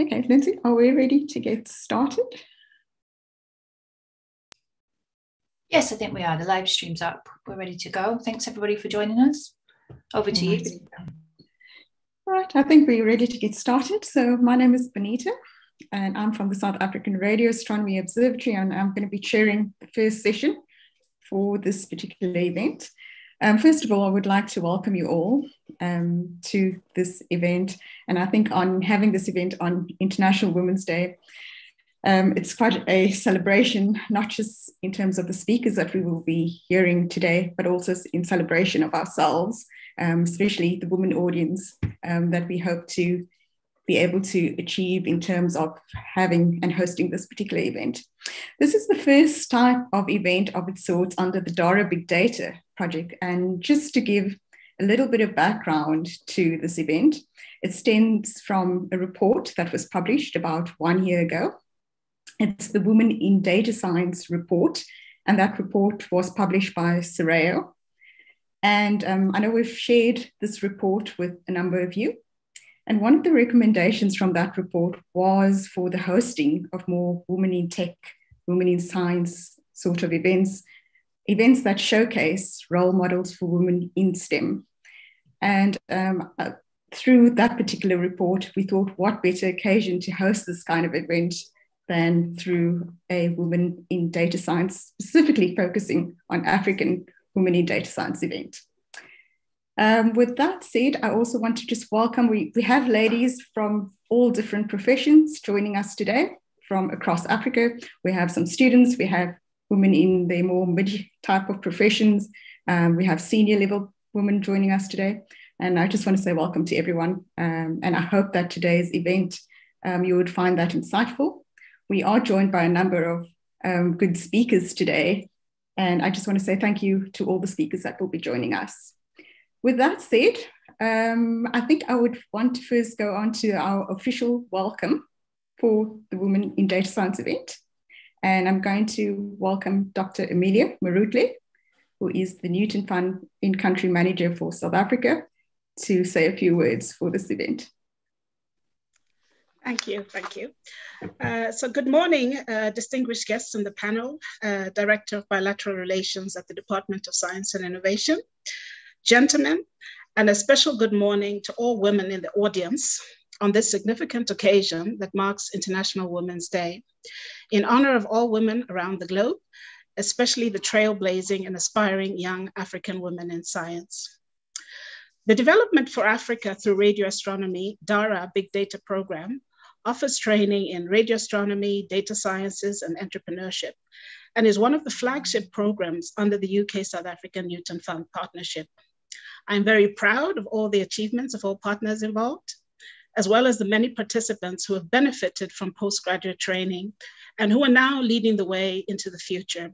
Okay, Lindsay, are we ready to get started? Yes, I think we are. The live stream's up. We're ready to go. Thanks everybody for joining us. Over to you. Right, I think we're ready to get started. So my name is Bonita and I'm from the South African Radio Astronomy Observatory and I'm going to be chairing the first session for this particular event. Um, first of all, I would like to welcome you all um, to this event. And I think on having this event on International Women's Day, um, it's quite a celebration, not just in terms of the speakers that we will be hearing today, but also in celebration of ourselves, um, especially the women audience um, that we hope to be able to achieve in terms of having and hosting this particular event. This is the first type of event of its sort under the DARA Big Data project. And just to give a little bit of background to this event, it stems from a report that was published about one year ago. It's the Women in Data Science report, and that report was published by SARAO. And um, I know we've shared this report with a number of you. And one of the recommendations from that report was for the hosting of more women in tech, women in science sort of events, events that showcase role models for women in STEM. And um, uh, through that particular report, we thought what better occasion to host this kind of event than through a woman in data science, specifically focusing on African women in data science event. Um, with that said, I also want to just welcome, we, we have ladies from all different professions joining us today from across Africa. We have some students, we have women in the more mid type of professions, um, we have senior level women joining us today. And I just want to say welcome to everyone. Um, and I hope that today's event, um, you would find that insightful. We are joined by a number of um, good speakers today. And I just want to say thank you to all the speakers that will be joining us. With that said, um, I think I would want to first go on to our official welcome for the Women in Data Science event. And I'm going to welcome Dr. Amelia Marutle, who is the Newton Fund in-country manager for South Africa, to say a few words for this event. Thank you, thank you. Uh, so good morning, uh, distinguished guests on the panel, uh, Director of Bilateral Relations at the Department of Science and Innovation, gentlemen, and a special good morning to all women in the audience on this significant occasion that marks International Women's Day. In honor of all women around the globe, especially the trailblazing and aspiring young African women in science. The Development for Africa through Radio Astronomy, DARA Big Data Program, offers training in radio astronomy, data sciences, and entrepreneurship, and is one of the flagship programs under the UK South African Newton Fund partnership. I'm very proud of all the achievements of all partners involved, as well as the many participants who have benefited from postgraduate training and who are now leading the way into the future,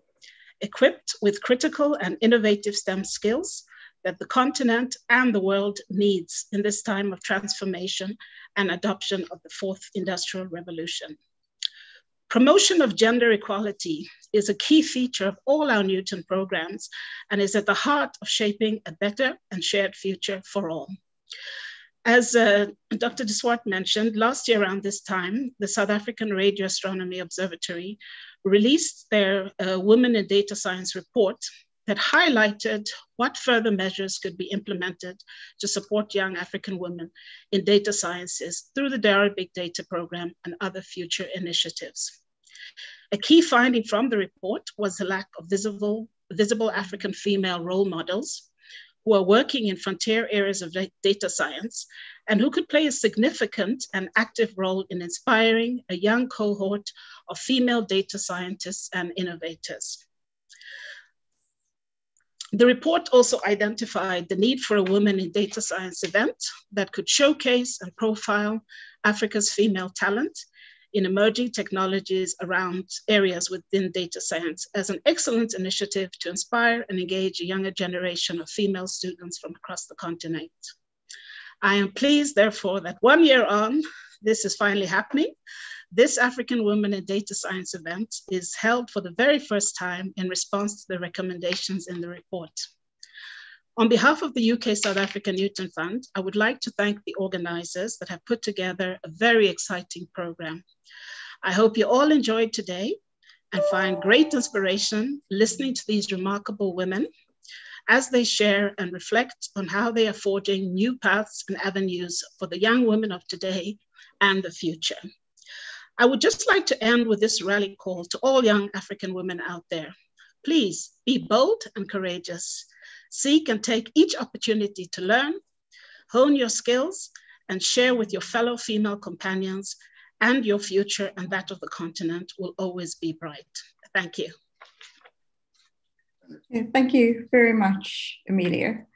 equipped with critical and innovative STEM skills that the continent and the world needs in this time of transformation and adoption of the fourth industrial revolution. Promotion of gender equality is a key feature of all our Newton programs and is at the heart of shaping a better and shared future for all. As uh, Dr. de Swardt mentioned, last year around this time, the South African Radio Astronomy Observatory released their uh, Women in Data Science report that highlighted what further measures could be implemented to support young African women in data sciences through the DARA Big Data Program and other future initiatives. A key finding from the report was the lack of visible, visible African female role models who are working in frontier areas of data science and who could play a significant and active role in inspiring a young cohort of female data scientists and innovators. The report also identified the need for a Women in Data Science event that could showcase and profile Africa's female talent in emerging technologies around areas within data science as an excellent initiative to inspire and engage a younger generation of female students from across the continent. I am pleased, therefore, that one year on, this is finally happening this African Women in Data Science event is held for the very first time in response to the recommendations in the report. On behalf of the UK South African Newton Fund, I would like to thank the organizers that have put together a very exciting program. I hope you all enjoyed today and find great inspiration listening to these remarkable women as they share and reflect on how they are forging new paths and avenues for the young women of today and the future. I would just like to end with this rally call to all young African women out there. Please be bold and courageous. Seek and take each opportunity to learn, hone your skills, and share with your fellow female companions, and your future and that of the continent will always be bright. Thank you. Thank you very much, Amelia.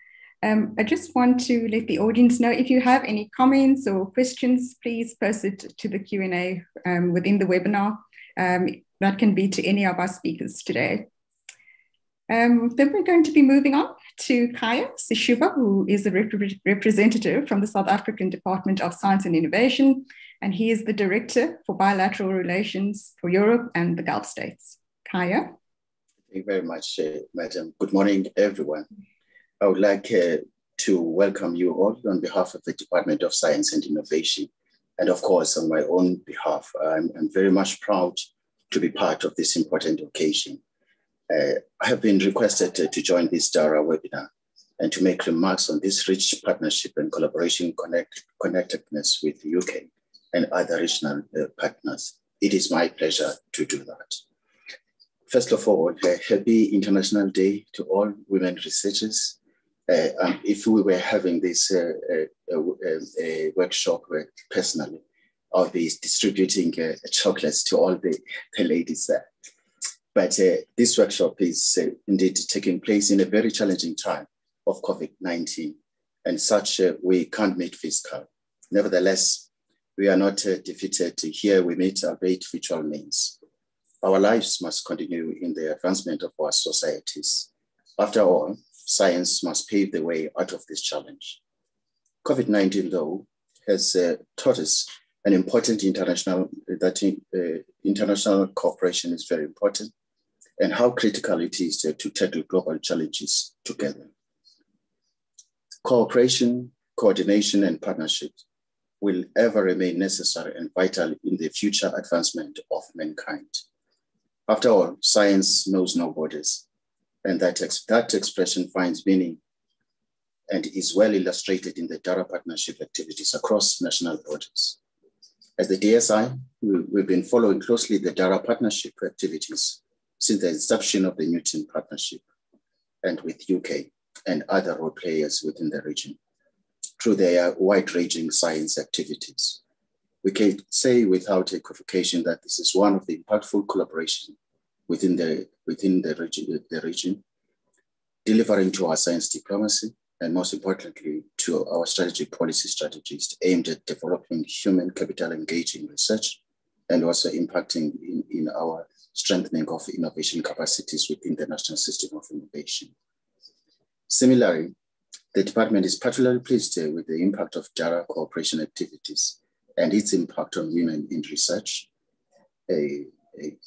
Um, I just want to let the audience know if you have any comments or questions, please post it to the Q&A um, within the webinar. Um, that can be to any of our speakers today. Um, then we're going to be moving on to Khaya Sishuba, who is a rep representative from the South African Department of Science and Innovation, and he is the Director for Bilateral Relations for Europe and the Gulf States. Khaya. Thank you very much, uh, Madam. Good morning, everyone. I would like uh, to welcome you all on behalf of the Department of Science and Innovation. And of course, on my own behalf, I'm, I'm very much proud to be part of this important occasion. Uh, I have been requested to, to join this DARA webinar and to make remarks on this rich partnership and collaboration connect, connectedness with the UK and other regional uh, partners. It is my pleasure to do that. First of all, a happy International Day to all women researchers. Uh, um, if we were having this uh, uh, workshop personally, I'll be distributing chocolates to all the, the ladies there. But this workshop is indeed taking place in a very challenging time of COVID-19 and such we can't meet physical. Nevertheless, we are not uh, defeated. Here we meet our great virtual means. Our lives must continue in the advancement of our societies. After all, science must pave the way out of this challenge. COVID-19, though, has uh, taught us an important international that uh, international cooperation is very important and how critical it is to, to tackle global challenges together. Cooperation, coordination, and partnership will ever remain necessary and vital in the future advancement of mankind. After all, science knows no borders, and that, ex that expression finds meaning and is well illustrated in the DARA partnership activities across national borders. As the DSI, we've been following closely the DARA partnership activities since the inception of the Newton Partnership and with UK and other role players within the region through their wide-ranging science activities. We can say without equivocation that this is one of the impactful collaboration within the, within the region, the region, delivering to our science diplomacy, and most importantly, to our strategic policy strategies aimed at developing human capital engaging research and also impacting in, in our strengthening of innovation capacities within the national system of innovation. Similarly, the department is particularly pleased with the impact of DARA cooperation activities and its impact on women in research, a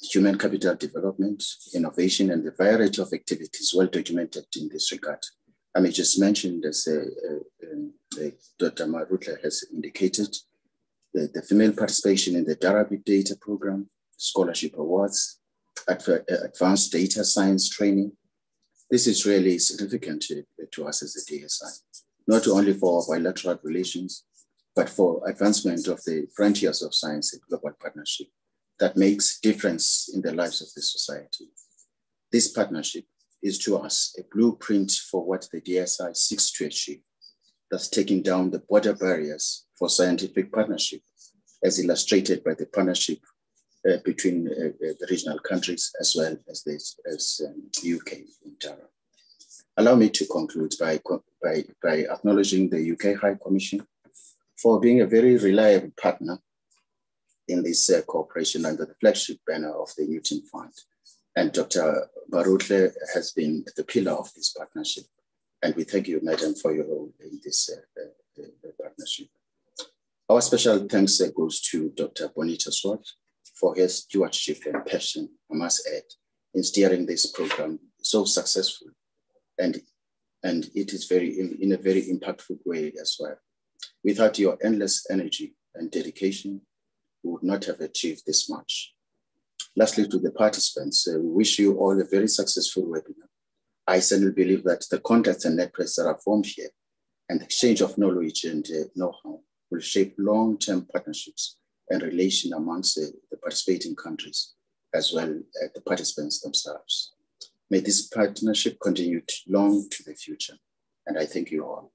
human capital development, innovation, and the variety of activities well documented in this regard. I may just mention, as uh, uh, uh, Dr. Marutle has indicated, the, the female participation in the DARA Big Data Program, scholarship awards, advanced data science training. This is really significant to, to us as a DSI, not only for our bilateral relations, but for advancement of the frontiers of science and global partnership that makes difference in the lives of the society. This partnership is to us a blueprint for what the DSI seeks to achieve, thus taking down the border barriers for scientific partnership, as illustrated by the partnership uh, between uh, uh, the regional countries as well as the as um, UK in general. Allow me to conclude by, by, by acknowledging the UK High Commission for being a very reliable partner in this uh, cooperation under the flagship banner of the Newton Fund. And Dr. Marutle has been the pillar of this partnership. And we thank you, Madam, for your role in this uh, uh, partnership. Our special thanks goes to Dr. Bonita Swardt, for his stewardship and passion, I must add, in steering this program so successful and, and it is very in, in a very impactful way as well. Without your endless energy and dedication, we would not have achieved this much. Lastly, to the participants, uh, we wish you all a very successful webinar. I certainly believe that the contacts and networks that are formed here and the exchange of knowledge and uh, know-how will shape long-term partnerships and relation amongst uh, the participating countries, as well as the participants themselves. May this partnership continue long to the future. And I thank you all.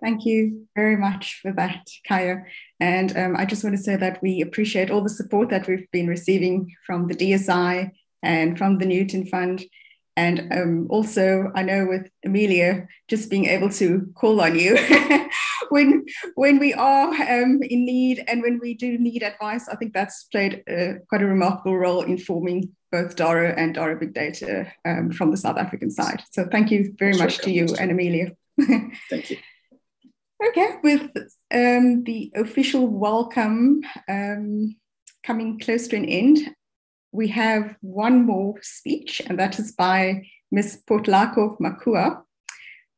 Thank you very much for that, Khaya. And um, I just want to say that we appreciate all the support that we've been receiving from the DSI and from the Newton Fund. And um, also, I know with Amelia, just being able to call on you when when we are um, in need and when we do need advice, I think that's played uh, quite a remarkable role in forming both Dara and Dara Big Data um, from the South African side. So thank you very much to you and Amelia. thank you. Okay, with um, the official welcome um, coming close to an end, we have one more speech, and that is by Ms. Potlako Makua,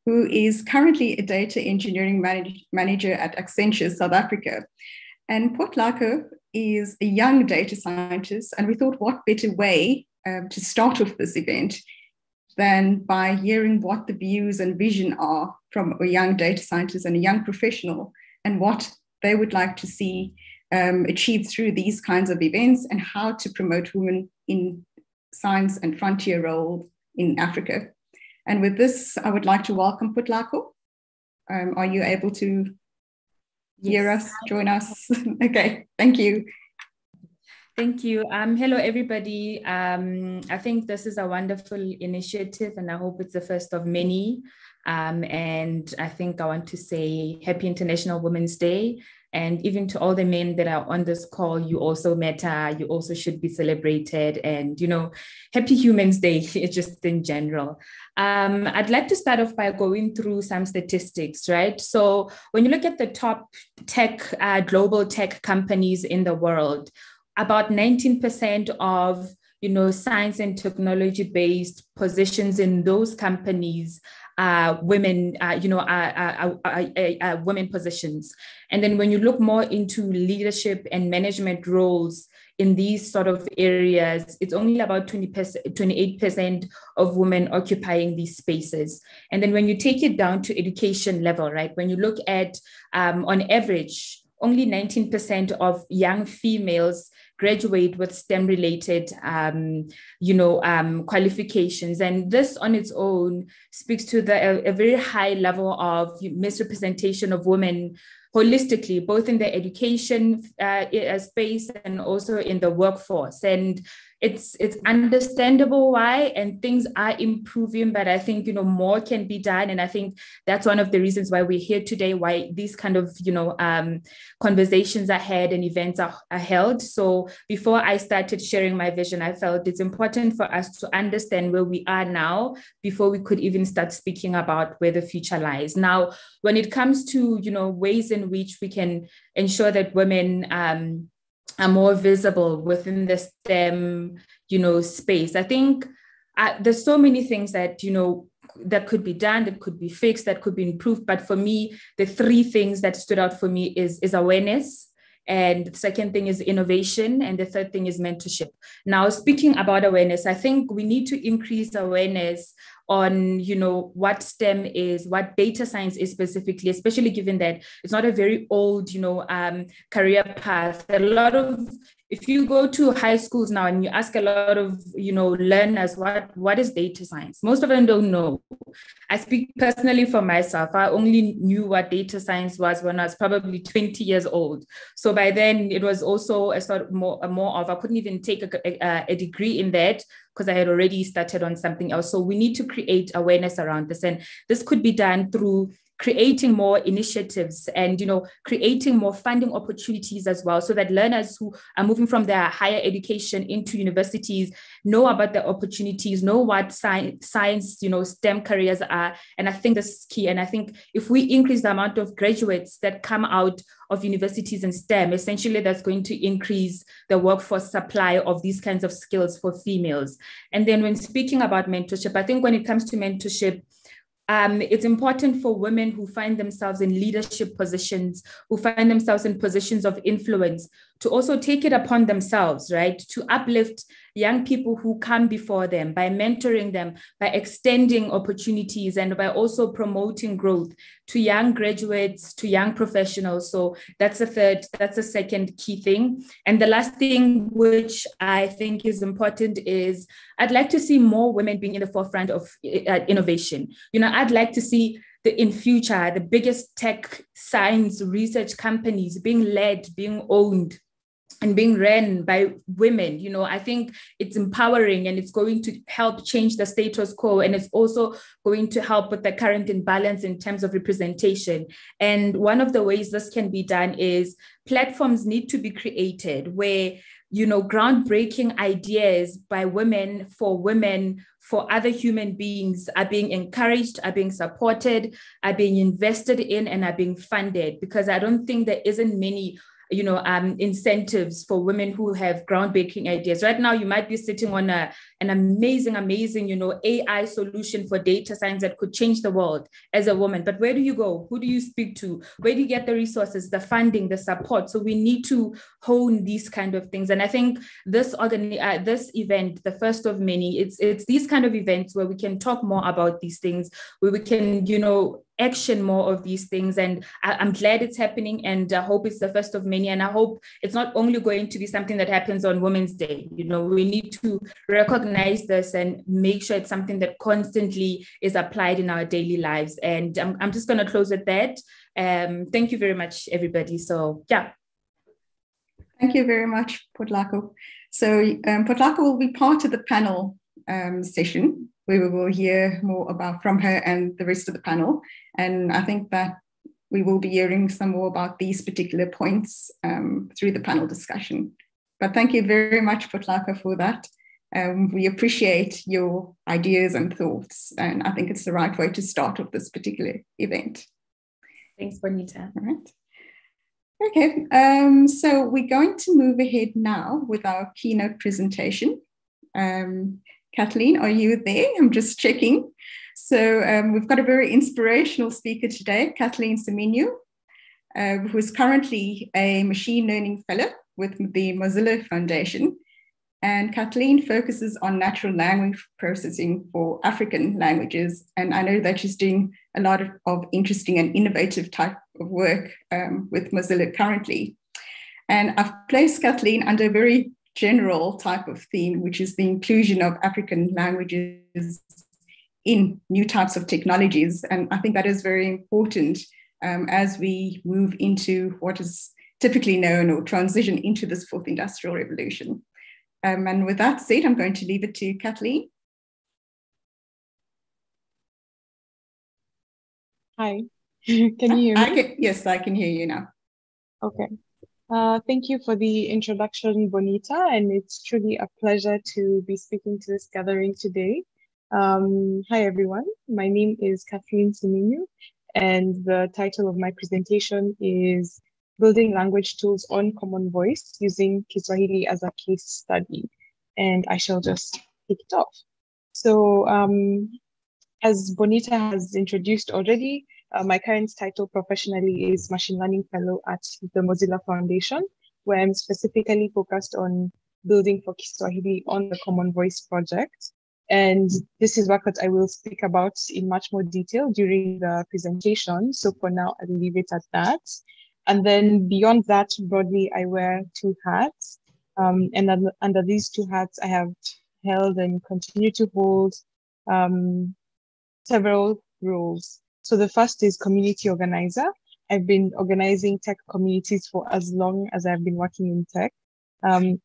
who is currently a data engineering manage manager at Accenture South Africa. And Potlako is a young data scientist, and we thought what better way um, to start off this event than by hearing what the views and vision are from a young data scientist and a young professional and what they would like to see um, achieved through these kinds of events and how to promote women in science and frontier roles in Africa. And with this, I would like to welcome Potlako. Um, are you able to hear yes. us, join us? okay, thank you. Thank you. Um, hello, everybody. Um, I think this is a wonderful initiative, and I hope it's the first of many. Um, and I think I want to say Happy International Women's Day. And even to all the men that are on this call, you also matter. You also should be celebrated. And, you know, Happy Humans Day, just in general. Um, I'd like to start off by going through some statistics, right? So when you look at the top tech, uh, global tech companies in the world, about 19% of you know science and technology based positions in those companies are women uh, you know are, women positions and then when you look more into leadership and management roles in these sort of areas, it's only about 20%, 28% of women occupying these spaces. And then when you take it down to education level, right, when you look at um, on average, only 19% of young females graduate with STEM related, um, you know, um, qualifications. And this on its own speaks to the, a, a very high level of misrepresentation of women holistically, both in the education uh, space and also in the workforce. And it's it's understandable why and things are improving but i think you know more can be done. And i think that's one of the reasons why we're here today why these kind of you know um, conversations are had and events are, are held. So before i started sharing my vision i felt it's important for us to understand where we are now before we could even start speaking about where the future lies. Now when it comes to you know ways in which we can ensure that women um, are more visible within the STEM, you know, space. I think uh, there's so many things that you know that could be done, that could be fixed, that could be improved. But for me, the three things that stood out for me is is awareness. And the second thing is innovation. And the third thing is mentorship. Now, speaking about awareness, I think we need to increase awareness on you know what STEM is, what data science is specifically, especially given that it's not a very old you know um, career path. A lot of if you go to high schools now and you ask a lot of you know learners what what is data science? Most of them don't know. I speak personally for myself. I only knew what data science was when i was probably 20 years old. So by then it was also a sort of more more of i couldn't even take a, a, a degree in that because i had already started on something else. So we need to create awareness around this. And this could be done through creating more initiatives and you know creating more funding opportunities as well so that learners who are moving from their higher education into universities know about the opportunities know what science, science you know stem careers are. And i think this is key. And i think if we increase the amount of graduates that come out of universities and stem essentially that's going to increase the workforce supply of these kinds of skills for females. And then when speaking about mentorship i think when it comes to mentorship um, it's important for women who find themselves in leadership positions, who find themselves in positions of influence, to also take it upon themselves, right? To uplift young people who come before them by mentoring them, by extending opportunities, and by also promoting growth to young graduates, to young professionals. So that's the third, that's the second key thing. And the last thing, which I think is important, is I'd like to see more women being in the forefront of uh, innovation. You know, I'd like to see in future the biggest tech science research companies being led, being owned and being ran by women you know i think it's empowering and it's going to help change the status quo and it's also going to help with the current imbalance in terms of representation. And one of the ways this can be done is platforms need to be created where you know groundbreaking ideas by women for women for other human beings are being encouraged are being supported are being invested in and are being funded. Because i don't think there isn't many you know, um, incentives for women who have groundbreaking ideas. Right now, you might be sitting on a, an amazing, amazing, you know, AI solution for data science that could change the world as a woman. But where do you go? Who do you speak to? Where do you get the resources, the funding, the support? So we need to hone these kind of things. And I think this organ, uh, this event, the first of many, it's it's these kind of events where we can talk more about these things, where we can, you know, action more of these things. And I, am glad it's happening and I hope it's the first of many. And I hope it's not only going to be something that happens on Women's Day. You know, we need to recognize this and make sure it's something that constantly is applied in our daily lives. And I'm, I'm just going to close with that. Um, thank you very much, everybody. So, yeah. Thank you very much, Potlako. So, um, Potlako will be part of the panel um, session we will hear more about from her and the rest of the panel. And I think that we will be hearing some more about these particular points um, through the panel discussion. But thank you very much, Potlako, for that. Um, we appreciate your ideas and thoughts, and I think it's the right way to start off this particular event. Thanks, Bonita. All right. Okay, um, so we're going to move ahead now with our keynote presentation. Um, Kathleen, are you there? I'm just checking. So um, we've got a very inspirational speaker today, Kathleen Siminyu, uh, who is currently a machine learning fellow with the Mozilla Foundation. And Kathleen focuses on natural language processing for African languages. And I know that she's doing a lot of, of interesting and innovative type of work um, with Mozilla currently. And I've placed Kathleen under a very general type of theme, which is the inclusion of African languages in new types of technologies. And I think that is very important um, as we move into what is typically known or transition into this fourth industrial revolution. Um, and with that said, I'm going to leave it to Kathleen. Hi, can you hear me? I can, yes, I can hear you now. Okay. Uh, thank you for the introduction, Bonita, and it's truly a pleasure to be speaking to this gathering today. Um, hi, everyone. My name is Kathleen Siminyu, and the title of my presentation is Building Language Tools on Common Voice using Kiswahili as a Case Study. And I shall just kick it off. So um, as Bonita has introduced already, uh, my current title professionally is Machine Learning Fellow at the Mozilla Foundation, where I'm specifically focused on building for Kiswahili on the Common Voice project. And this is what I will speak about in much more detail during the presentation. So for now, I'll leave it at that. And then beyond that, broadly, I wear two hats. Um, and under, under, these two hats, I have held and continue to hold um, several roles. So the first is community organizer. I've been organizing tech communities for as long as I've been working in tech. Um,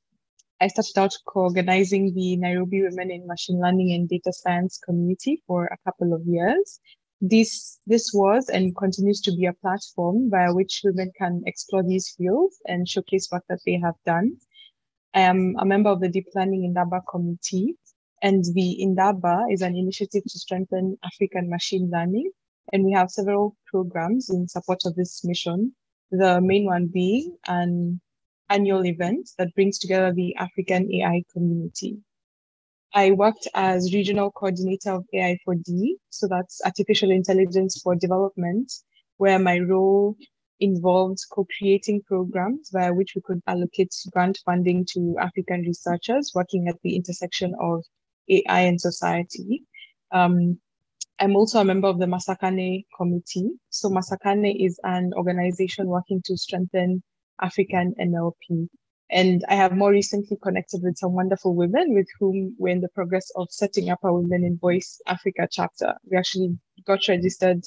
I started out co-organizing the Nairobi Women in Machine Learning and Data Science community for a couple of years. This, this was and continues to be a platform via which women can explore these fields and showcase work that they have done. I am a member of the Deep Learning Indaba Committee, and the Indaba is an initiative to strengthen African machine learning. And we have several programs in support of this mission, the main one being an annual event that brings together the African AI community. I worked as regional coordinator of AI4D, so that's artificial intelligence for development, where my role involved co-creating programs via which we could allocate grant funding to African researchers working at the intersection of AI and society. Um, I'm also a member of the Masakhane committee. So Masakhane is an organization working to strengthen African NLP. And I have more recently connected with some wonderful women with whom we're in the progress of setting up our Women in Voice Africa chapter. We actually got registered,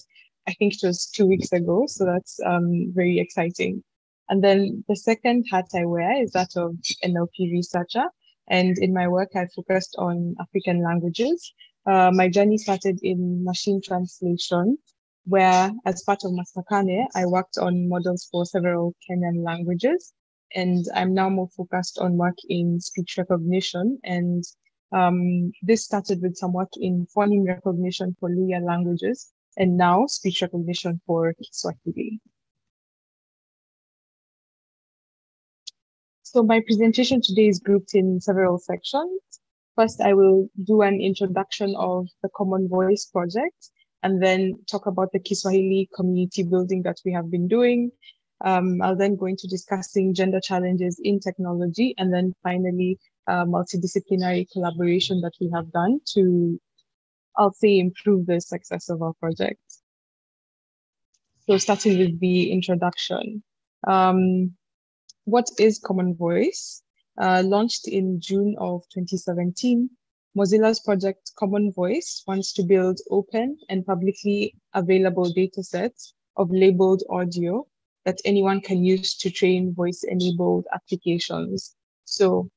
I think it was two weeks ago. So that's um, very exciting. And then the second hat I wear is that of NLP researcher. And in my work, I focused on African languages. Uh, my journey started in machine translation, where as part of Masakhane, I worked on models for several Kenyan languages and I'm now more focused on work in speech recognition. And um, this started with some work in phoneme recognition for Luhya languages, and now speech recognition for Kiswahili. So my presentation today is grouped in several sections. First, I will do an introduction of the Common Voice project, and then talk about the Kiswahili community building that we have been doing, um, I'll then go into discussing gender challenges in technology and then finally uh, multidisciplinary collaboration that we have done to, I'll say, improve the success of our project. So starting with the introduction. Um, what is Common Voice? Uh, launched in June of 2017, Mozilla's project Common Voice wants to build open and publicly available datasets of labeled audio that anyone can use to train voice enabled applications. So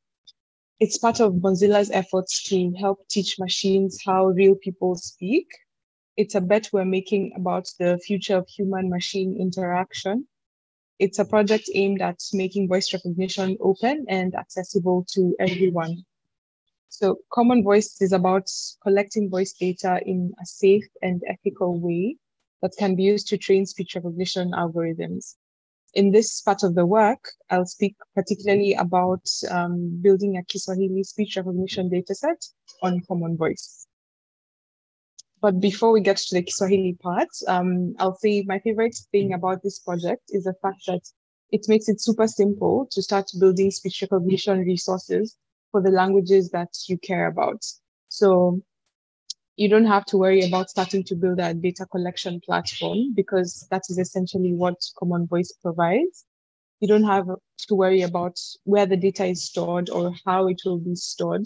it's part of Mozilla's efforts to help teach machines how real people speak. It's a bet we're making about the future of human machine interaction. It's a project aimed at making voice recognition open and accessible to everyone. So Common Voice is about collecting voice data in a safe and ethical way that can be used to train speech recognition algorithms. In this part of the work, I'll speak particularly about um, building a Kiswahili speech recognition dataset on Common Voice. But before we get to the Kiswahili part, um, I'll say my favorite thing about this project is the fact that it makes it super simple to start building speech recognition resources for the languages that you care about. So you don't have to worry about starting to build a data collection platform because that is essentially what Common Voice provides. You don't have to worry about where the data is stored or how it will be stored.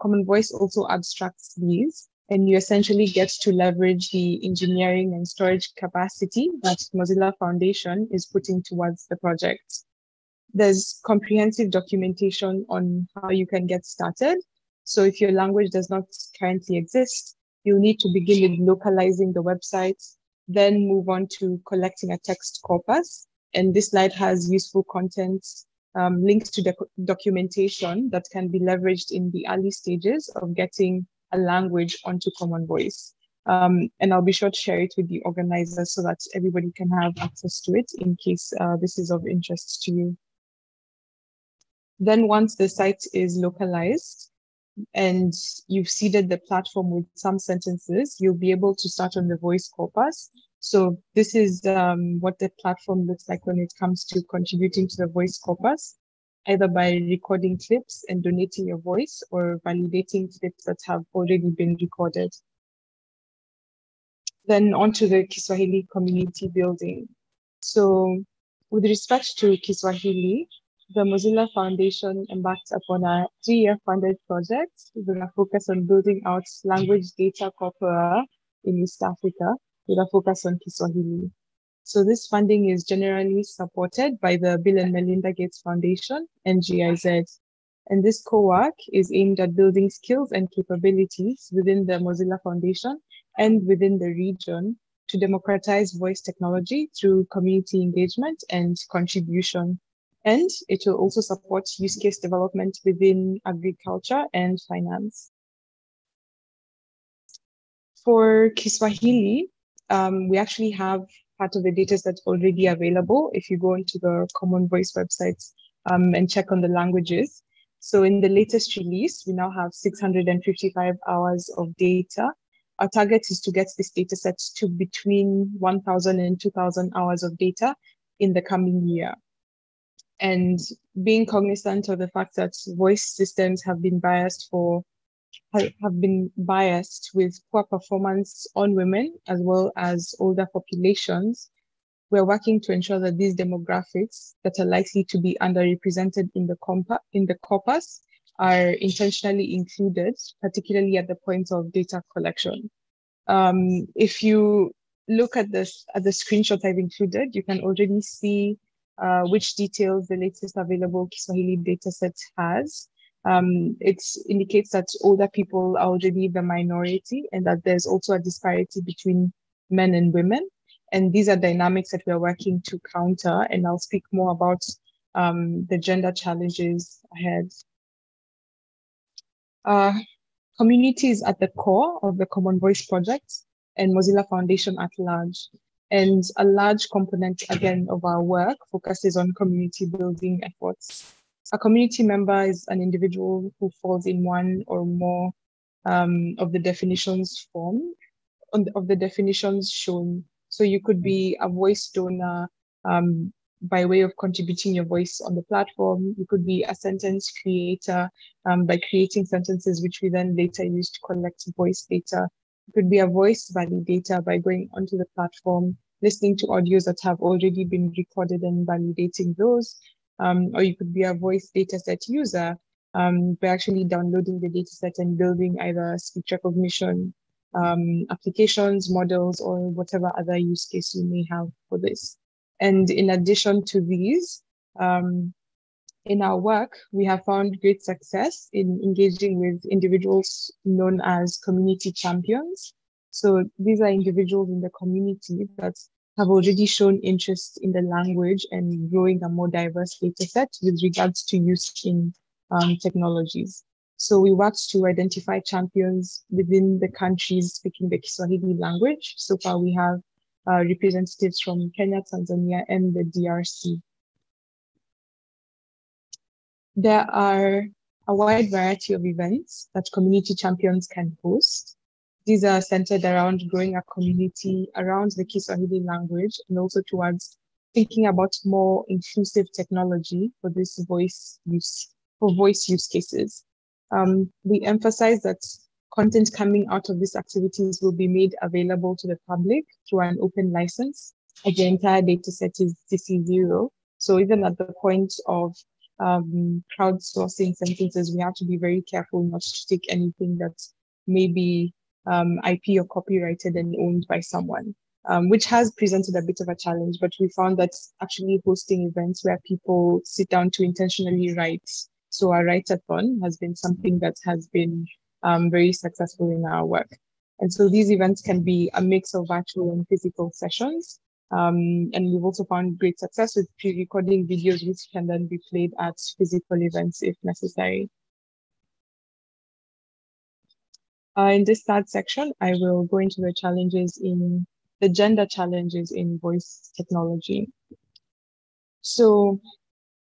Common Voice also abstracts these, and you essentially get to leverage the engineering and storage capacity that Mozilla Foundation is putting towards the project. There's comprehensive documentation on how you can get started. So if your language does not currently exist, you need to begin with localizing the website, then move on to collecting a text corpus. And this slide has useful content, um, links to the documentation that can be leveraged in the early stages of getting a language onto Common Voice. Um, and I'll be sure to share it with the organizers so that everybody can have access to it in case uh, this is of interest to you. Then once the site is localized, and you've seeded the platform with some sentences, you'll be able to start on the voice corpus. So this is um, what the platform looks like when it comes to contributing to the voice corpus, either by recording clips and donating your voice or validating clips that have already been recorded. Then onto the Kiswahili community building. So with respect to Kiswahili, the Mozilla Foundation embarked upon a three-year funded project with a focus on building out language data corpora in East Africa with a focus on Kiswahili. So this funding is generally supported by the Bill and Melinda Gates Foundation and GIZ. And this co-work is aimed at building skills and capabilities within the Mozilla Foundation and within the region to democratize voice technology through community engagement and contribution. And it will also support use case development within agriculture and finance. For Kiswahili, um, we actually have part of the data that's already available if you go into the Common Voice websites um, and check on the languages. So in the latest release, we now have 655 hours of data. Our target is to get this data set to between 1,000 and 2,000 hours of data in the coming year. And being cognizant of the fact that voice systems have been biased for have been biased with poor performance on women as well as older populations, we're working to ensure that these demographics that are likely to be underrepresented in the, compa- in the corpus are intentionally included, particularly at the point of data collection. Um, if you look at this at the screenshot I've included, you can already see uh, which details the latest available Kiswahili dataset has. Um, it indicates that older people are already the minority and that there's also a disparity between men and women. And these are dynamics that we're working to counter. And I'll speak more about um, the gender challenges ahead. Uh, community is at the core of the Common Voice project and Mozilla Foundation at large. And a large component, again, of our work focuses on community building efforts. A community member is an individual who falls in one or more um, of the definitions form of the definitions shown so you could be a voice donor um, by way of contributing your voice on the platform. You could be a sentence creator um, by creating sentences, which we then later use to collect voice data. Could be a voice validator by going onto the platform, listening to audios that have already been recorded and validating those. Um, or you could be a voice dataset user um, by actually downloading the dataset and building either speech recognition um, applications, models, or whatever other use case you may have for this. And in addition to these, um, in our work, we have found great success in engaging with individuals known as community champions. So these are individuals in the community that have already shown interest in the language and growing a more diverse data set with regards to use in um, technologies. So we worked to identify champions within the countries speaking the Kiswahili language. So far, we have uh, representatives from Kenya, Tanzania, and the DRC. There are a wide variety of events that community champions can host. These are centered around growing a community around the Kiswahili language and also towards thinking about more inclusive technology for this voice use, for voice use cases. Um, we emphasize that content coming out of these activities will be made available to the public through an open license. The entire data set is CC0. So even at the point of um, crowdsourcing sentences, we have to be very careful not to take anything that may be um, IP or copyrighted and owned by someone, um, which has presented a bit of a challenge. But we found that actually hosting events where people sit down to intentionally write so our write-a-thon has been something that has been um, very successful in our work. And so these events can be a mix of virtual and physical sessions. Um, and we've also found great success with pre-recording videos which can then be played at physical events if necessary. Uh, in this third section, I will go into the challenges in the gender challenges in voice technology. So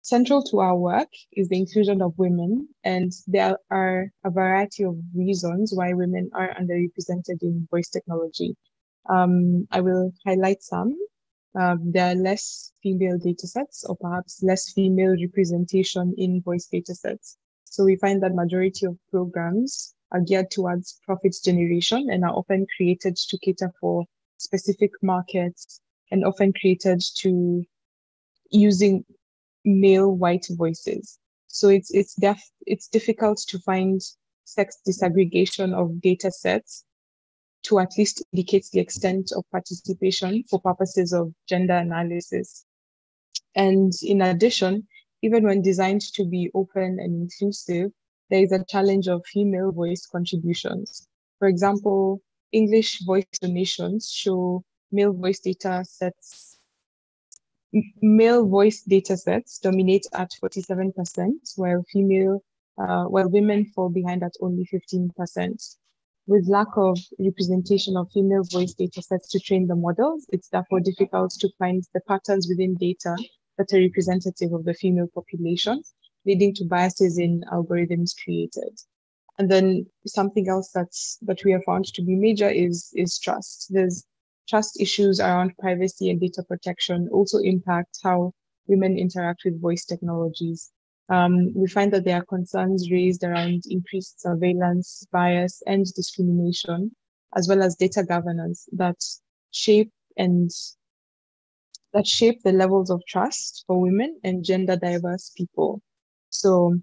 Central to our work is the inclusion of women, and there are a variety of reasons why women are underrepresented in voice technology. Um, I will highlight some. Um, there are less female datasets, or perhaps less female representation in voice datasets. So we find that majority of programs are geared towards profit generation and are often created to cater for specific markets and often created to using male white voices. So it's it's def it's difficult to find sex disaggregation of data sets to at least indicate the extent of participation for purposes of gender analysis. And in addition, even when designed to be open and inclusive, there is a challenge of female voice contributions. For example, English voice donations show male voice data sets male voice data sets dominate at 47%, while female, uh, while women fall behind at only 15%. With lack of representation of female voice data sets to train the models, it's therefore difficult to find the patterns within data that are representative of the female population, leading to biases in algorithms created. And then something else that's that we have found to be major is, is trust. There's trust issues around privacy and data protection also impact how women interact with voice technologies. Um, we find that there are concerns raised around increased surveillance, bias, and discrimination, as well as data governance that shape and that shape the levels of trust for women and gender diverse people. So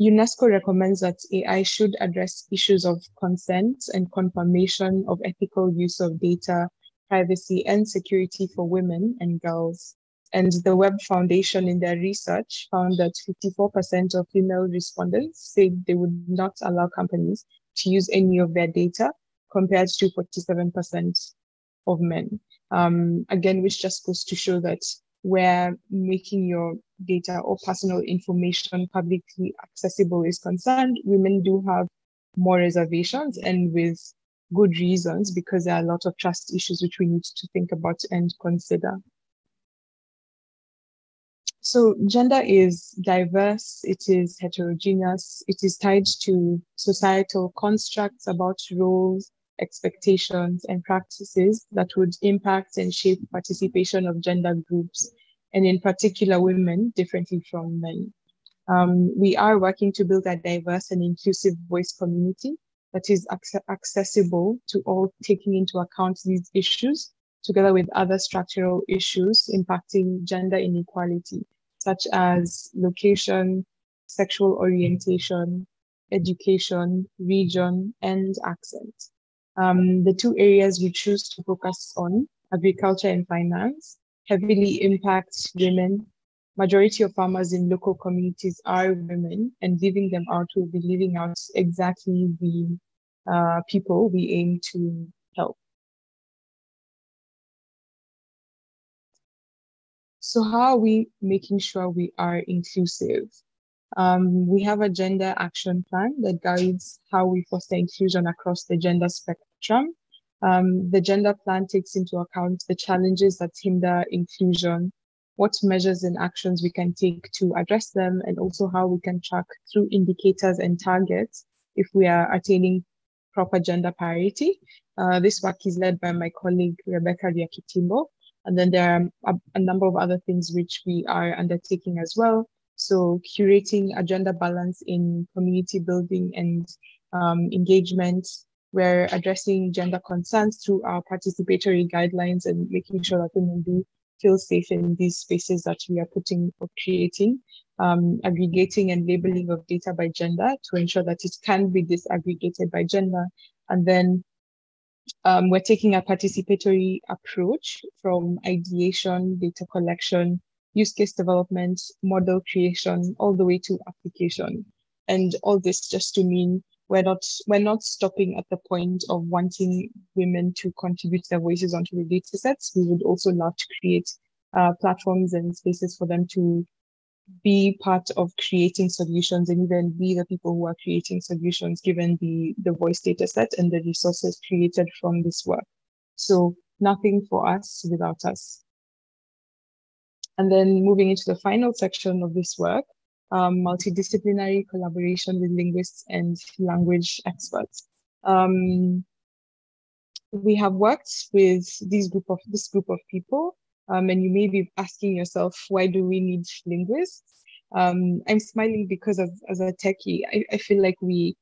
UNESCO recommends that AI should address issues of consent and confirmation of ethical use of data privacy and security for women and girls. And the Web Foundation, in their research, found that 54% of female respondents said they would not allow companies to use any of their data, compared to 47% of men. Um, again, which just goes to show that where making your data or personal information publicly accessible is concerned, women do have more reservations and with good reasons because there are a lot of trust issues which we need to think about and consider. So gender is diverse, it is heterogeneous, it is tied to societal constructs about roles, expectations, and practices that would impact and shape participation of gender groups, and in particular women differently from men. Um, we are working to build a diverse and inclusive voice community that is ac accessible to all, taking into account these issues, together with other structural issues impacting gender inequality, such as location, sexual orientation, education, region, and accent. Um, the two areas we choose to focus on, agriculture and finance, heavily impact women. Majority of farmers in local communities are women, and leaving them out will be leaving out exactly the uh, people we aim to help. So how are we making sure we are inclusive? Um, we have a gender action plan that guides how we foster inclusion across the gender spectrum. Um, the gender plan takes into account the challenges that hinder inclusion, what measures and actions we can take to address them, and also how we can track through indicators and targets if we are attaining proper gender parity. Uh, this work is led by my colleague, Rebecca Ryakitimbo. And then there are a, a, number of other things which we are undertaking as well. So curating a gender balance in community building and um, engagement. We're addressing gender concerns through our participatory guidelines and making sure that women do feel safe in these spaces that we are putting or creating um, aggregating and labeling of data by gender to ensure that it can be disaggregated by gender. And then um, we're taking a participatory approach from ideation, data collection, use case development, model creation, all the way to application. And all this just to mean we're not we're not stopping at the point of wanting women to contribute their voices onto the data sets. We would also love to create uh, platforms and spaces for them to be part of creating solutions and even be the people who are creating solutions given the, the voice data set and the resources created from this work. So nothing for us without us. And then moving into the final section of this work, um, multidisciplinary collaboration with linguists and language experts. Um, we have worked with these group of this group of people um, and you may be asking yourself, why do we need linguists? Um, I'm smiling because of, as a techie, I, I feel like we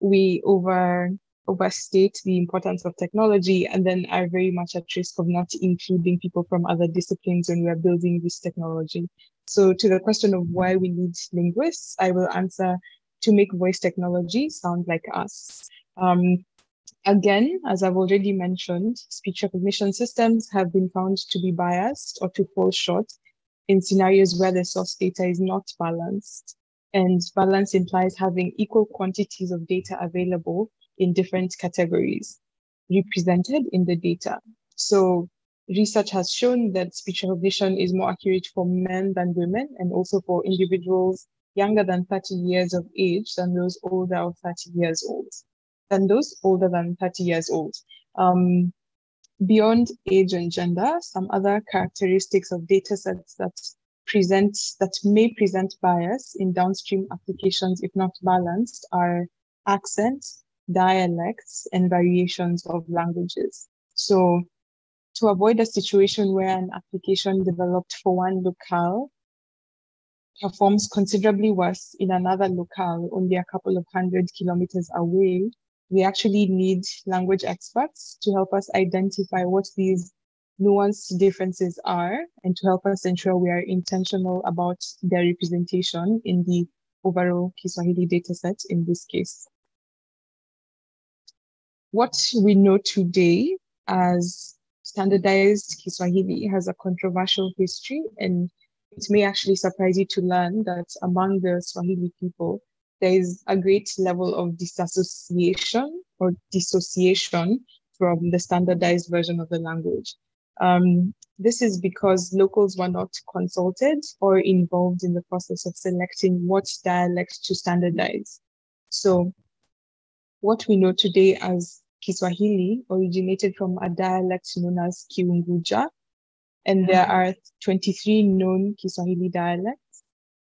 we over overstate the importance of technology and then are very much at risk of not including people from other disciplines when we are building this technology. So to the question of why we need linguists, I will answer to make voice technology sound like us. Um, Again, as I've already mentioned, speech recognition systems have been found to be biased or to fall short in scenarios where the source data is not balanced. And balance implies having equal quantities of data available in different categories represented in the data. So research has shown that speech recognition is more accurate for men than women and also for individuals younger than 30 years of age than those older of 30 years old, than those older than 30 years old. Um, beyond age and gender, some other characteristics of data sets that present that may present bias in downstream applications, if not balanced, are accents, dialects, and variations of languages. So to avoid a situation where an application developed for one locale performs considerably worse in another locale only a couple of hundred kilometers away, we actually need language experts to help us identify what these nuanced differences are and to help us ensure we are intentional about their representation in the overall Kiswahili dataset in this case. What we know today as standardized Kiswahili has a controversial history and it may actually surprise you to learn that among the Swahili people, there is a great level of disassociation or dissociation from the standardized version of the language. Um, this is because locals were not consulted or involved in the process of selecting what dialect to standardize. So, what we know today as Kiswahili originated from a dialect known as Kiunguja, and there are 23 known Kiswahili dialects,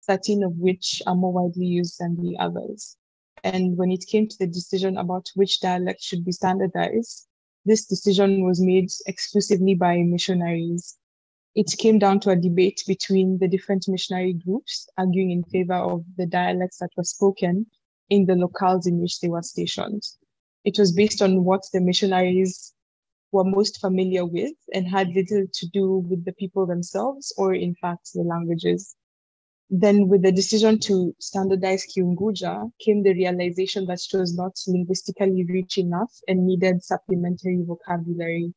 13 of which are more widely used than the others. And when it came to the decision about which dialect should be standardized, this decision was made exclusively by missionaries. It came down to a debate between the different missionary groups arguing in favor of the dialects that were spoken in the locales in which they were stationed. It was based on what the missionaries were most familiar with and had little to do with the people themselves or, in fact, the languages. Then, with the decision to standardize Kiunguja, came the realization that it was not linguistically rich enough and needed supplementary vocabulary.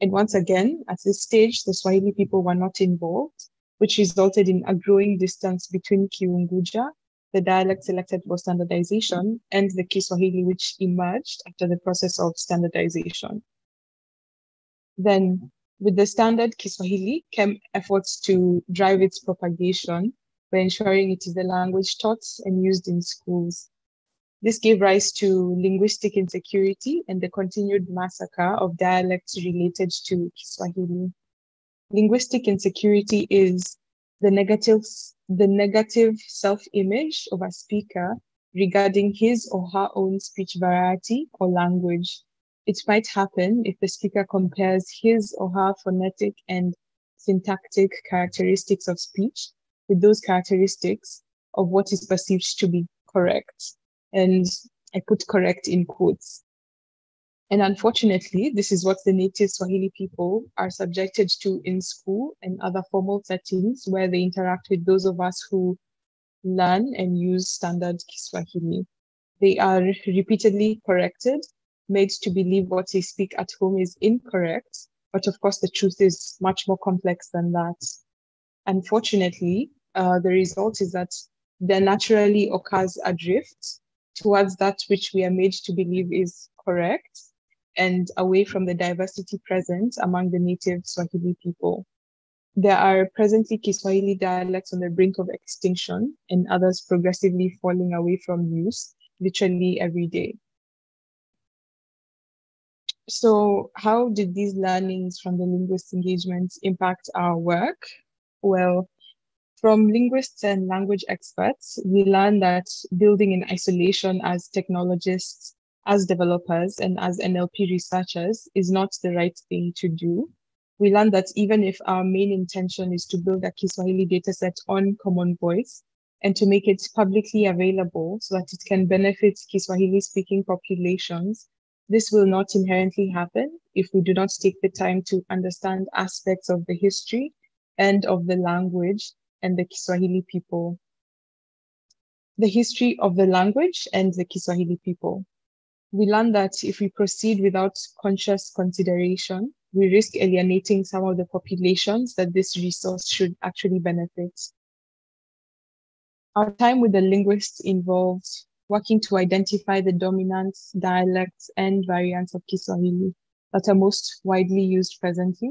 And once again, at this stage, the Swahili people were not involved, which resulted in a growing distance between Kiunguja, the dialect selected for standardization, and the Kiswahili, which emerged after the process of standardization. Then, with the standard Kiswahili came efforts to drive its propagation ensuring it is the language taught and used in schools. This gave rise to linguistic insecurity and the continued massacre of dialects related to Kiswahili. Linguistic insecurity is the negative, the negative self-image of a speaker regarding his or her own speech variety or language it might happen if the speaker compares his or her phonetic and syntactic characteristics of speech with those characteristics of what is perceived to be correct. And I put correct in quotes. And unfortunately, this is what the native Swahili people are subjected to in school and other formal settings where they interact with those of us who learn and use standard Kiswahili. They are repeatedly corrected made to believe what they speak at home is incorrect. But of course, the truth is much more complex than that. Unfortunately, uh, the result is that there naturally occurs a drift towards that which we are made to believe is correct and away from the diversity present among the native Swahili people. There are presently Kiswahili dialects on the brink of extinction and others progressively falling away from use literally every day. So, how did these learnings from the linguist engagements impact our work? Well, from linguists and language experts, we learned that building in isolation as technologists, as developers, and as NLP researchers is not the right thing to do. We learned that even if our main intention is to build a Kiswahili dataset on Common Voice and to make it publicly available so that it can benefit Kiswahili speaking populations, this will not inherently happen if we do not take the time to understand aspects of the history and of the language and the Kiswahili people. The history of the language and the Kiswahili people. We learn that if we proceed without conscious consideration, we risk alienating some of the populations that this resource should actually benefit. Our time with the linguists involved working to identify the dominant dialects, and variants of Kiswahili that are most widely used presently,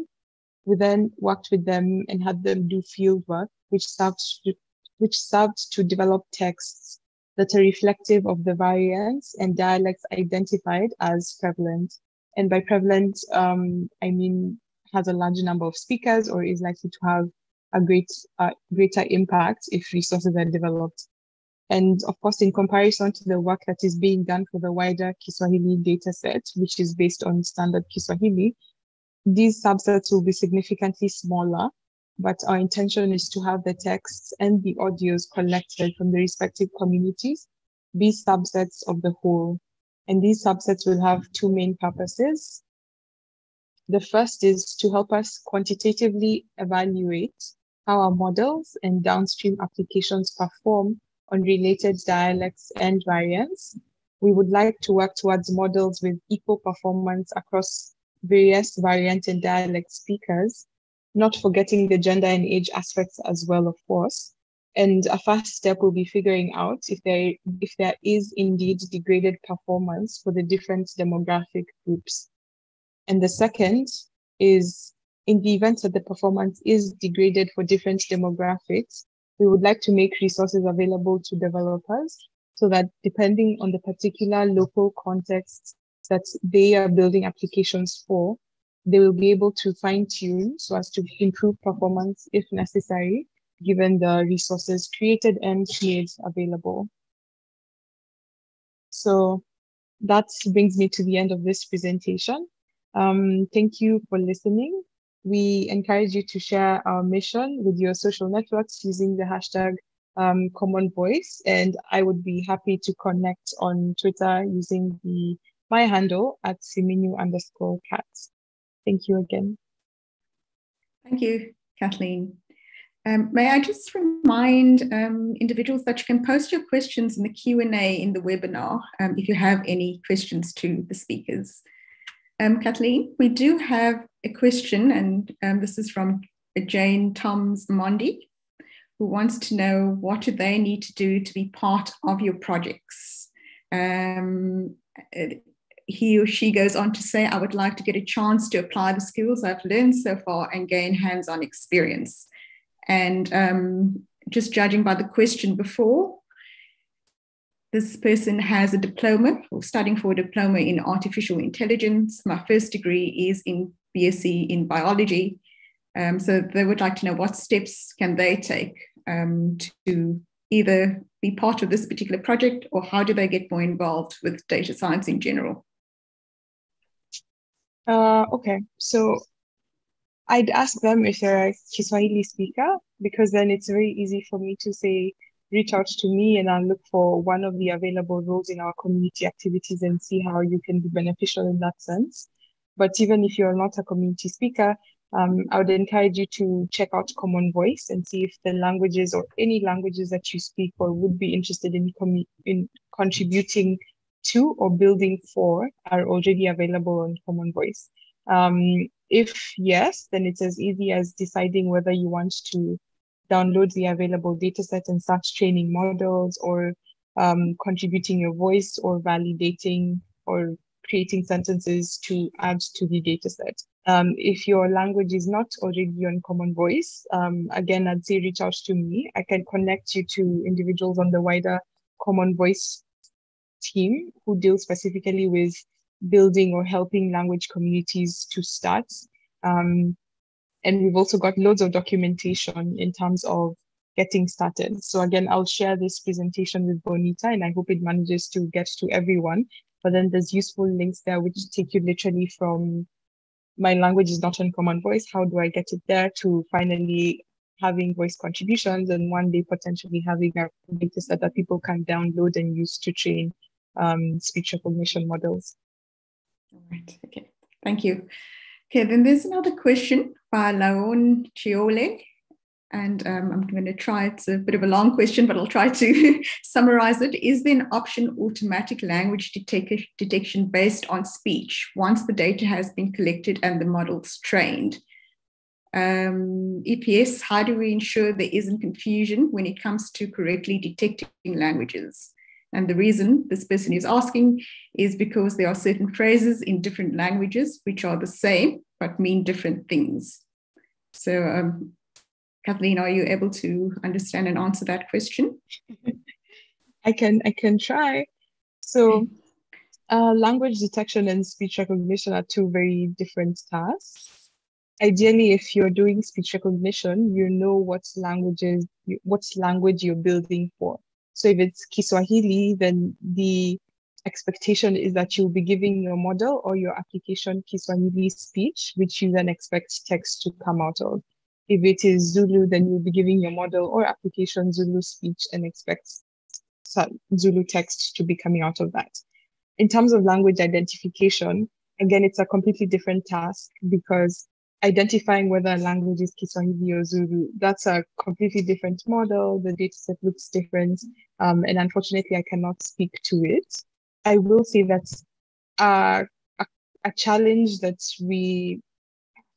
We then worked with them and had them do field work, which served to, which served to develop texts that are reflective of the variants and dialects identified as prevalent. And by prevalent, um, I mean has a large number of speakers or is likely to have a great uh, greater impact if resources are developed. And of course, in comparison to the work that is being done for the wider Kiswahili dataset, which is based on standard Kiswahili, these subsets will be significantly smaller, but our intention is to have the texts and the audios collected from the respective communities be subsets of the whole. And these subsets will have two main purposes. The first is to help us quantitatively evaluate how our models and downstream applications perform on related dialects and variants. We would like to work towards models with equal performance across various variant and dialect speakers, not forgetting the gender and age aspects as well, of course. And a first step will be figuring out if there, if there is indeed degraded performance for the different demographic groups. And the second is in the event that the performance is degraded for different demographics, we would like to make resources available to developers so that depending on the particular local context that they are building applications for, they will be able to fine tune so as to improve performance if necessary, given the resources created and made available. So that brings me to the end of this presentation. Um, thank you for listening. We encourage you to share our mission with your social networks using the hashtag um, Common Voice. And I would be happy to connect on Twitter using the my handle at Siminyu underscore cats. Thank you again. Thank you, Kathleen. Um, may I just remind um, individuals that you can post your questions in the Q&A in the webinar um, if you have any questions to the speakers. Um, Kathleen, we do have a question, and um, this is from Jane Toms Mondi, who wants to know what do they need to do to be part of your projects. Um, he or she goes on to say, I would like to get a chance to apply the skills I've learned so far and gain hands on experience. And um, just judging by the question before, this person has a diploma or studying for a diploma in artificial intelligence. My first degree is in BSc in biology. Um, so they would like to know what steps can they take um, to either be part of this particular project or how do they get more involved with data science in general? Uh, okay, so I'd ask them if they're a Kiswahili speaker because then it's very easy for me to say, reach out to me and I'll look for one of the available roles in our community activities and see how you can be beneficial in that sense. But even if you're not a community speaker, um, I would encourage you to check out Common Voice and see if the languages or any languages that you speak or would be interested in, in contributing to or building for are already available on Common Voice. Um, if yes, then it's as easy as deciding whether you want to download the available dataset and start training models or um, contributing your voice or validating or creating sentences to add to the dataset. Um, if your language is not already on Common Voice, um, again, I'd say reach out to me. I can connect you to individuals on the wider Common Voice team who deal specifically with building or helping language communities to start. Um, and we've also got loads of documentation in terms of getting started. So again, I'll share this presentation with Bonita and I hope it manages to get to everyone. But then there's useful links there which take you literally from my language is not on common voice. How do I get it there to finally having voice contributions and one day potentially having a data set that people can download and use to train um, speech recognition models. All right. Okay. Thank you. Okay, then there's another question by Laon Chiole. And um, I'm going to try, it's a bit of a long question, but I'll try to summarize it. Is there an option automatic language detec- detection based on speech once the data has been collected and the model's trained? Um, EPS, how do we ensure there isn't confusion when it comes to correctly detecting languages? And the reason this person is asking is because there are certain phrases in different languages which are the same but mean different things. So, um, Kathleen, are you able to understand and answer that question? I can. I can try. So, uh, language detection and speech recognition are two very different tasks. Ideally, if you're doing speech recognition, you know what languages, what language you're building for. So if it's Kiswahili, then the expectation is that you'll be giving your model or your application Kiswahili speech, which you then expect text to come out of. If it is Zulu, then you'll be giving your model or application Zulu speech and expect Zulu text to be coming out of that. In terms of language identification, again, it's a completely different task because identifying whether a language is Kiswahili or Zulu, that's a completely different model. The dataset looks different. Um, and unfortunately, I cannot speak to it. I will say that uh, a, a challenge that we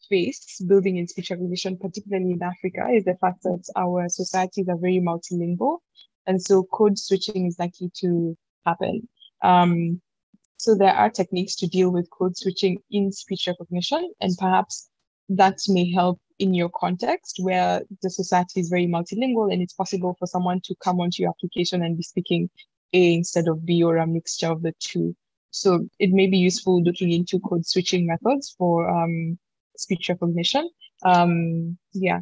face building in speech recognition, particularly in Africa, is the fact that our societies are very multilingual. And so code switching is likely to happen. Um, so there are techniques to deal with code switching in speech recognition, and perhaps that may help in your context where the society is very multilingual and it's possible for someone to come onto your application and be speaking A instead of B or a mixture of the two. So it may be useful looking into code switching methods for um, speech recognition. Um, yeah.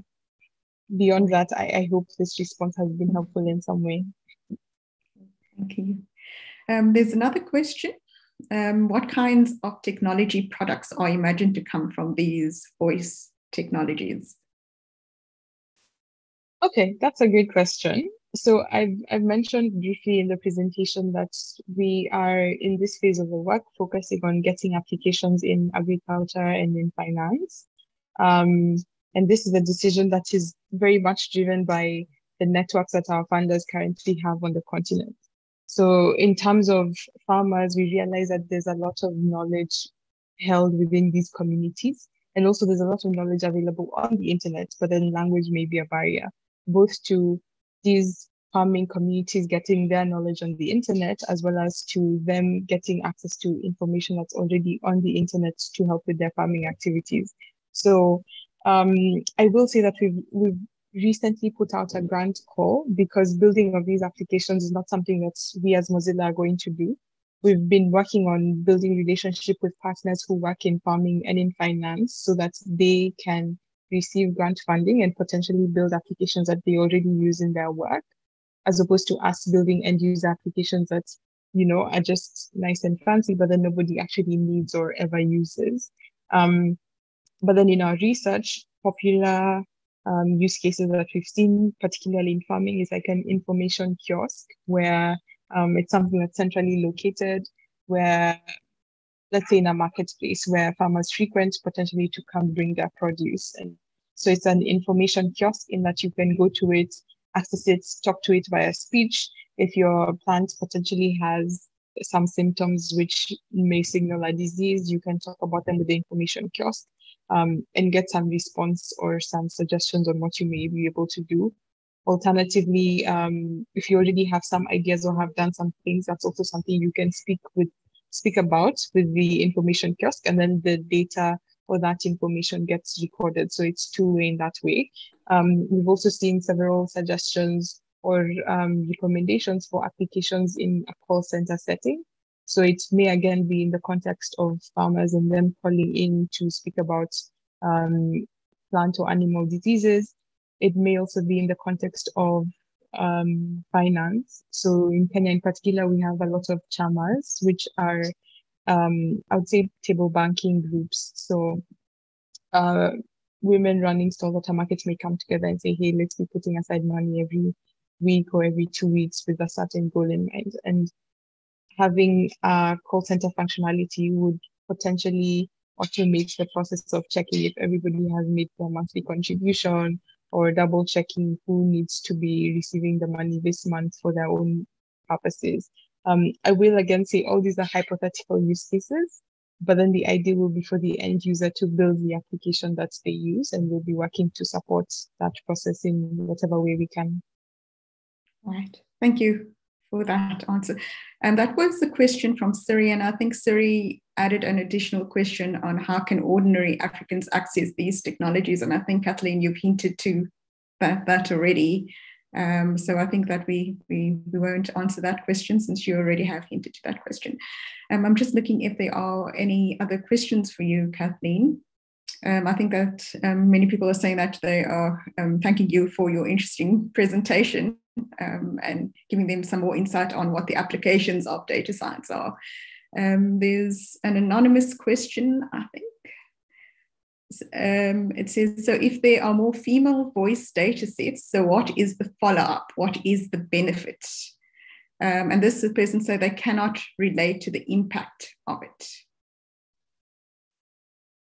Beyond that, I, I hope this response has been helpful in some way. Thank you. Um, there's another question um, what kinds of technology products are imagined to come from these voice technologies? Okay, that's a great question. So I've, I've mentioned briefly in the presentation that we are in this phase of the work focusing on getting applications in agriculture and in finance. Um, and this is a decision that is very much driven by the networks that our funders currently have on the continent. So in terms of farmers, we realize that there's a lot of knowledge held within these communities. And also there's a lot of knowledge available on the internet, but then language may be a barrier, both to these farming communities getting their knowledge on the internet, as well as to them getting access to information that's already on the internet to help with their farming activities. So um, I will say that we've, we've recently put out a grant call because building of these applications is not something that we as Mozilla are going to do. We've been working on building relationship with partners who work in farming and in finance so that they can receive grant funding and potentially build applications that they already use in their work, as opposed to us building end user applications that, you know, are just nice and fancy, but then nobody actually needs or ever uses. Um, but then in our research, popular um, use cases that we've seen, particularly in farming, is like an information kiosk where um, it's something that's centrally located, where let's say in a marketplace where farmers frequent potentially to come bring their produce. And so it's an information kiosk in that you can go to it, access it, talk to it via speech. If your plant potentially has some symptoms which may signal a disease, you can talk about them with the information kiosk um, and get some response or some suggestions on what you may be able to do. Alternatively, um, if you already have some ideas or have done some things, that's also something you can speak with speak about with the information kiosk, and then the data or that information gets recorded. So it's two way in that way. Um, we've also seen several suggestions or um, recommendations for applications in a call center setting. So it may again be in the context of farmers and them calling in to speak about um, plant or animal diseases. It may also be in the context of um, finance. So in Kenya in particular, we have a lot of chamas, which are, um, I would say, table banking groups. So uh, women running stalls at a market may come together and say, hey, let's be putting aside money every week or every two weeks with a certain goal in mind. And having a call center functionality would potentially automate the process of checking if everybody has made their monthly contribution or double checking who needs to be receiving the money this month for their own purposes. Um, I will again say all these are hypothetical use cases, but then the idea will be for the end user to build the application that they use and we'll be working to support that process in whatever way we can. All right. Thank you for that answer. And that was the question from Siri, and I think Siri added an additional question on how can ordinary Africans access these technologies. And I think Kathleen, you've hinted to that, that already. Um, so I think that we, we, we won't answer that question since you already have hinted to that question. Um, I'm just looking if there are any other questions for you, Kathleen. Um, I think that um, many people are saying that they are um, thanking you for your interesting presentation um, and giving them some more insight on what the applications of data science are. Um, there's an anonymous question, I think. Um, it says, so if there are more female voice data sets, so what is the follow-up? What is the benefit? and this person said they cannot relate to the impact of it.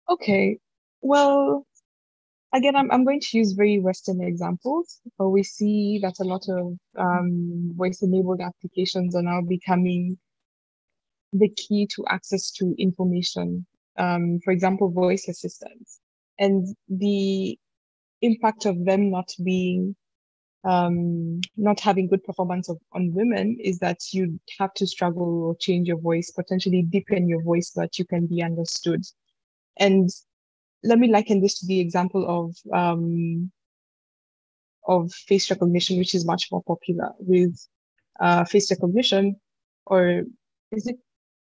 Okay, well, again, I'm, I'm going to use very Western examples, but we see that a lot of um, voice enabled applications are now becoming the key to access to information. Um, for example, voice assistants. And the impact of them not being, um, not having good performance of, on women is that you have to struggle or change your voice, potentially deepen your voice so that you can be understood. And let me liken this to the example of um, of face recognition, which is much more popular with uh, face recognition, or is it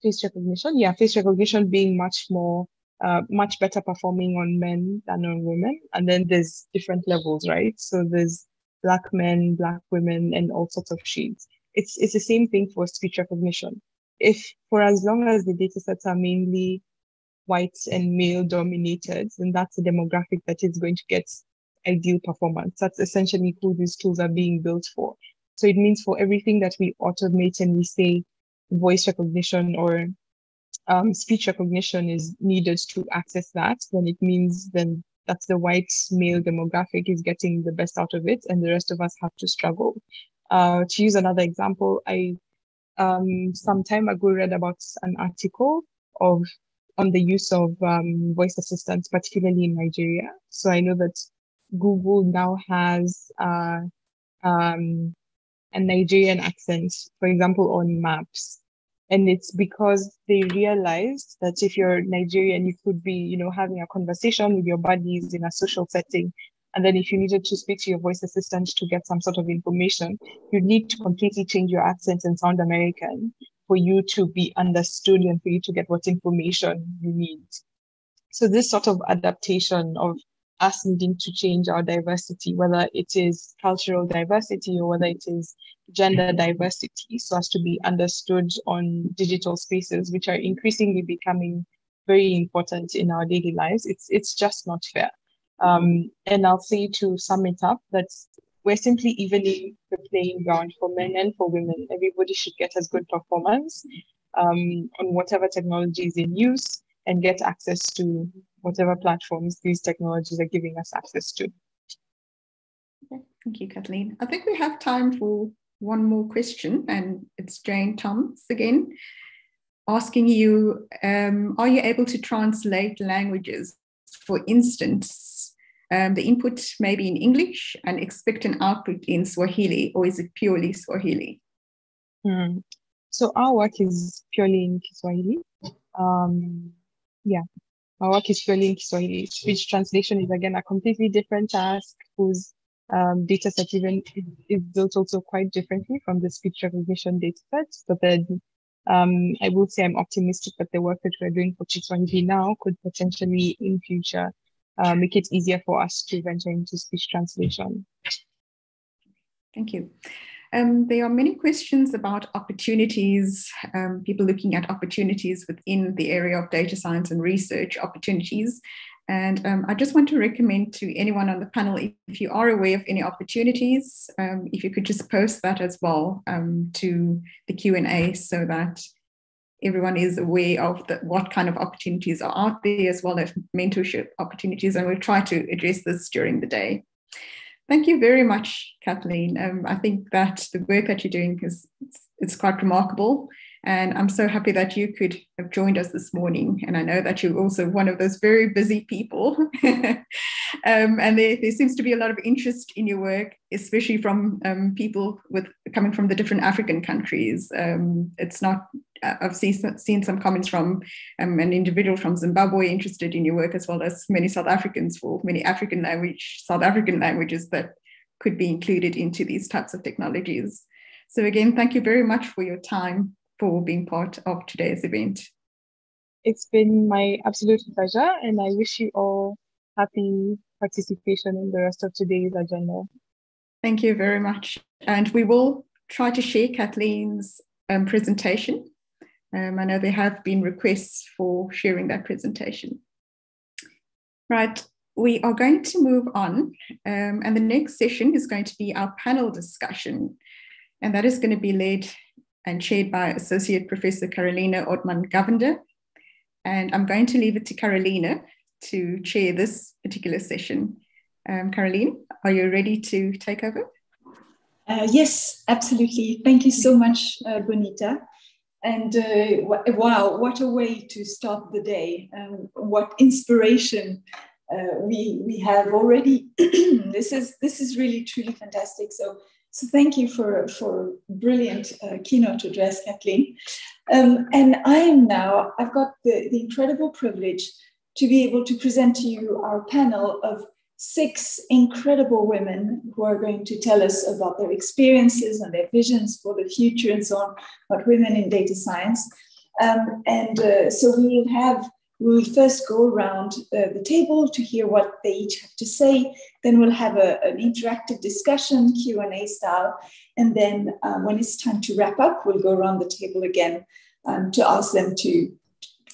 face recognition? Yeah, face recognition being much more, uh, much better performing on men than on women. And then there's different levels, right? So there's black men, black women, and all sorts of shades. It's it's the same thing for speech recognition. If for as long as the data sets are mainly white and male dominated, then that's a demographic that is going to get ideal performance. That's essentially who these tools are being built for. So it means for everything that we automate and we say voice recognition or um, speech recognition is needed to access that, then it means then that's the white male demographic is getting the best out of it, and the rest of us have to struggle. Uh, to use another example, I um, some time ago read about an article of on the use of um, voice assistants, particularly in Nigeria. So I know that Google now has uh, um, a Nigerian accent, for example, on maps. And it's because they realized that if you're Nigerian, you could be, you know, having a conversation with your buddies in a social setting. And then if you needed to speak to your voice assistant to get some sort of information, you need to completely change your accent and sound American for you to be understood and for you to get what information you need. So this sort of adaptation of us needing to change our diversity, whether it is cultural diversity or whether it is gender diversity, so as to be understood on digital spaces, which are increasingly becoming very important in our daily lives. It's it's just not fair. Um, and I'll say to sum it up that we're simply evening the playing ground for men and for women. Everybody should get as good performance um, on whatever technology is in use and get access to whatever platforms these technologies are giving us access to. Okay. Thank you, Kathleen. I think we have time for one more question, and it's Jane Thomas again asking you um, Are you able to translate languages? For instance, um, the input may be in English and expect an output in Swahili, or is it purely Swahili? Mm. So our work is purely in Kiswahili. Um, yeah, our work is purely in Kiswahili. Speech translation is again a completely different task whose um, data set even is built also quite differently from the speech recognition data set. But then um, I would say I'm optimistic that the work that we're doing for Kiswahili now could potentially in future uh, make it easier for us to venture into speech translation. Thank you. Um, there are many questions about opportunities, um, people looking at opportunities within the area of data science and research opportunities. And um, I just want to recommend to anyone on the panel, if, you are aware of any opportunities, um, if you could just post that as well um, to the Q&A so that everyone is aware of the, what kind of opportunities are out there as well as mentorship opportunities. And we'll try to address this during the day. Thank you very much, Kathleen. Um, I think that the work that you're doing is it's, it's quite remarkable. And I'm so happy that you could have joined us this morning. And I know that you're also one of those very busy people. um, and there, there, seems to be a lot of interest in your work, especially from um, people with coming from the different African countries. Um, it's not, I've seen, seen some comments from um, an individual from Zimbabwe interested in your work, as well as many South Africans for many African language, South African languages that could be included into these types of technologies. So again, thank you very much for your time for being part of today's event. It's been my absolute pleasure, and I wish you all happy participation in the rest of today's agenda. Thank you very much. And we will try to share Kathleen's um, presentation. Um, I know there have been requests for sharing that presentation. Right, we are going to move on, um, and the next session is going to be our panel discussion, and that is going to be led and chaired by Associate Professor Carolina Odman Govender. And I'm going to leave it to Carolina to chair this particular session. Um, Caroline, are you ready to take over? Uh, yes, absolutely. Thank you so much, uh, Bonita. And uh, wow, what a way to start the day. Um, what inspiration uh, we, we have already. this, is, this is really, truly fantastic. So so thank you for, for brilliant uh, keynote address, Kathleen. Um, and I am now, I've got the, the incredible privilege to be able to present to you our panel of six incredible women who are going to tell us about their experiences and their visions for the future and so on, about women in data science. Um, and uh, so we will have we will first go around uh, the table to hear what they each have to say. Then we'll have a, an interactive discussion, Q&A style. And then uh, when it's time to wrap up, we'll go around the table again um, to ask them to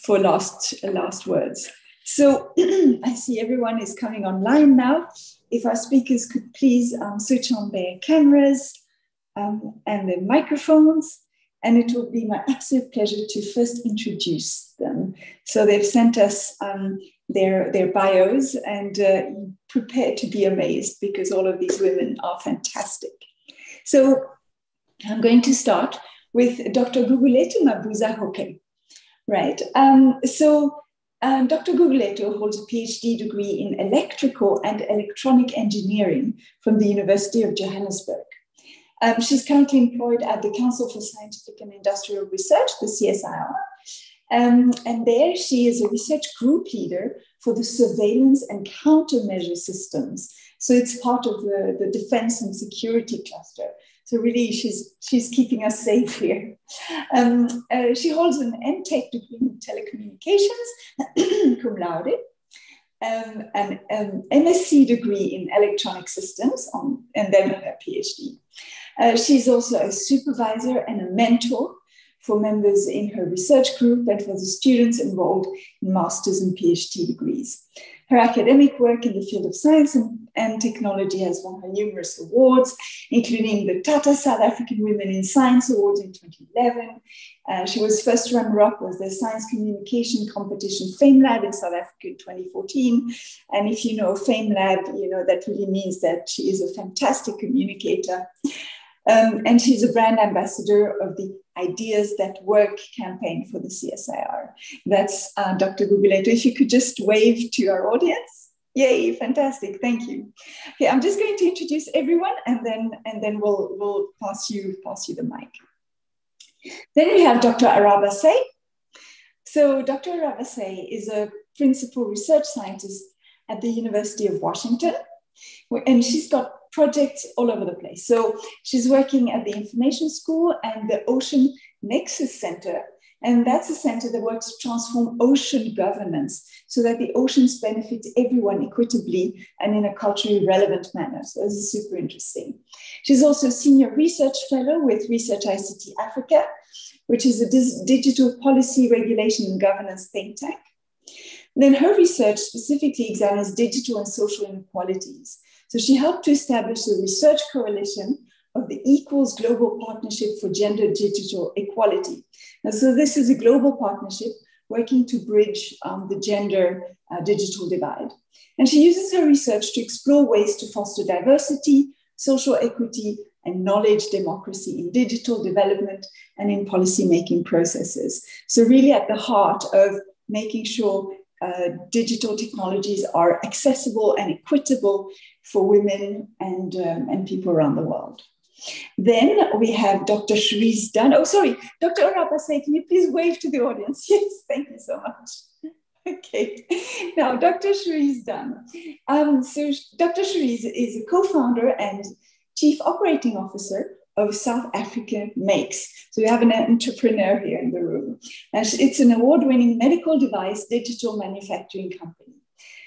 for last, uh, last words. So I see everyone is coming online now. If our speakers could please um, switch on their cameras um, and their microphones and it will be my absolute pleasure to first introduce them. So they've sent us um, their, their bios and uh, prepare to be amazed because all of these women are fantastic. So I'm going to start with Dr. Gugulethu Mabuza Hocquet. Right. Um, so um, Dr. Gugulethu holds a PhD degree in electrical and electronic engineering from the University of Johannesburg. Um, she's currently employed at the Council for Scientific and Industrial Research, the CSIR. Um, and there she is a research group leader for the surveillance and countermeasure systems. So it's part of the, the defense and security cluster. So really, she's, she's keeping us safe here. Um, uh, she holds an MTech degree in telecommunications, cum laude, um, an um, MSc degree in electronic systems, on, and then a PhD. Uh, she's also a supervisor and a mentor for members in her research group and for the students enrolled in master's and PhD degrees. Her academic work in the field of science and, and technology has won her numerous awards, including the Tata South African Women in Science Awards in 2011. Uh, she was first runner-up with the Science Communication Competition FameLab in South Africa in 2014. And if you know FameLab, you know that really means that she is a fantastic communicator. Um, and she's a brand ambassador of the Ideas That Work campaign for the CSIR. That's uh, Dr. Gugulethu. If you could just wave to our audience. Yay, fantastic. Thank you. Okay, I'm just going to introduce everyone and then and then we'll we'll pass you pass you the mic. Then we have Dr. Araba Sey. So Dr. Araba Sey is a principal research scientist at the University of Washington. And she's got projects all over the place. So she's working at the Information School and the Ocean Nexus Center. And that's a center that works to transform ocean governance so that the oceans benefit everyone equitably and in a culturally relevant manner. So this is super interesting. She's also a senior research fellow with Research ICT Africa, which is a digital policy regulation and governance think tank. Then her research specifically examines digital and social inequalities so she helped to establish the research coalition of the Equals Global Partnership for Gender Digital Equality. And so this is a global partnership working to bridge um, the gender uh, digital divide. And she uses her research to explore ways to foster diversity, social equity, and knowledge democracy in digital development and in policy-making processes. So really at the heart of making sure uh, digital technologies are accessible and equitable for women and, um, and people around the world. Then we have Dr. Cherise Dunn. Oh, sorry, Dr. Araba Sey, can you please wave to the audience? Yes, thank you so much. Okay, now Dr. Cherise Dunn. Um, so Dr. Cherise is a co-founder and chief operating officer of South Africa Makes. So we have an entrepreneur here in the room. And it's an award-winning medical device digital manufacturing company.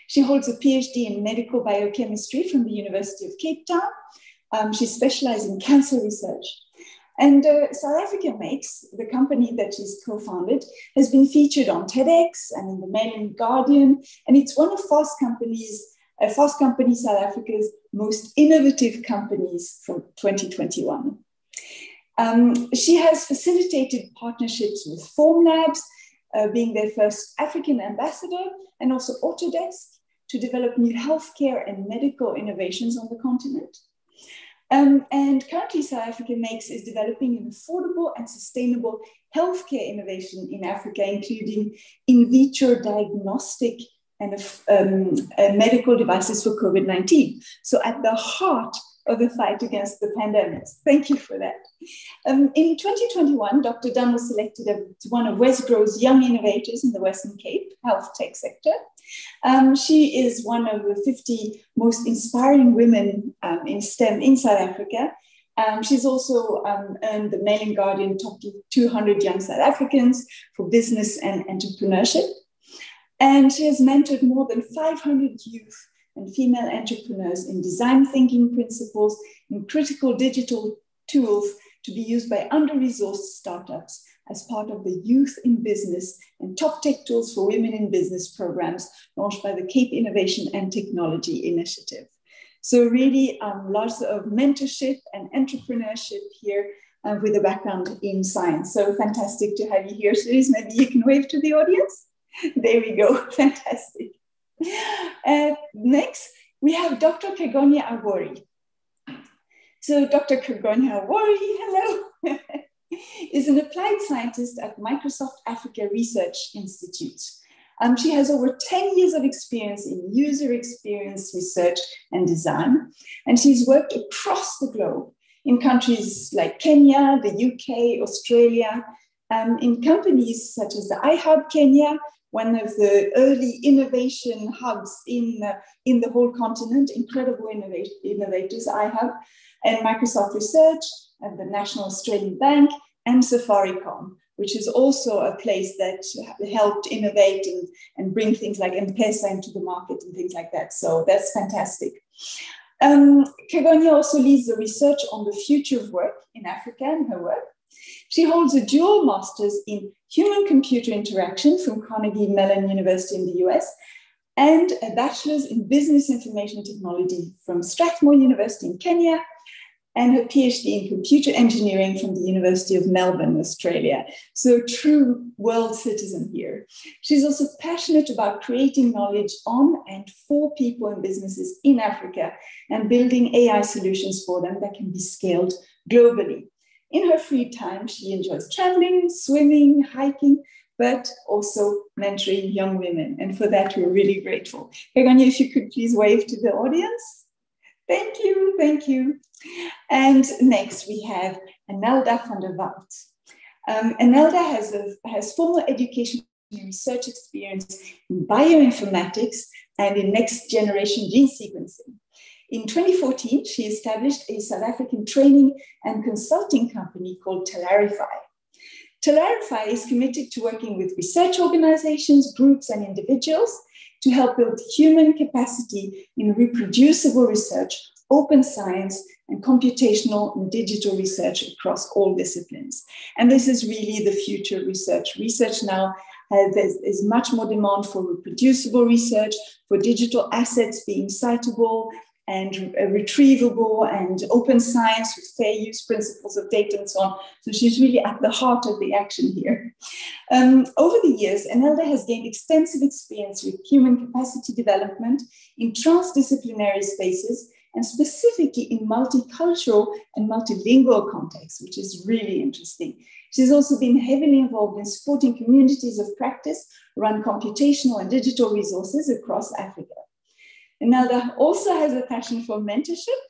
She holds a PhD in medical biochemistry from the University of Cape Town. Um, she specializes in cancer research. And uh, South Africa Makes, the company that she's co-founded, has been featured on TEDx and in the Mail and Guardian, and it's one of Fast Company's, uh, Fast Company South Africa's most innovative companies from 2021. Um, she has facilitated partnerships with Formlabs, uh, being their first African ambassador, and also Autodesk to develop new healthcare and medical innovations on the continent. Um, and currently, South Africa Makes is developing an affordable and sustainable healthcare innovation in Africa, including in vitro diagnostic and um, uh, medical devices for COVID 19. So, at the heart of the fight against the pandemics. Thank you for that. Um, in 2021, Dr. Dunn was selected as one of Wesgro's young innovators in the Western Cape health tech sector. Um, she is one of the 50 most inspiring women um, in STEM in South Africa. Um, she's also um, earned the Mail and Guardian Top 200 Young South Africans for business and entrepreneurship. And she has mentored more than 500 youth and female entrepreneurs in design thinking principles, in critical digital tools to be used by under resourced startups as part of the Youth in Business and Top Tech Tools for Women in Business programs launched by the Cape Innovation and Technology Initiative. So, really, um, lots of mentorship and entrepreneurship here uh, with a background in science. So, fantastic to have you here, Cherise. Maybe you can wave to the audience. There we go. Fantastic. Uh, next, we have Dr. Kagonya Awori. So Dr. Kagonya Awori, hello, is an applied scientist at Microsoft Africa Research Institute. Um, she has over 10 years of experience in user experience research and design, and she's worked across the globe in countries like Kenya, the UK, Australia, um, in companies such as the iHub Kenya, one of the early innovation hubs in, in the whole continent, incredible innovators I have, and Microsoft Research, and the National Australian Bank, and Safaricom, which is also a place that helped innovate and, and bring things like M-Pesa into the market and things like that. So that's fantastic. Um, Kagonya also leads the research on the future of work in Africa in her work. She holds a dual master's in human computer interaction from Carnegie Mellon University in the US and a bachelor's in business information technology from Strathmore University in Kenya and her PhD in computer engineering from the University of Melbourne, Australia. So, true world citizen here. She's also passionate about creating knowledge on and for people and businesses in Africa and building AI solutions for them that can be scaled globally. In her free time, she enjoys traveling, swimming, hiking, but also mentoring young women. And for that, we're really grateful. Kagonya, if you could please wave to the audience. Thank you, thank you. And next we have Anelda van der Walt. Um, Anelda has, a, has formal education and research experience in bioinformatics and in next generation gene sequencing. In 2014, she established a South African training and consulting company called Talarify. Talarify is committed to working with research organizations, groups, and individuals to help build human capacity in reproducible research, open science, and computational and digital research across all disciplines. And this is really the future research. Research now uh, there's, much more demand for reproducible research, for digital assets being citable, and retrievable and open science with fair use principles of data and so on. So she's really at the heart of the action here. Um, over the years, Anelda has gained extensive experience with human capacity development in transdisciplinary spaces and specifically in multicultural and multilingual contexts, which is really interesting. She's also been heavily involved in supporting communities of practice around computational and digital resources across Africa. Nelda also has a passion for mentorship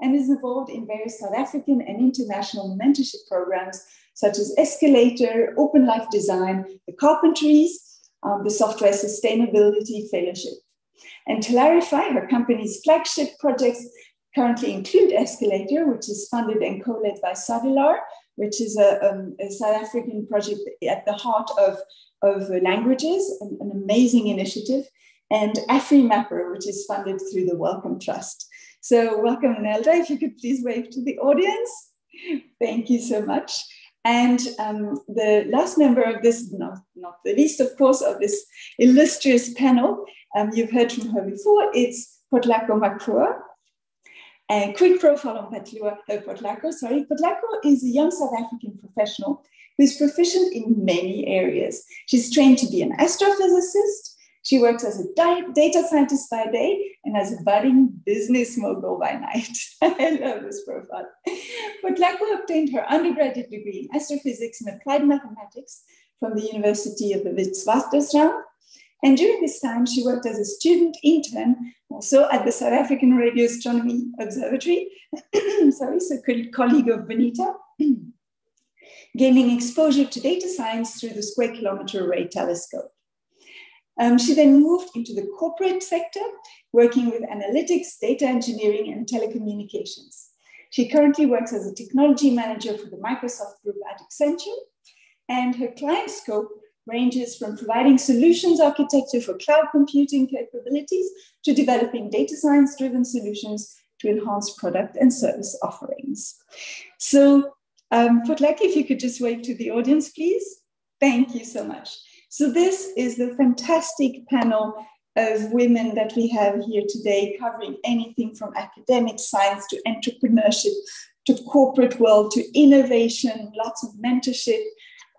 and is involved in various South African and international mentorship programs such as Escalator, Open Life Design, the Carpentries, um, the Software Sustainability Fellowship. And to clarify, her company's flagship projects currently include Escalator, which is funded and co-led by SADiLaR, which is a, um, a, South African project at the heart of, of languages, an, an amazing initiative, and AfriMapper, which is funded through the Wellcome Trust. So welcome, Nelda. If you could please wave to the audience. Thank you so much. And um, the last member of this, not, not the least, of course, of this illustrious panel, um, you've heard from her before, it's Potlako Makua. A quick profile on Patlua, uh, Potlako, sorry. Potlako is a young South African professional who is proficient in many areas. She's trained to be an astrophysicist, she works as a data scientist by day and as a budding business mogul by night. I love this profile. But Potlako obtained her undergraduate degree in astrophysics and applied mathematics from the University of the Witwatersrand. And during this time, she worked as a student intern also at the South African Radio Astronomy Observatory, sorry, so colleague of Bonita, gaining exposure to data science through the Square Kilometer Array Telescope. Um, she then moved into the corporate sector, working with analytics, data engineering, and telecommunications. She currently works as a technology manager for the Microsoft Group at Accenture, and her client scope ranges from providing solutions architecture for cloud computing capabilities to developing data science driven solutions to enhance product and service offerings. So, um, if you could just wave to the audience, please. Thank you so much. So this is the fantastic panel of women that we have here today, covering anything from academic science to entrepreneurship to corporate world to innovation, lots of mentorship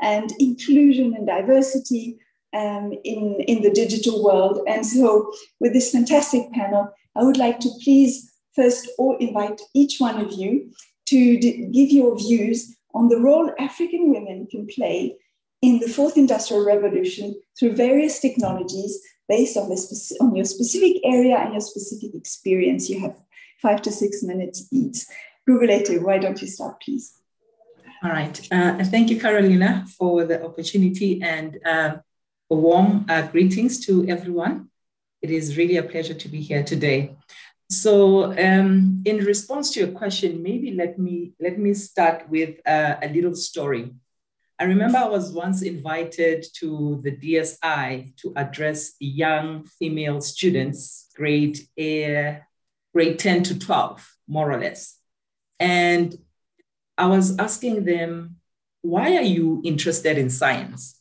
and inclusion and diversity um, in, in the digital world. And so with this fantastic panel, I would like to please first all invite each one of you to give your views on the role African women can play in the fourth industrial revolution through various technologies based on, the on your specific area and your specific experience. You have five to six minutes each. Gugulethu, why don't you start, please? All right. Uh, thank you, Carolina, for the opportunity and uh, a warm uh, greetings to everyone. It is really a pleasure to be here today. So, um, in response to your question, maybe let me let me start with uh, a little story. I remember I was once invited to the DSI to address young female students, grade, uh, grade 10 to 12, more or less. And I was asking them, why are you interested in science?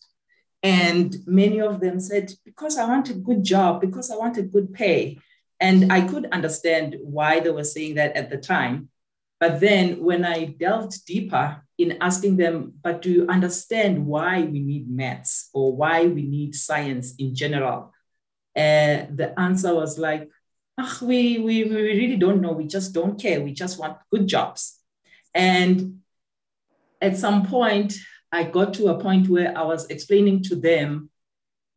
And many of them said, because I want a good job, because I want a good pay. And I could understand why they were saying that at the time. But then when I delved deeper, in asking them, but do you understand why we need maths or why we need science in general? Uh, the answer was like, oh, we, we, we really don't know. We just don't care. We just want good jobs. And at some point, I got to a point where I was explaining to them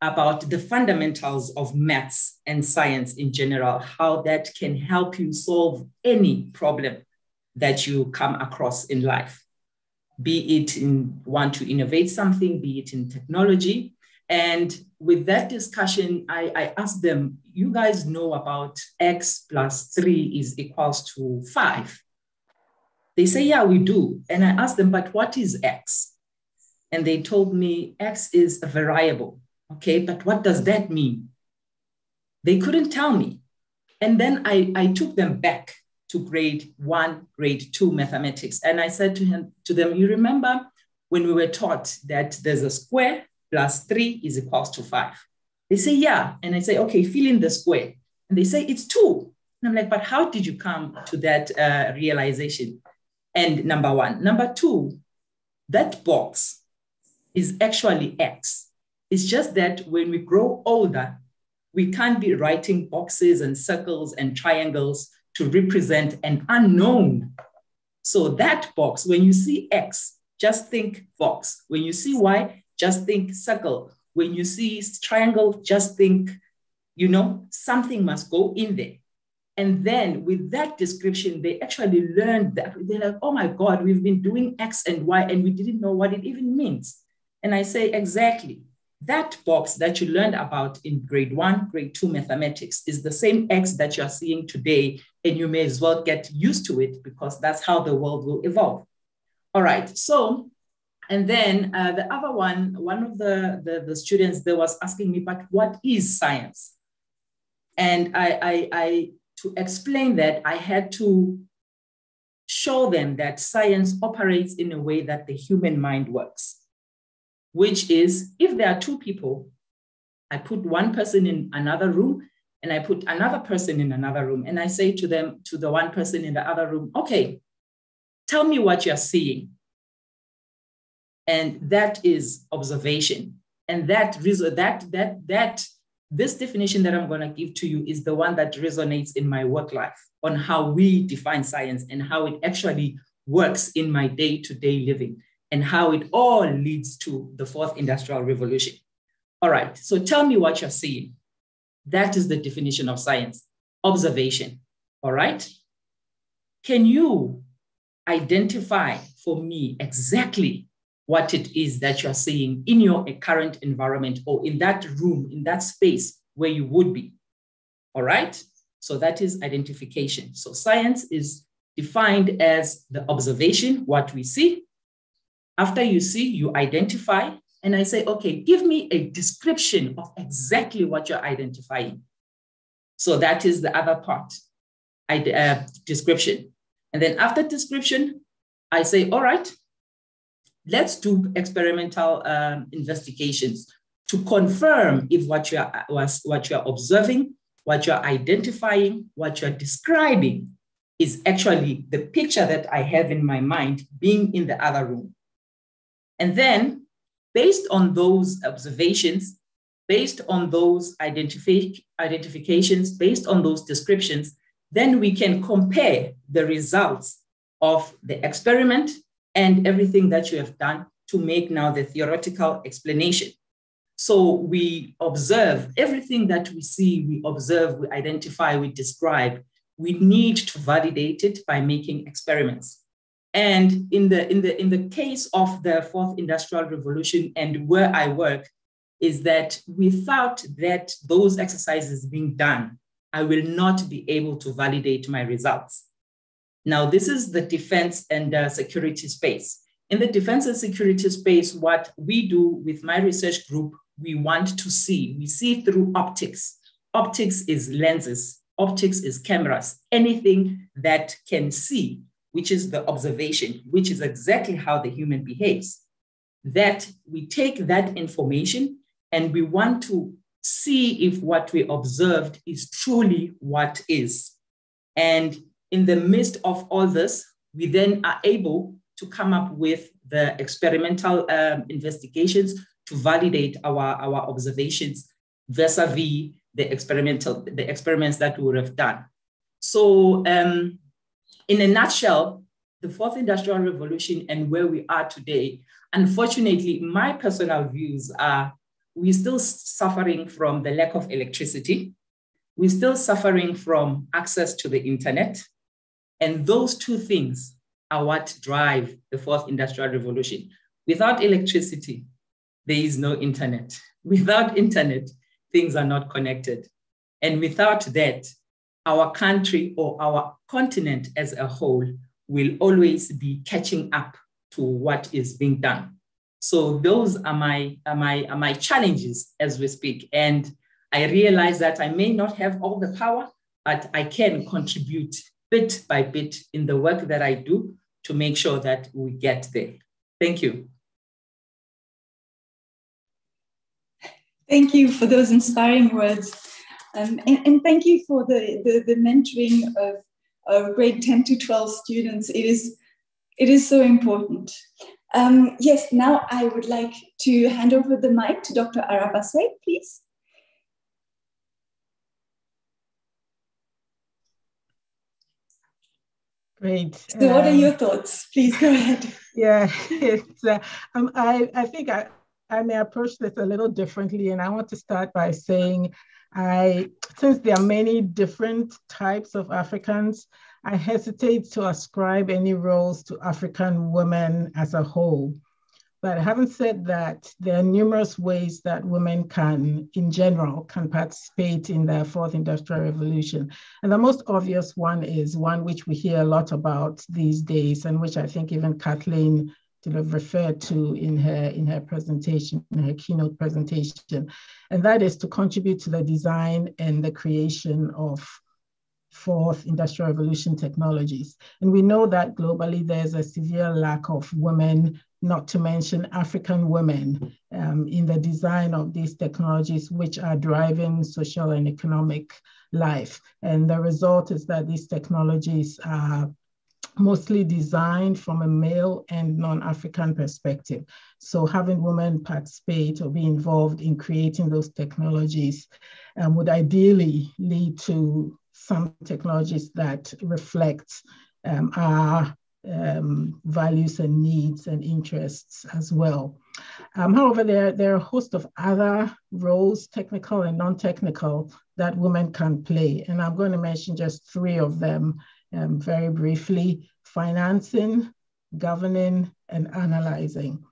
about the fundamentals of maths and science in general, how that can help you solve any problem that you come across in life be it in want to innovate something, be it in technology. And with that discussion, I, I asked them, you guys know about X plus three is equals to five. They say, yeah, we do. And I asked them, but what is X? And they told me X is a variable. Okay, but what does that mean? They couldn't tell me. And then I, I took them back to grade one, grade two mathematics. And I said to him, to them, you remember when we were taught that there's a square plus three is equals to five? They say, yeah. And I say, okay, fill in the square. And they say, it's two. And I'm like, but how did you come to that uh, realization? And number one. Number two, that box is actually X. It's just that when we grow older, we can't be writing boxes and circles and triangles to represent an unknown. So that box, when you see X, just think box. When you see Y, just think circle. When you see triangle, just think, you know, something must go in there. And then with that description, they actually learned that they're like, oh my God, we've been doing X and Y and we didn't know what it even means. And I say, exactly. That box that you learned about in grade one, grade two mathematics is the same X that you're seeing today. And you may as well get used to it because that's how the world will evolve. All right. So, and then uh, the other one, one of the, the, the students there was asking me, but what is science? And I, I, I to explain that, I had to show them that science operates in a way that the human mind works, which is if there are two people, I put one person in another room and I put another person in another room. And I say to them, to the one person in the other room, okay, tell me what you're seeing. And that is observation. And that, that, that, that this definition that I'm going to give to you is the one that resonates in my work life on how we define science and how it actually works in my day to day living and how it all leads to the fourth industrial revolution. All right, so tell me what you're seeing. That is the definition of science observation. All right. Can you identify for me exactly what it is that you're seeing in your eh, current environment or in that room, in that space where you would be. All right? So that is identification. So science is defined as the observation, what we see. After you see, you identify. And I say, okay, give me a description of exactly what you're identifying. So that is the other part, I, uh, description. And then after description, I say, all right, let's do experimental um, investigations to confirm if what you are what you are observing, what you are identifying, what you are describing is actually the picture that I have in my mind being in the other room. And then, based on those observations, based on those identifi- identifications, based on those descriptions, then we can compare the results of the experiment and everything that you have done to make now the theoretical explanation. So we observe everything that we see, we observe, we identify, we describe. We need to validate it by making experiments. And in the, in the, in the case of the fourth industrial revolution and where I work, is that without that those exercises being done, I will not be able to validate my results. Now, this is the defense and uh, security space. In the defense and security space, what we do with my research group, we want to see, we see through optics. Optics is lenses, optics is cameras, anything that can see, which is the observation, which is exactly how the human behaves. That we take that information and we want to see if what we observed is truly what is. And in the midst of all this, we then are able to come up with the experimental um, investigations to validate our, our observations vis-a-vis the experimental the experiments that we would have done. So um, in a nutshell, the fourth industrial revolution and where we are today, unfortunately, my personal views are we're still suffering from the lack of electricity. We're still suffering from access to the internet. And those two things are what drive the fourth industrial revolution. Without electricity, there is no internet. Without internet, things are not connected. And without that, our country or our continent as a whole will always be catching up to what is being done. So those are my, are my, are my challenges as we speak. And I realize that I may not have all the power, but I can contribute bit by bit in the work that I do to make sure that we get there. Thank you. Thank you for those inspiring words. Um, and, and, thank you for the, the, the mentoring of, of, grade 10 to 12 students. It is, it is so important. Um, yes, now I would like to hand over the mic to Dr. Araba Sey, please. Great. So, what are your um, thoughts? Please go ahead. Yeah, it's, uh, um, I, I think I, I may approach this a little differently, and I want to start by saying I, since there are many different types of Africans, I hesitate to ascribe any roles to African women as a whole. But having said that, there are numerous ways that women can, in general, can participate in the fourth industrial revolution. And the most obvious one is one which we hear a lot about these days, and which I think even Kathleen sort of referred to in her in her presentation, in her keynote presentation, and that is to contribute to the design and the creation of fourth industrial revolution technologies. And we know that globally there's a severe lack of women, not to mention African women, um, in the design of these technologies, which are driving social and economic life. And the result is that these technologies are mostly designed from a male and non-African perspective. So having women participate or be involved in creating those technologies um, would ideally lead to some technologies that reflect um, our um, values and needs and interests as well. Um, however, there, there are a host of other roles, technical and non-technical, that women can play. And I'm going to mention just three of them um, very briefly, financing, governing, and analyzing.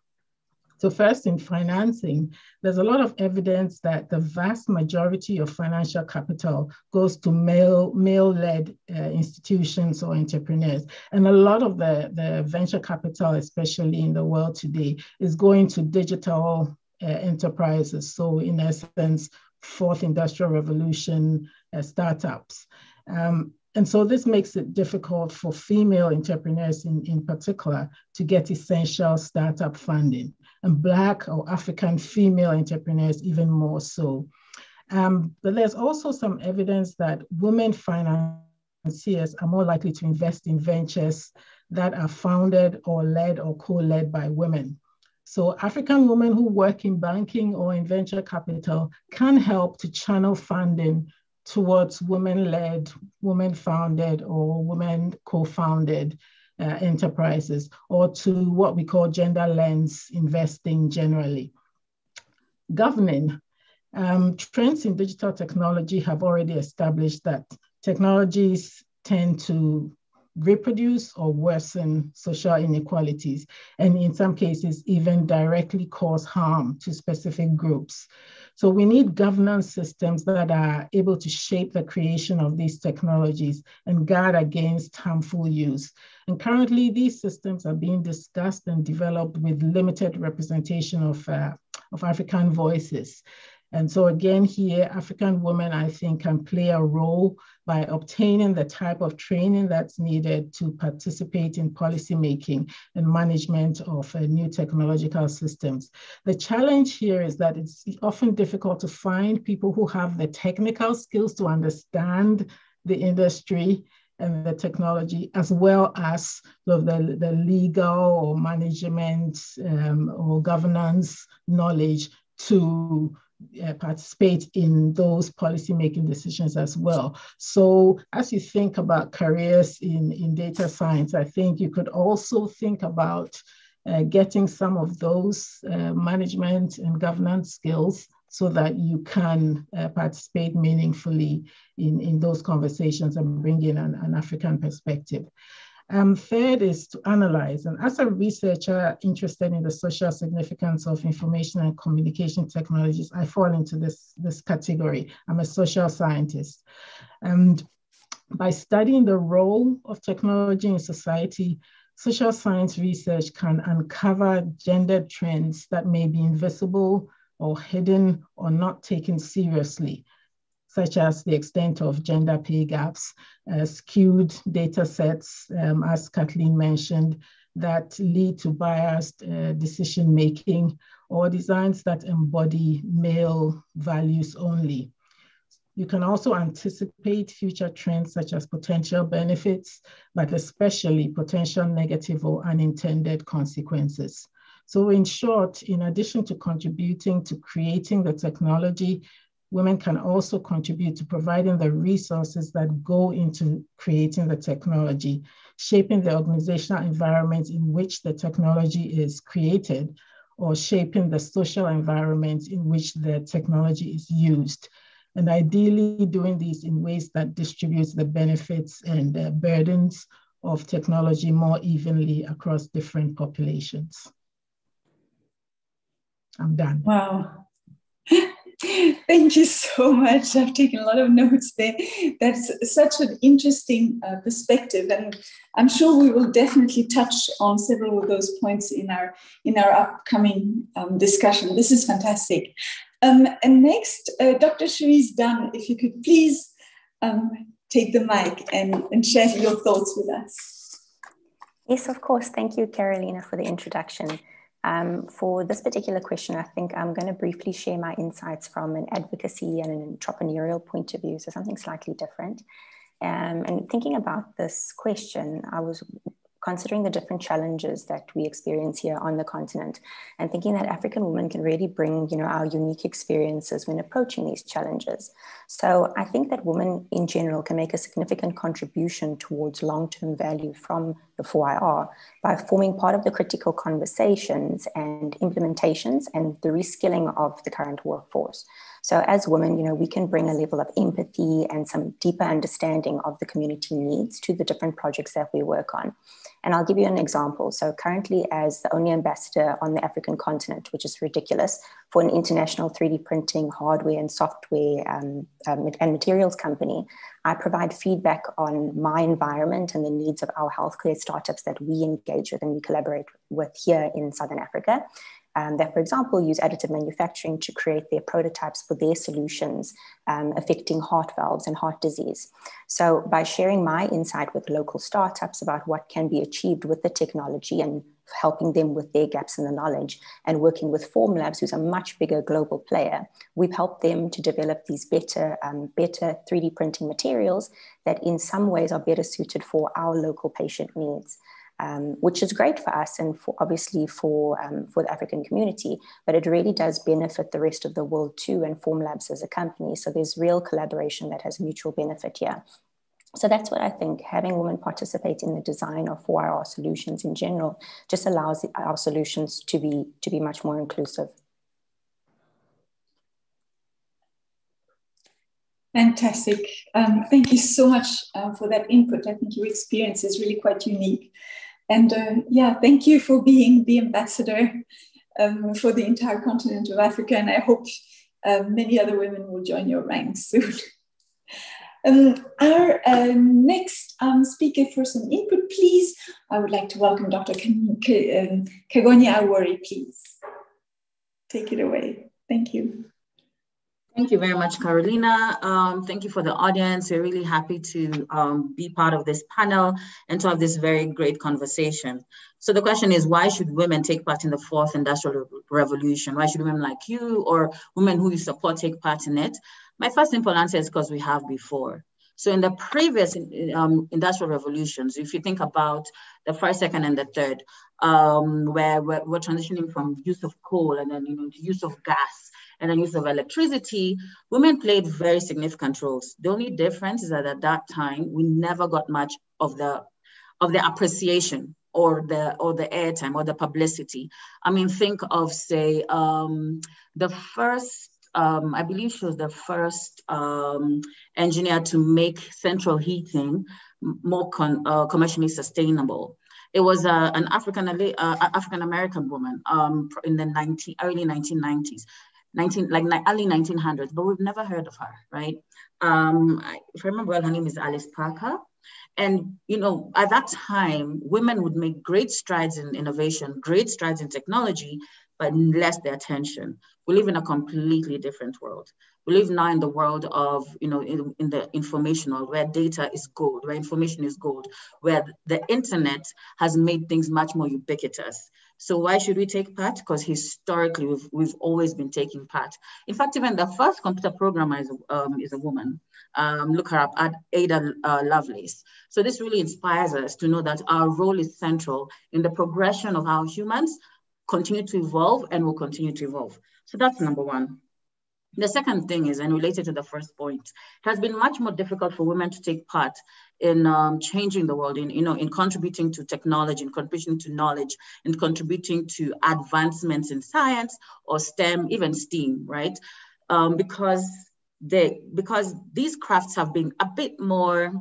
So first in financing, there's a lot of evidence that the vast majority of financial capital goes to male, male-led uh, institutions or entrepreneurs. And a lot of the, the venture capital, especially in the world today, is going to digital uh, enterprises. So in essence, fourth industrial revolution uh, startups. Um, and so this makes it difficult for female entrepreneurs in, in particular to get essential startup funding, and Black or African female entrepreneurs even more so. Um, but there's also some evidence that women financiers are more likely to invest in ventures that are founded or led or co-led by women. So African women who work in banking or in venture capital can help to channel funding towards women-led, women-founded, or women co-founded uh, enterprises, or to what we call gender lens investing generally. Governing. Um, trends in digital technology have already established that technologies tend to reproduce or worsen social inequalities, and in some cases, even directly cause harm to specific groups. So we need governance systems that are able to shape the creation of these technologies and guard against harmful use. And currently, these systems are being discussed and developed with limited representation of, uh, of African voices. And so again, here, African women, I think, can play a role by obtaining the type of training that's needed to participate in policymaking and management of uh, new technological systems. The challenge here is that it's often difficult to find people who have the technical skills to understand the industry and the technology, as well as the, the legal or management um, or governance knowledge to uh, participate in those policy-making decisions as well. So as you think about careers in, in data science, I think you could also think about uh, getting some of those uh, management and governance skills so that you can uh, participate meaningfully in, in those conversations and bring in an, an African perspective. Um, third is to analyze. And as a researcher interested in the social significance of information and communication technologies, I fall into this, this category. I'm a social scientist. And by studying the role of technology in society, social science research can uncover gender trends that may be invisible or hidden or not taken seriously such as the extent of gender pay gaps, uh, skewed data sets, um, as Kathleen mentioned, that lead to biased uh, decision making or designs that embody male values only. You can also anticipate future trends such as potential benefits, but especially potential negative or unintended consequences. So in short, in addition to contributing to creating the technology, women can also contribute to providing the resources that go into creating the technology, shaping the organizational environment in which the technology is created, or shaping the social environment in which the technology is used. And ideally doing this in ways that distributes the benefits and the burdens of technology more evenly across different populations. I'm done. Wow. Thank you so much. I've taken a lot of notes there. That's such an interesting uh, perspective, and I'm sure we will definitely touch on several of those points in our in our upcoming um, discussion. This is fantastic. Um, and next, uh, Dr. Cherise Dunn, if you could please um, take the mic and, and share your thoughts with us. Yes, of course. Thank you, Carolina, for the introduction. Um, for this particular question, I think I'm going to briefly share my insights from an advocacy and an entrepreneurial point of view, so something slightly different. Um, and thinking about this question, I was considering the different challenges that we experience here on the continent and thinking that African women can really bring, you know, our unique experiences when approaching these challenges. So I think that women in general can make a significant contribution towards long-term value from the 4IR by forming part of the critical conversations and implementations and the reskilling of the current workforce. So as women, you know, we can bring a level of empathy and some deeper understanding of the community needs to the different projects that we work on. And I'll give you an example. So currently as the only ambassador on the African continent, which is ridiculous, for an international 3D printing hardware and software um, um, and materials company, I provide feedback on my environment and the needs of our healthcare startups that we engage with and we collaborate with here in Southern Africa um, that, for example, use additive manufacturing to create their prototypes for their solutions um, affecting heart valves and heart disease. So, by sharing my insight with local startups about what can be achieved with the technology and helping them with their gaps in the knowledge and working with Formlabs, who's a much bigger global player, we've helped them to develop these better, um, better 3D printing materials that in some ways are better suited for our local patient needs um, which is great for us and for obviously for um, for the African community. But it really does benefit the rest of the world too, and Formlabs as a company. So there's real collaboration that has mutual benefit here. So that's what I think. Having women participate in the design of 4IR solutions in general just allows our solutions to be to be much more inclusive. Fantastic. Um, thank you so much uh, for that input. I think your experience is really quite unique. And uh, yeah, thank you for being the ambassador um, for the entire continent of Africa. And I hope uh, many other women will join your ranks soon. um, our um, next um, speaker for some input, please. I would like to welcome Dr. Um, Kagonya Awori, please. Take it away. Thank you. Thank you very much, Carolina. Um, thank you for the audience. We're really happy to um, be part of this panel and to have this very great conversation. So the question is, why should women take part in the fourth industrial revolution? Why should women like you or women who you support take part in it? My first simple answer is because we have before. So in the previous um, industrial revolutions, if you think about the first, second, and the third, um, where we're, we're, transitioning from use of coal and then you know, the use of gas, and the use of electricity, women played very significant roles. The only difference is that at that time, we never got much of the of the appreciation or the or the airtime or the publicity. I mean, think of say um, the first. Um, I believe she was the first um, engineer to make central heating more con, uh, commercially sustainable. It was uh, an African uh, African American woman um, in the 19, early 1990s. 19, like early 1900s, but we've never heard of her, right? Um, if I remember well, her name is Alice Parker. And, you know, at that time, women would make great strides in innovation, great strides in technology, but less the attention. We live in a completely different world. We live now in the world of, you know, in, in the informational, where data is gold, where information is gold, where the internet has made things much more ubiquitous. So why should we take part? Because historically, we've, we've always been taking part. In fact, even the first computer programmer is, um, is a woman. Um, look her up, Ada uh, Lovelace. So this really inspires us to know that our role is central in the progression of how humans continue to evolve and will continue to evolve. So that's number one. The second thing is, and related to the first point, it has been much more difficult for women to take part in um, changing the world, in you know, in contributing to technology, in contributing to knowledge, in contributing to advancements in science or STEM, even STEAM, right? Um, because they because these crafts have been a bit more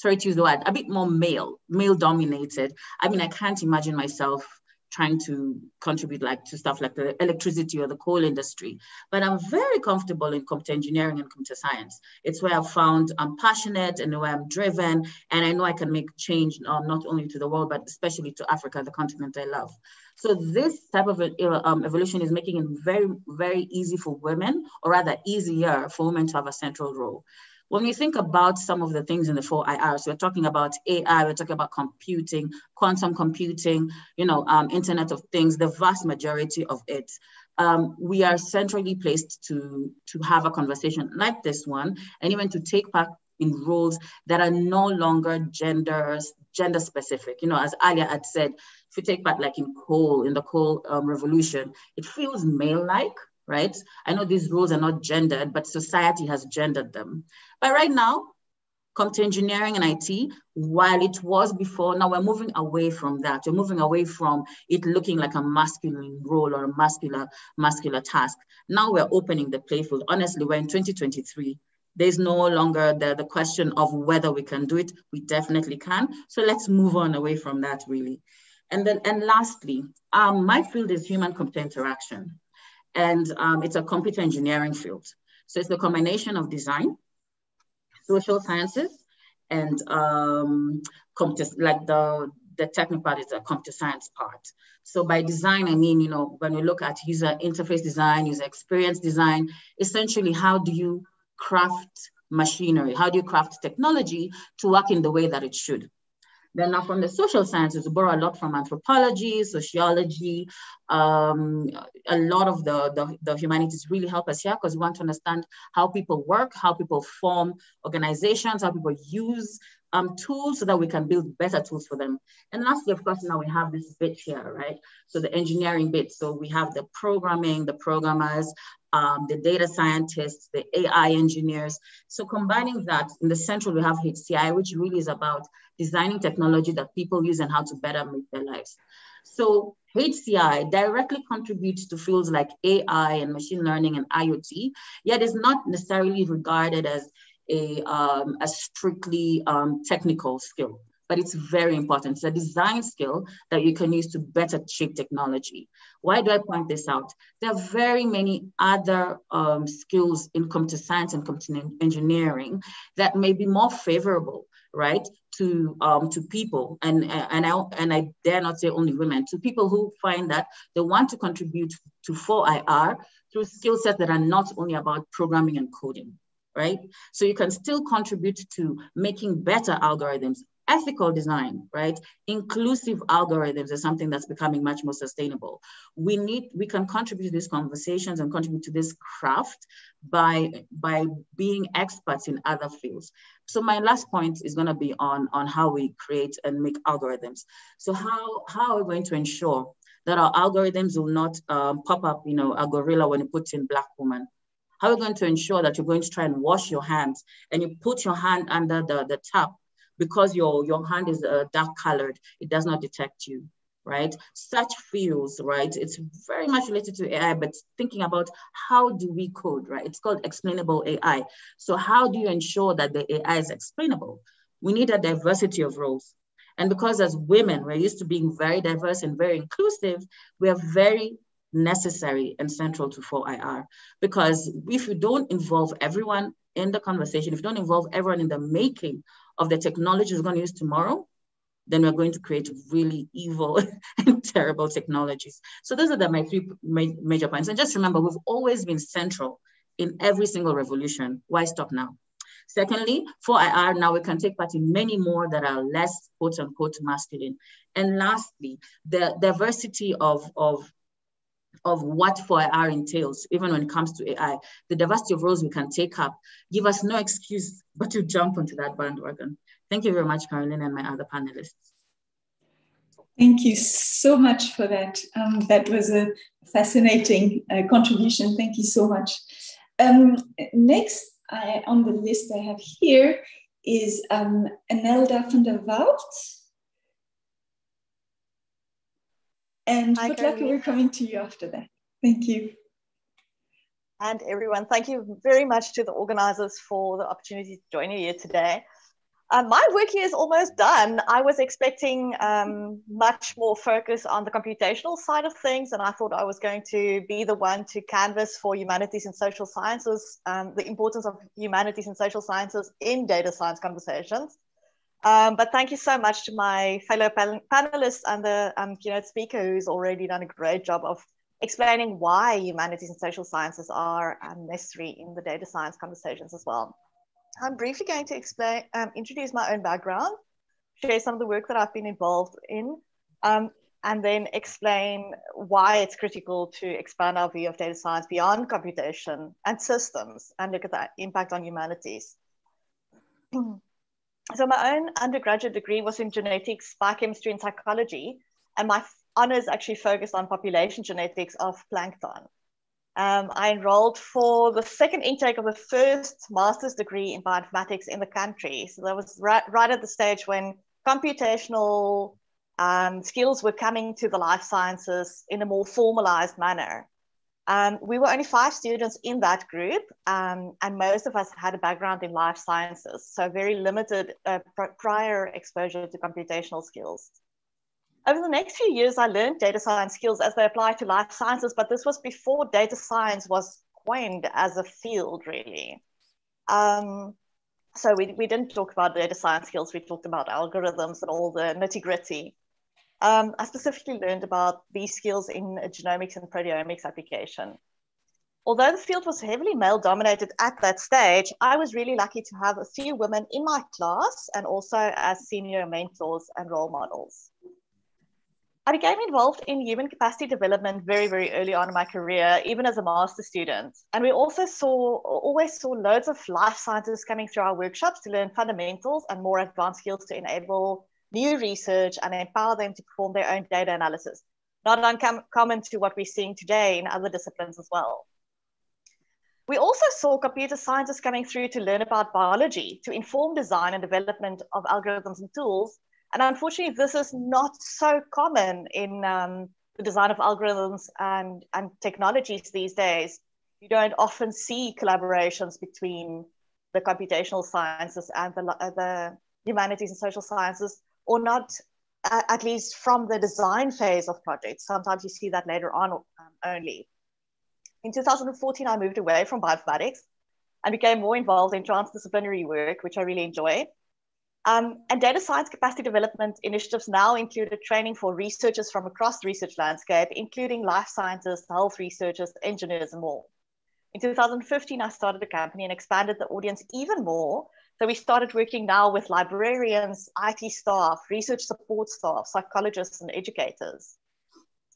sorry to use the word, a bit more male, male dominated. I mean, I can't imagine myself trying to contribute like to stuff like the electricity or the coal industry. But I'm very comfortable in computer engineering and computer science. It's where I've found I'm passionate and where I'm driven, and I know I can make change um, not only to the world, but especially to Africa, the continent I love. So this type of um, evolution is making it very, very easy for women, or rather easier for women to have a central role. When we think about some of the things in the four IRs, we're talking about AI, we're talking about computing, quantum computing, you know, um, Internet of Things, the vast majority of it. Um, we are centrally placed to, to have a conversation like this one, and even to take part in roles that are no longer gender, gender specific. You know, as Alia had said, if you take part like in coal, in the coal um, revolution, it feels male-like, right? I know these roles are not gendered, but society has gendered them. But right now, computer engineering and IT, while it was before, now we're moving away from that. We're moving away from it looking like a masculine role or a muscular, muscular task. Now we're opening the playfield. Honestly, we're in 2023. There's no longer the, the question of whether we can do it. We definitely can. So let's move on away from that really. And then, and lastly, um, my field is human computer interaction and um, it's a computer engineering field. So it's the combination of design, social sciences, and um, computer, like the, the technical part is the computer science part. So by design, I mean, you know, when we look at user interface design, user experience design, essentially how do you craft machinery? How do you craft technology to work in the way that it should? Then now from the social sciences, we borrow a lot from anthropology, sociology, um, a lot of the, the, the, humanities really help us here because we want to understand how people work, how people form organizations, how people use um, tools so that we can build better tools for them. And lastly, of course, now we have this bit here, right? So the engineering bit. So we have the programming, the programmers, um, the data scientists, the AI engineers. So combining that in the central, we have HCI, which really is about designing technology that people use and how to better make their lives. So HCI directly contributes to fields like AI and machine learning and IoT, yet is not necessarily regarded as a, um, a strictly um, technical skill but it's very important. It's a design skill that you can use to better shape technology. Why do I point this out? There are very many other um, skills in computer science and computer engineering that may be more favorable, right, to um, to people, and and I and I dare not say only women, to people who find that they want to contribute to 4IR through skill sets that are not only about programming and coding right? So you can still contribute to making better algorithms, ethical design, right? Inclusive algorithms is something that's becoming much more sustainable. We need, we can contribute to these conversations and contribute to this craft by, by being experts in other fields. So my last point is gonna be on, on how we create and make algorithms. So how, how are we going to ensure that our algorithms will not um, pop up, you know, a gorilla when you put in black woman, how are we going to ensure that you're going to try and wash your hands and you put your hand under the, the tap because your, your hand is uh, dark colored, it does not detect you, right? Such fields, right? It's very much related to AI, but thinking about how do we code, right? It's called explainable AI. So how do you ensure that the AI is explainable? We need a diversity of roles. And because as women, we're used to being very diverse and very inclusive, we are very necessary and central to 4IR. Because if you don't involve everyone in the conversation, if you don't involve everyone in the making of the technology we're going to use tomorrow, then we're going to create really evil and terrible technologies. So those are the, my three major points. And just remember, we've always been central in every single revolution. Why stop now? Secondly, 4IR, now we can take part in many more that are less quote unquote masculine. And lastly, the diversity of, of of what 4IR entails, even when it comes to AI, the diversity of roles we can take up, give us no excuse but to jump onto that bandwagon. Thank you very much, Caroline, and my other panelists. Thank you so much for that. Um, that was a fascinating uh, contribution. Thank you so much. Um, next I, on the list I have here is um, Anelda van der Walt. And Hi, good luck, we're coming to you after that. Thank you. And everyone, thank you very much to the organizers for the opportunity to join you here today. Um, my work here is almost done. I was expecting um, much more focus on the computational side of things, and I thought I was going to be the one to canvas for humanities and social sciences, um, the importance of humanities and social sciences in data science conversations. Um, but thank you so much to my fellow panelists and the um, keynote speaker who's already done a great job of explaining why humanities and social sciences are um, necessary in the data science conversations as well. I'm briefly going to explain, um, introduce my own background, share some of the work that I've been involved in, um, and then explain why it's critical to expand our view of data science beyond computation and systems and look at the impact on humanities. so my own undergraduate degree was in genetics, biochemistry, and psychology, and my honors actually focused on population genetics of plankton. Um, I enrolled for the second intake of the first master's degree in bioinformatics in the country. So that was right, right at the stage when computational um, skills were coming to the life sciences in a more formalized manner. Um, we were only five students in that group, um, and most of us had a background in life sciences, so very limited uh, pr prior exposure to computational skills. Over the next few years, I learned data science skills as they apply to life sciences, but this was before data science was coined as a field, really. Um, so we, we didn't talk about data science skills, we talked about algorithms and all the nitty gritty. Um, I specifically learned about these skills in a genomics and proteomics application. Although the field was heavily male dominated at that stage, I was really lucky to have a few women in my class and also as senior mentors and role models. I became involved in human capacity development very, very early on in my career, even as a master student. And we also saw, always saw loads of life scientists coming through our workshops to learn fundamentals and more advanced skills to enable new research and empower them to perform their own data analysis. Not uncommon to what we're seeing today in other disciplines as well. We also saw computer scientists coming through to learn about biology, to inform design and development of algorithms and tools, and unfortunately, this is not so common in um, the design of algorithms and, and technologies these days. You don't often see collaborations between the computational sciences and the, uh, the humanities and social sciences, or not uh, at least from the design phase of projects. Sometimes you see that later on um, only. In 2014, I moved away from bioinformatics and became more involved in transdisciplinary work, which I really enjoy. Um, and data science capacity development initiatives now include training for researchers from across the research landscape, including life scientists, health researchers, engineers, and more. In 2015, I started a company and expanded the audience even more. So we started working now with librarians, IT staff, research support staff, psychologists, and educators.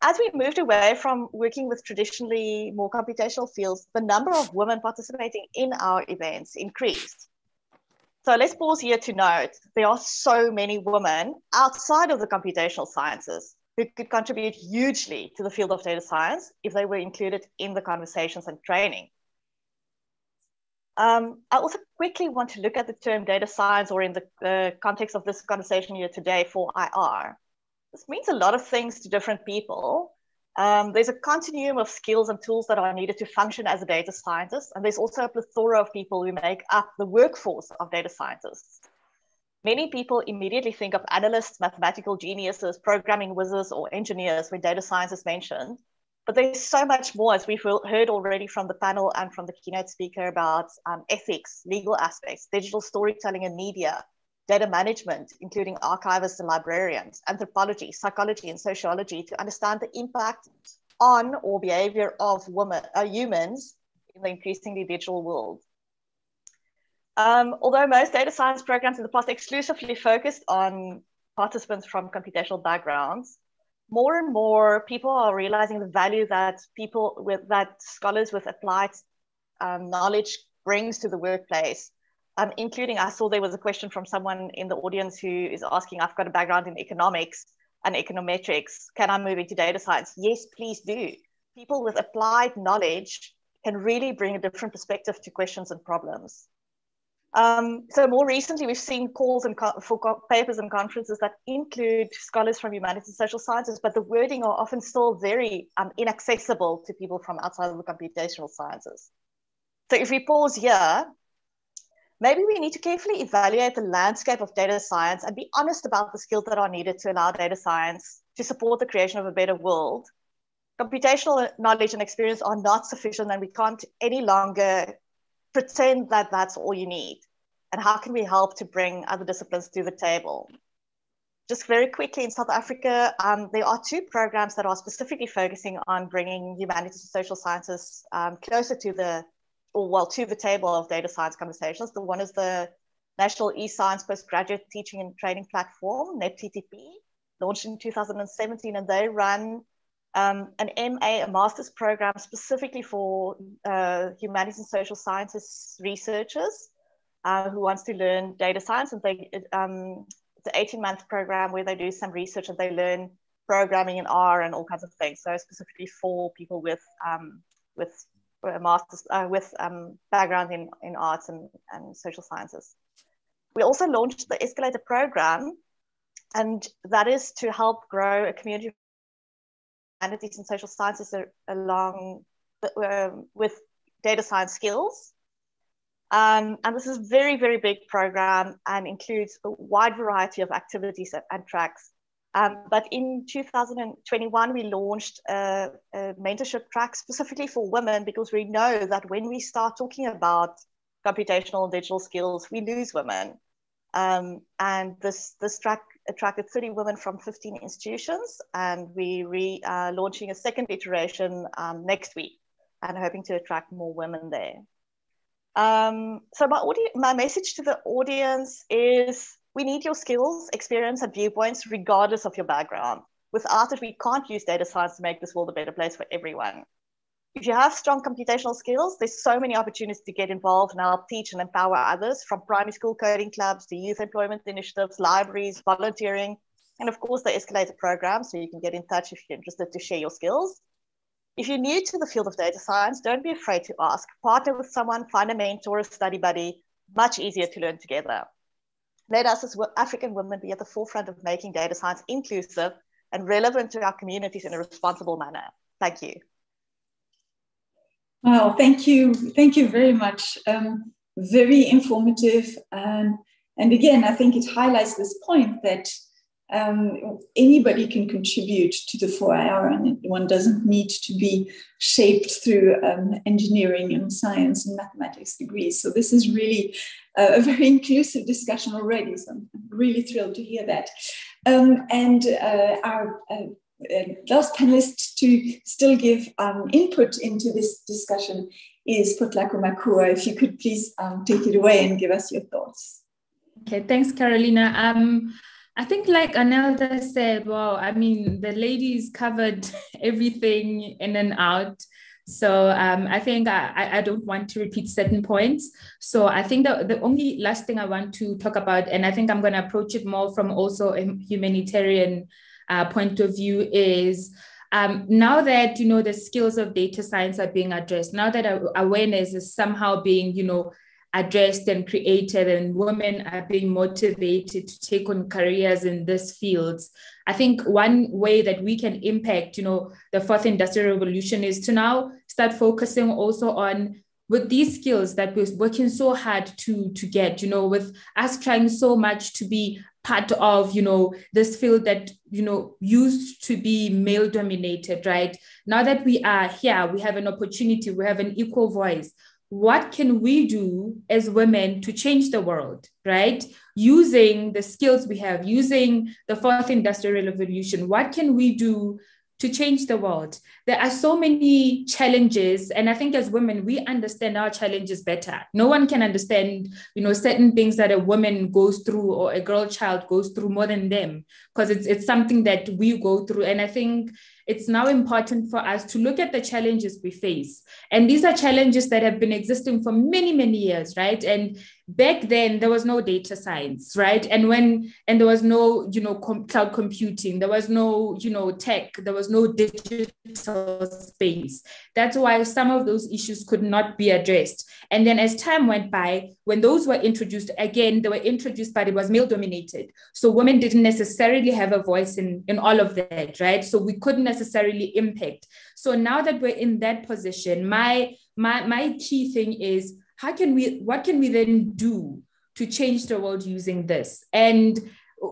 As we moved away from working with traditionally more computational fields, the number of women participating in our events increased. So let's pause here to note there are so many women outside of the computational sciences who could contribute hugely to the field of data science if they were included in the conversations and training. Um, I also quickly want to look at the term data science or in the context of this conversation here today 4IR. This means a lot of things to different people, um, there's a continuum of skills and tools that are needed to function as a data scientist. And there's also a plethora of people who make up the workforce of data scientists. Many people immediately think of analysts, mathematical geniuses, programming wizards, or engineers when data science is mentioned. But there's so much more, as we've heard already from the panel and from the keynote speaker about um, ethics, legal aspects, digital storytelling and media, data management, including archivists and librarians, anthropology, psychology, and sociology to understand the impact on or behavior of women, uh, humans in the increasingly digital world. Um, although most data science programs in the past exclusively focused on participants from computational backgrounds, more and more people are realizing the value that people with that scholars with applied um, knowledge brings to the workplace um, including I saw there was a question from someone in the audience who is asking, I've got a background in economics and econometrics. Can I move into data science? Yes, please do. People with applied knowledge can really bring a different perspective to questions and problems. Um, so more recently, we've seen calls and for papers and conferences that include scholars from humanities and social sciences, but the wording are often still very um, inaccessible to people from outside of the computational sciences. So if we pause here, maybe we need to carefully evaluate the landscape of data science and be honest about the skills that are needed to allow data science to support the creation of a better world. Computational knowledge and experience are not sufficient and we can't any longer pretend that that's all you need? And how can we help to bring other disciplines to the table? Just very quickly in South Africa, um, there are two programs that are specifically focusing on bringing humanities and social sciences um, closer to the, or well, to the table of data science conversations. The one is the National eScience Postgraduate Teaching and Training Platform, NEPTTP, launched in 2017, and they run um, an MA, a master's program specifically for uh, humanities and social sciences researchers uh, who wants to learn data science. And they, um, it's an 18 month program where they do some research and they learn programming in R and all kinds of things. So specifically for people with, um, with a master's, uh, with um, background in, in arts and, and social sciences. We also launched the Escalator program, and that is to help grow a community humanities and social sciences are along um, with data science skills. Um, and this is a very, very big program and includes a wide variety of activities and tracks. Um, but in 2021, we launched a, a, mentorship track specifically for women because we know that when we start talking about computational and digital skills, we lose women. Um, and this, this track attracted 30 women from 15 institutions, and we re uh, launching a second iteration um, next week, and hoping to attract more women there. Um, so my my message to the audience is: we need your skills, experience, and viewpoints, regardless of your background. Without it, we can't use data science to make this world a better place for everyone. If you have strong computational skills, there's so many opportunities to get involved and help teach and empower others from primary school coding clubs to youth employment initiatives, libraries, volunteering, and of course the Escalator program. So you can get in touch if you're interested to share your skills. If you're new to the field of data science, don't be afraid to ask. Partner with someone, find a mentor, a study buddy, much easier to learn together. Let us as African women be at the forefront of making data science inclusive and relevant to our communities in a responsible manner. Thank you. Wow, thank you. Thank you very much. Um, very informative. And, and again, I think it highlights this point that um, anybody can contribute to the 4IR and one doesn't need to be shaped through um, engineering and science and mathematics degrees. So this is really a very inclusive discussion already. So I'm really thrilled to hear that. Um, and uh, our uh, last panelist to still give um, input into this discussion is Potlako Makua. If you could please um, take it away and give us your thoughts. Okay, thanks, Carolina. Um, I think, like Anelda said, well, I mean, the ladies covered everything in and out. So um, I think I, I don't want to repeat certain points. So I think the, the only last thing I want to talk about, and I think I'm going to approach it more from also a humanitarian uh, point of view is um, now that you know the skills of data science are being addressed now that awareness is somehow being you know addressed and created and women are being motivated to take on careers in these fields i think one way that we can impact you know the fourth industrial revolution is to now start focusing also on with these skills that we're working so hard to to get you know with us trying so much to be part of you know this field that you know used to be male dominated right? Now that we are here we have an opportunity we have an equal voice. What can we do as women to change the world right? Using the skills we have using the fourth industrial revolution what can we do to change the world. There are so many challenges, and I think as women, we understand our challenges better. No one can understand, you know, certain things that a woman goes through or a girl child goes through more than them, because it's it's something that we go through. And I think it's now important for us to look at the challenges we face. And these are challenges that have been existing for many, many years, right? And back then there was no data science right and when and there was no you know com- cloud computing there was no you know tech there was no digital space that's why some of those issues could not be addressed and then as time went by when those were introduced again they were introduced but it was male dominated. So women didn't necessarily have a voice in in all of that right? So we couldn't necessarily impact. So now that we're in that position my my my key thing is how can we what can we then do to change the world using this? And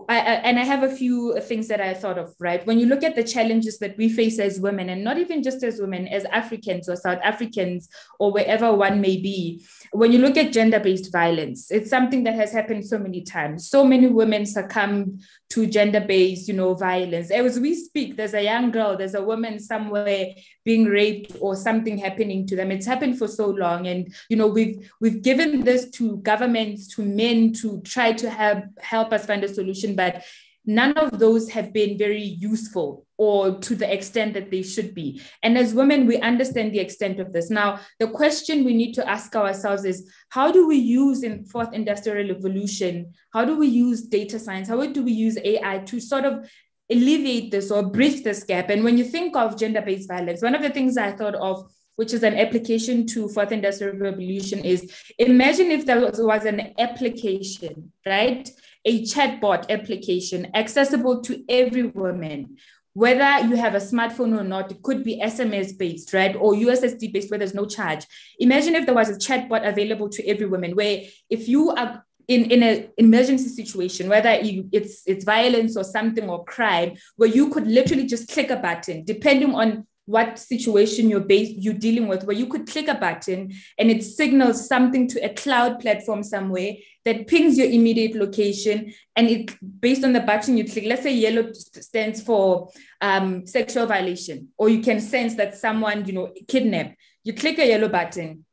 I, and I have a few uh, things that I thought of, right? When you look at the challenges that we face as women, and not even just as women, as Africans or South Africans or wherever one may be, when you look at gender based violence, it's something that has happened so many times. So many women succumb to gender based, you know, violence. As we speak, there's a young girl, there's a woman somewhere being raped or something happening to them. It's happened for so long, and you know, we've we've given this to governments, to men, to try to help help us find a solution, but none of those have been very useful or to the extent that they should be. And as women, we understand the extent of this. Now, the question we need to ask ourselves is how do we use in fourth industrial revolution, how do we use data science, how do we use AI to sort of alleviate this or bridge this gap? And when you think of gender-based violence, one of the things I thought of which is an application to fourth industrial revolution is imagine if there was, was an application right a chatbot application accessible to every woman whether you have a smartphone or not, it could be SMS based, right? Or USSD based where there's no charge. Imagine if there was a chatbot available to every woman where if you are in, in an emergency situation, whether it's it's violence or something or crime, where you could literally just click a button, depending on what situation you're based you're dealing with where you could click a button and it signals something to a cloud platform somewhere that pings your immediate location. And it based on the button you click let's say yellow stands for um, sexual violation. Or you can sense that someone you know kidnapped. You click a yellow button.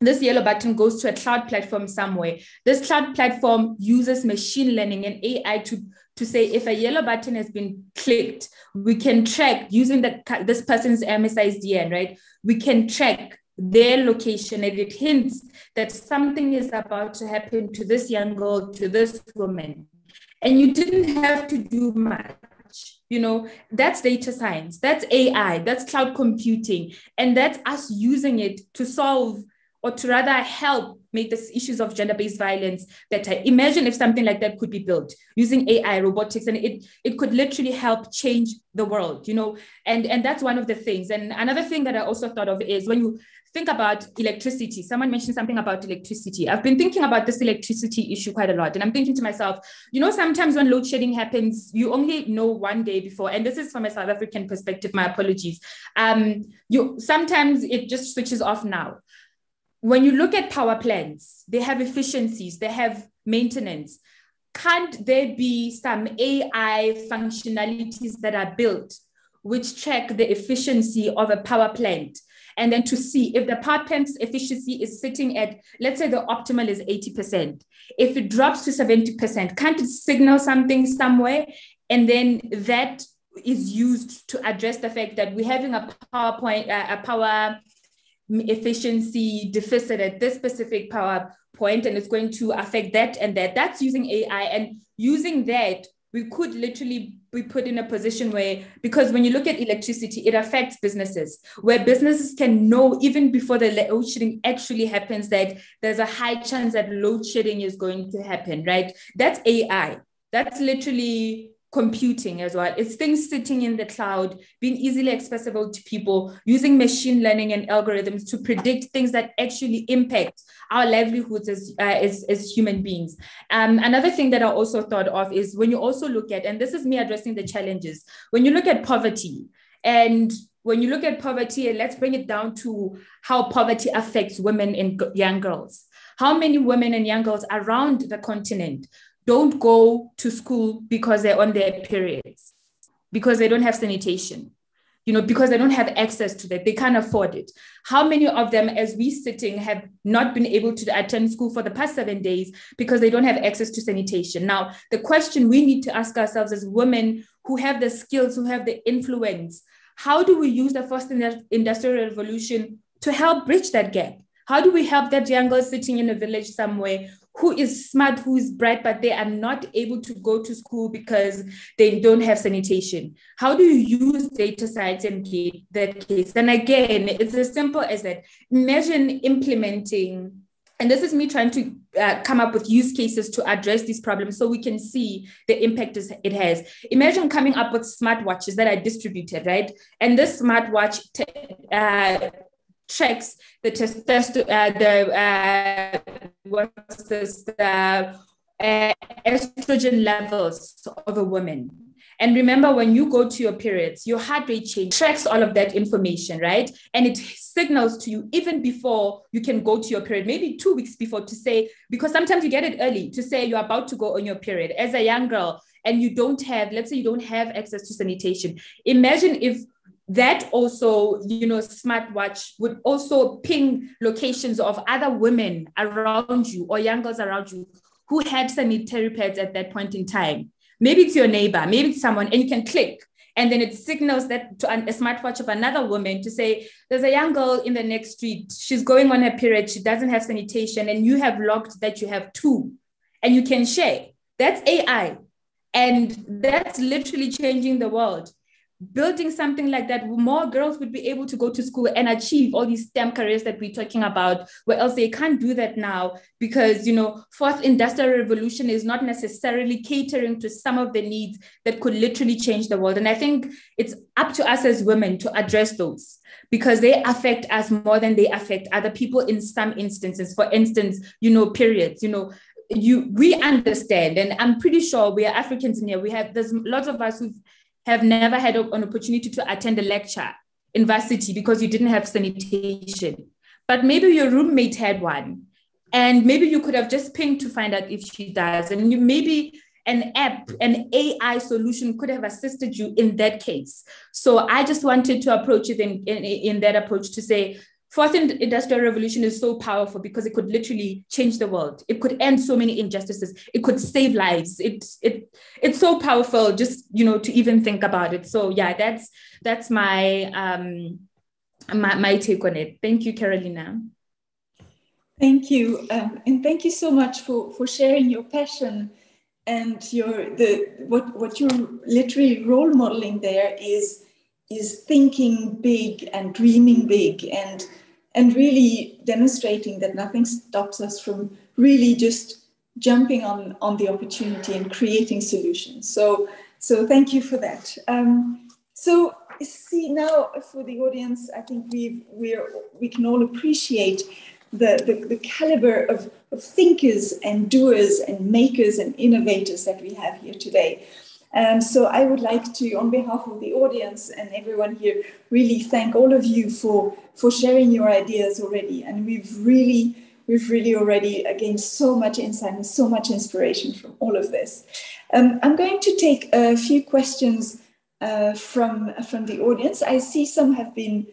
This yellow button goes to a cloud platform somewhere. This cloud platform uses machine learning and AI to to say if a yellow button has been clicked, we can track using the, this person's MSISDN, right? We can track their location and it hints that something is about to happen to this young girl, to this woman. And you didn't have to do much. You know, that's data science, that's AI, that's cloud computing, and that's us using it to solve or to rather help make the issues of gender-based violence better. Imagine if something like that could be built using AI, robotics, and it, it could literally help change the world, you know, and, and that's one of the things. And another thing that I also thought of is when you think about electricity, someone mentioned something about electricity. I've been thinking about this electricity issue quite a lot. And I'm thinking to myself, you know, sometimes when load shedding happens, you only know one day before. And this is from a South African perspective, my apologies. Um, you sometimes it just switches off now when you look at power plants, they have efficiencies, they have maintenance. Can't there be some AI functionalities that are built which check the efficiency of a power plant? And then to see if the power plant's efficiency is sitting at, let's say the optimal is 80%. If it drops to 70%, can't it signal something somewhere? And then that is used to address the fact that we're having a PowerPoint, uh, a power efficiency deficit at this specific power point and it's going to affect that and that. That's using ai and using that we could literally be put in a position where because when you look at electricity it affects businesses where businesses can know even before the load shedding actually happens that there's a high chance that load shedding is going to happen right? That's ai that's literally computing as well. It's things sitting in the cloud, being easily accessible to people, using machine learning and algorithms to predict things that actually impact our livelihoods as, uh, as, as human beings. Um, another thing that I also thought of is when you also look at, and this is me addressing the challenges, when you look at poverty and when you look at poverty, and let's bring it down to how poverty affects women and young girls. How many women and young girls around the continent don't go to school because they're on their periods, because they don't have sanitation, you know, because they don't have access to that. They can't afford it. How many of them, as we sitting, have not been able to attend school for the past seven days because they don't have access to sanitation? Now, the question we need to ask ourselves as women who have the skills, who have the influence, how do we use the first industrial revolution to help bridge that gap? How do we help that young girl sitting in a village somewhere who is smart, who is bright, but they are not able to go to school because they don't have sanitation? How do you use data science in that case? And again, it's as simple as that. Imagine implementing and this is me trying to uh, come up with use cases to address these problems so we can see the impact it has. Imagine coming up with smartwatches that are distributed, right? And this smartwatch uh, tracks the testosterone, uh, the uh, what's this, the uh, estrogen levels of a woman. And remember, when you go to your periods, your heart rate change tracks all of that information, right? And it signals to you even before you can go to your period, maybe two weeks before to say, because sometimes you get it early to say you're about to go on your period as a young girl and you don't have, let's say you don't have access to sanitation. Imagine if that also, you know, smartwatch would also ping locations of other women around you or young girls around you who had sanitary pads at that point in time. Maybe it's your neighbor, maybe it's someone, and you can click. And then it signals that to a smartwatch of another woman to say, there's a young girl in the next street. She's going on her period. She doesn't have sanitation. And you have logged that you have two and you can share. That's AI. And that's literally changing the world building something like that, more girls would be able to go to school and achieve all these STEM careers that we're talking about, where else they can't do that now because, you know, fourth industrial revolution is not necessarily catering to some of the needs that could literally change the world. And I think it's up to us as women to address those because they affect us more than they affect other people in some instances. For instance, you know, periods, you know, you we understand and i'm pretty sure we are africans in here we have there's lots of us who've have never had an opportunity to attend a lecture in varsity because you didn't have sanitation. But maybe your roommate had one. And maybe you could have just pinged to find out if she does. And you, maybe an app, an AI solution could have assisted you in that case. So I just wanted to approach it in, in, in that approach to say, Fourth industrial revolution is so powerful because it could literally change the world. It could end so many injustices. It could save lives. It it it's so powerful just you know to even think about it. So yeah, that's that's my um my, my take on it. Thank you, Carolina. Thank you, um, and thank you so much for for sharing your passion and your the what what you're literally role modeling there is is thinking big and dreaming big and and really demonstrating that nothing stops us from really just jumping on on the opportunity and creating solutions. So so thank you for that. Um, so see now for the audience i think we we're we can all appreciate the, the, the caliber of, of thinkers and doers and makers and innovators that we have here today and so I would like to, on behalf of the audience and everyone here, really thank all of you for, for sharing your ideas already. And we've really, we've really already gained so much insight and so much inspiration from all of this. Um, I'm going to take a few questions uh, from, from the audience. I see some have been,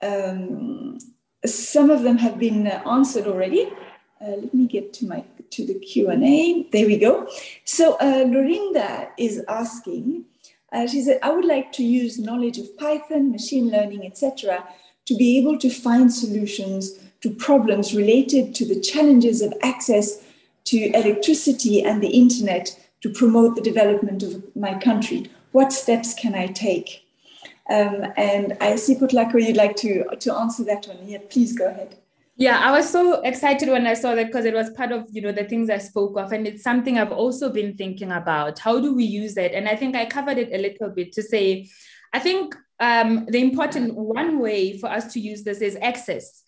um, some of them have been answered already. Uh, let me get to my to the Q&A. There we go. So uh, Lorinda is asking, uh, she said, I would like to use knowledge of Python, machine learning, etc., to be able to find solutions to problems related to the challenges of access to electricity and the internet to promote the development of my country. What steps can I take? Um, and I see, Potlako, you'd like to, to answer that one. Yeah, please go ahead. Yeah, I was so excited when I saw that because it was part of, you know, the things I spoke of. And it's something I've also been thinking about. How do we use it? And I think I covered it a little bit to say, I think um, the important one way for us to use this is access.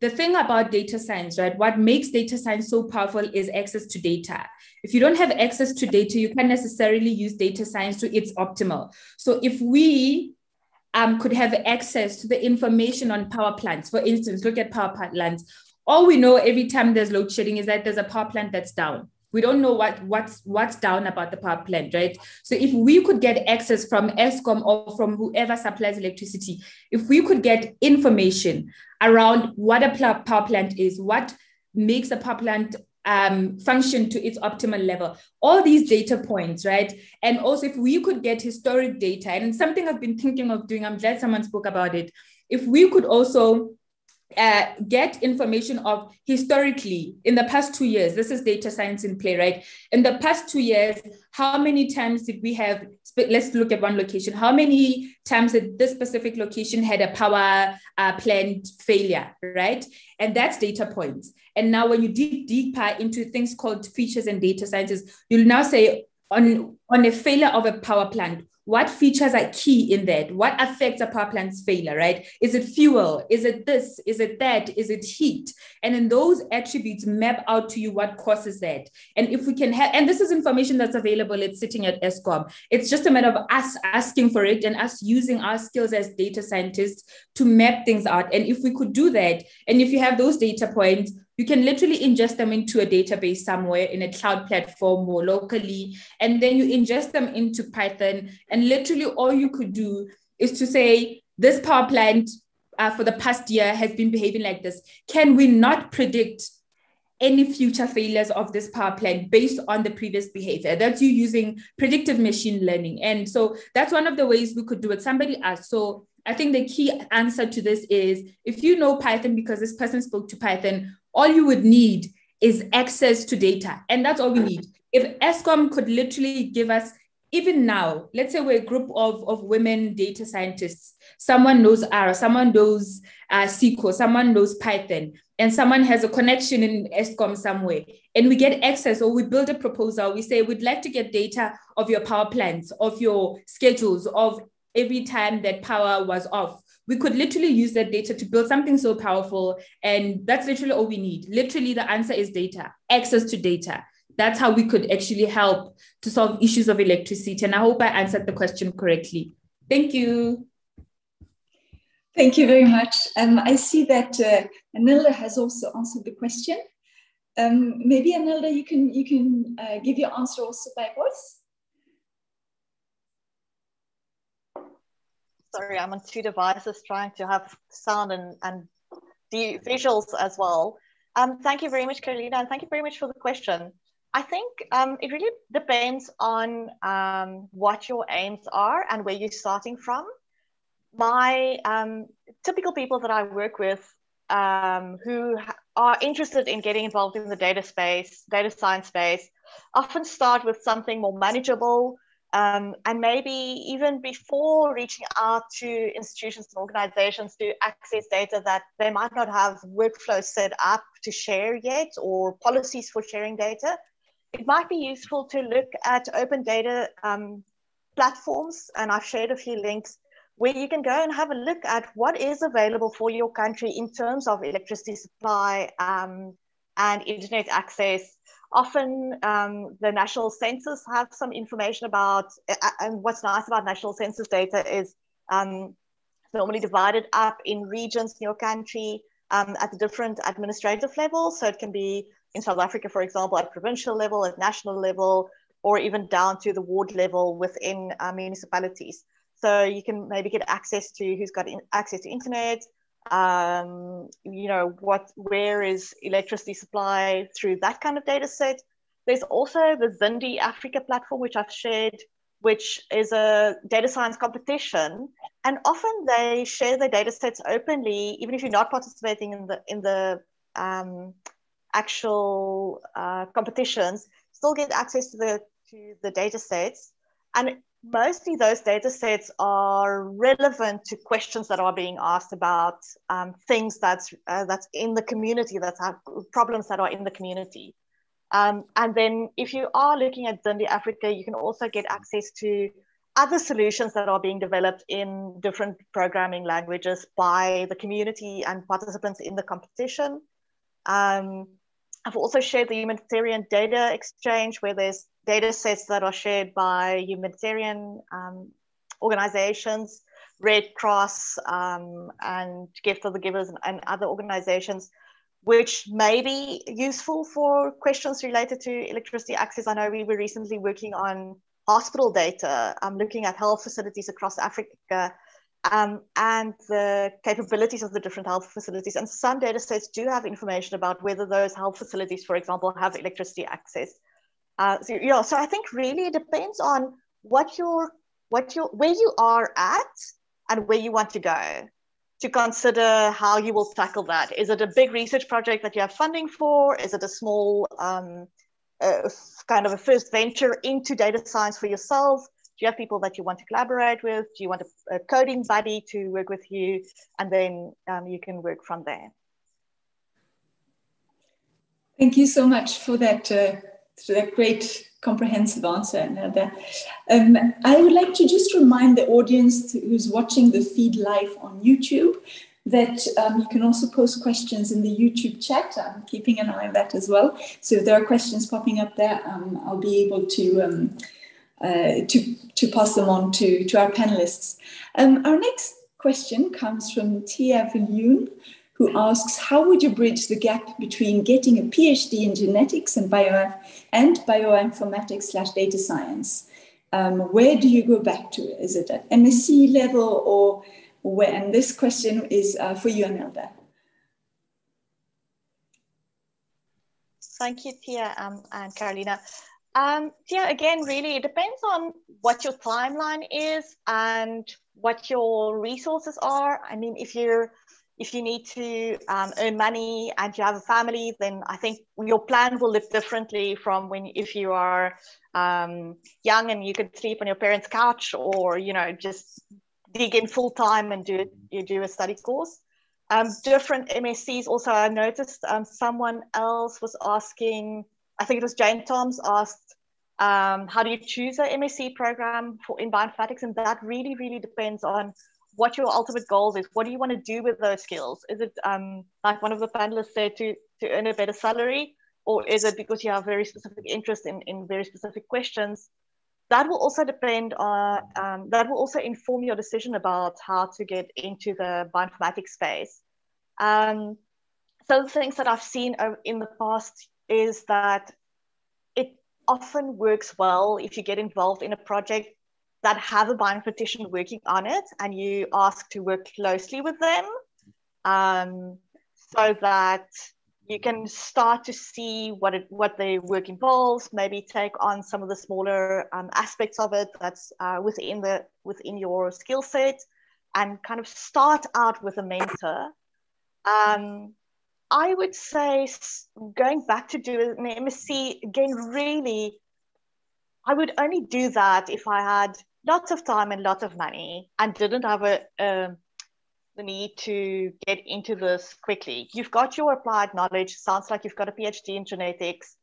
The thing about data science, right? What makes data science so powerful is access to data. If you don't have access to data, you can't necessarily use data science to its optimal. So if we um, could have access to the information on power plants. For instance, look at power plants. All we know every time there's load shedding is that there's a power plant that's down. We don't know what what's what's down about the power plant, right? So if we could get access from Eskom or from whoever supplies electricity, if we could get information around what a power plant is, what makes a power plant um, function to its optimal level. All these data points, right? And also, if we could get historic data, and something I've been thinking of doing, I'm glad someone spoke about it. If we could also uh, get information of historically in the past two years this is data science in play right? In the past two years how many times did we have let's look at one location. How many times did this specific location had a power uh, plant failure right? And that's data points. And now when you dig deeper into things called features and data sciences you'll now say on on a failure of a power plant what features are key in that? What affects a power plant's failure right? Is it fuel? Is it this? Is it that? Is it heat? And then those attributes map out to you what causes that. And if we can have and this is information that's available it's sitting at eskom. It's just a matter of us asking for it and us using our skills as data scientists to map things out. And if we could do that and if you have those data points you can literally ingest them into a database somewhere in a cloud platform or locally, and then you ingest them into Python. And literally, all you could do is to say, this power plant uh, for the past year has been behaving like this. Can we not predict any future failures of this power plant based on the previous behavior. That's you using predictive machine learning. And so that's one of the ways we could do it. Somebody asked, so I think the key answer to this is if you know Python because this person spoke to Python, all you would need is access to data. And that's all we need. If Eskom could literally give us, even now, let's say we're a group of, of women data scientists, someone knows R, someone knows uh, SQL, someone knows Python, and someone has a connection in Eskom somewhere, and we get access or we build a proposal, we say, we'd like to get data of your power plants, of your schedules, of every time that power was off we could literally use that data to build something so powerful. And that's literally all we need. Literally, the answer is data, access to data. That's how we could actually help to solve issues of electricity. And I hope I answered the question correctly. Thank you. Thank you very much. Um, I see that uh, Anelda has also answered the question. Um, maybe Anelda, you can you can uh, give your answer also by voice. Sorry, I'm on two devices trying to have sound and, and the visuals as well. Um, thank you very much, Carolina, and thank you very much for the question. I think um, it really depends on um, what your aims are and where you're starting from. My um, typical people that I work with um, who are interested in getting involved in the data space, data science space, often start with something more manageable, um, and maybe even before reaching out to institutions and organizations to access data that they might not have workflows set up to share yet or policies for sharing data, it might be useful to look at open data um, platforms. And I've shared a few links where you can go and have a look at what is available for your country in terms of electricity supply um, and internet access often um, the national census have some information about, and what's nice about national census data is um, normally divided up in regions in your country um, at the different administrative levels. So it can be in South Africa, for example, at provincial level, at national level, or even down to the ward level within uh, municipalities. So you can maybe get access to who's got access to internet, um, you know, what, where is electricity supply through that kind of data set. There's also the Zindi Africa platform, which I've shared, which is a data science competition. And often they share their data sets openly, even if you're not participating in the, in the um, actual uh, competitions, still get access to the, to the data sets. And mostly those data sets are relevant to questions that are being asked about um, things that's uh, that's in the community that have problems that are in the community. Um, and then if you are looking at Zindi Africa you can also get access to other solutions that are being developed in different programming languages by the community and participants in the competition. Um, I've also shared the humanitarian data exchange where there's data sets that are shared by humanitarian um, organizations, Red Cross um, and Gift of the Givers and, and, other organizations, which may be useful for questions related to electricity access. I know we were recently working on hospital data, um, looking at health facilities across Africa um, and the capabilities of the different health facilities. And some data sets do have information about whether those health facilities, for example, have electricity access. Uh, so, so I think really it depends on what your, what your, where you are at and where you want to go to consider how you will tackle that. Is it a big research project that you have funding for? Is it a small um, uh, kind of a first venture into data science for yourself? Do you have people that you want to collaborate with? Do you want a, a coding buddy to work with you? And then um, you can work from there. Thank you so much for that, uh, for that great comprehensive answer, Nelda. Um, I would like to just remind the audience who's watching the feed live on YouTube that um, you can also post questions in the YouTube chat. I'm keeping an eye on that as well. So if there are questions popping up there, um, I'll be able to um, uh, to, to pass them on to, to our panelists. Um, our next question comes from Tia Viljoen, who asks, how would you bridge the gap between getting a PhD in genetics and, bio, and bioinformatics slash data science? Um, where do you go back to? Is it at MSc level or where? And this question is uh, for you, Anelda. Thank you, Tia um, and Carolina. Um, yeah, again, really, it depends on what your timeline is and what your resources are. I mean, if you're if you need to um, earn money and you have a family, then I think your plan will look differently from when if you are um, young and you could sleep on your parents' couch, or you know just dig in full time and do you do a study course. Um, different MSCs also. I noticed um, someone else was asking I think it was Jane Toms asked, um, how do you choose a MSc program for in bioinformatics? And that really, really depends on what your ultimate goals is. What do you want to do with those skills? Is it um, like one of the panelists said to, to earn a better salary? Or is it because you have very specific interest in, in very specific questions? That will also depend on, um, that will also inform your decision about how to get into the bioinformatics space. Um, so the things that I've seen in the past is that it often works well if you get involved in a project that have a bioinformatician working on it and you ask to work closely with them um, so that you can start to see what it what their work involves maybe take on some of the smaller um, aspects of it that's uh, within the within your skill set and kind of start out with a mentor. Um, I would say going back to do an MSc again, really, I would only do that if I had lots of time and lots of money and didn't have a, the need to get into this quickly. You've got your applied knowledge. Sounds like you've got a PhD in genetics.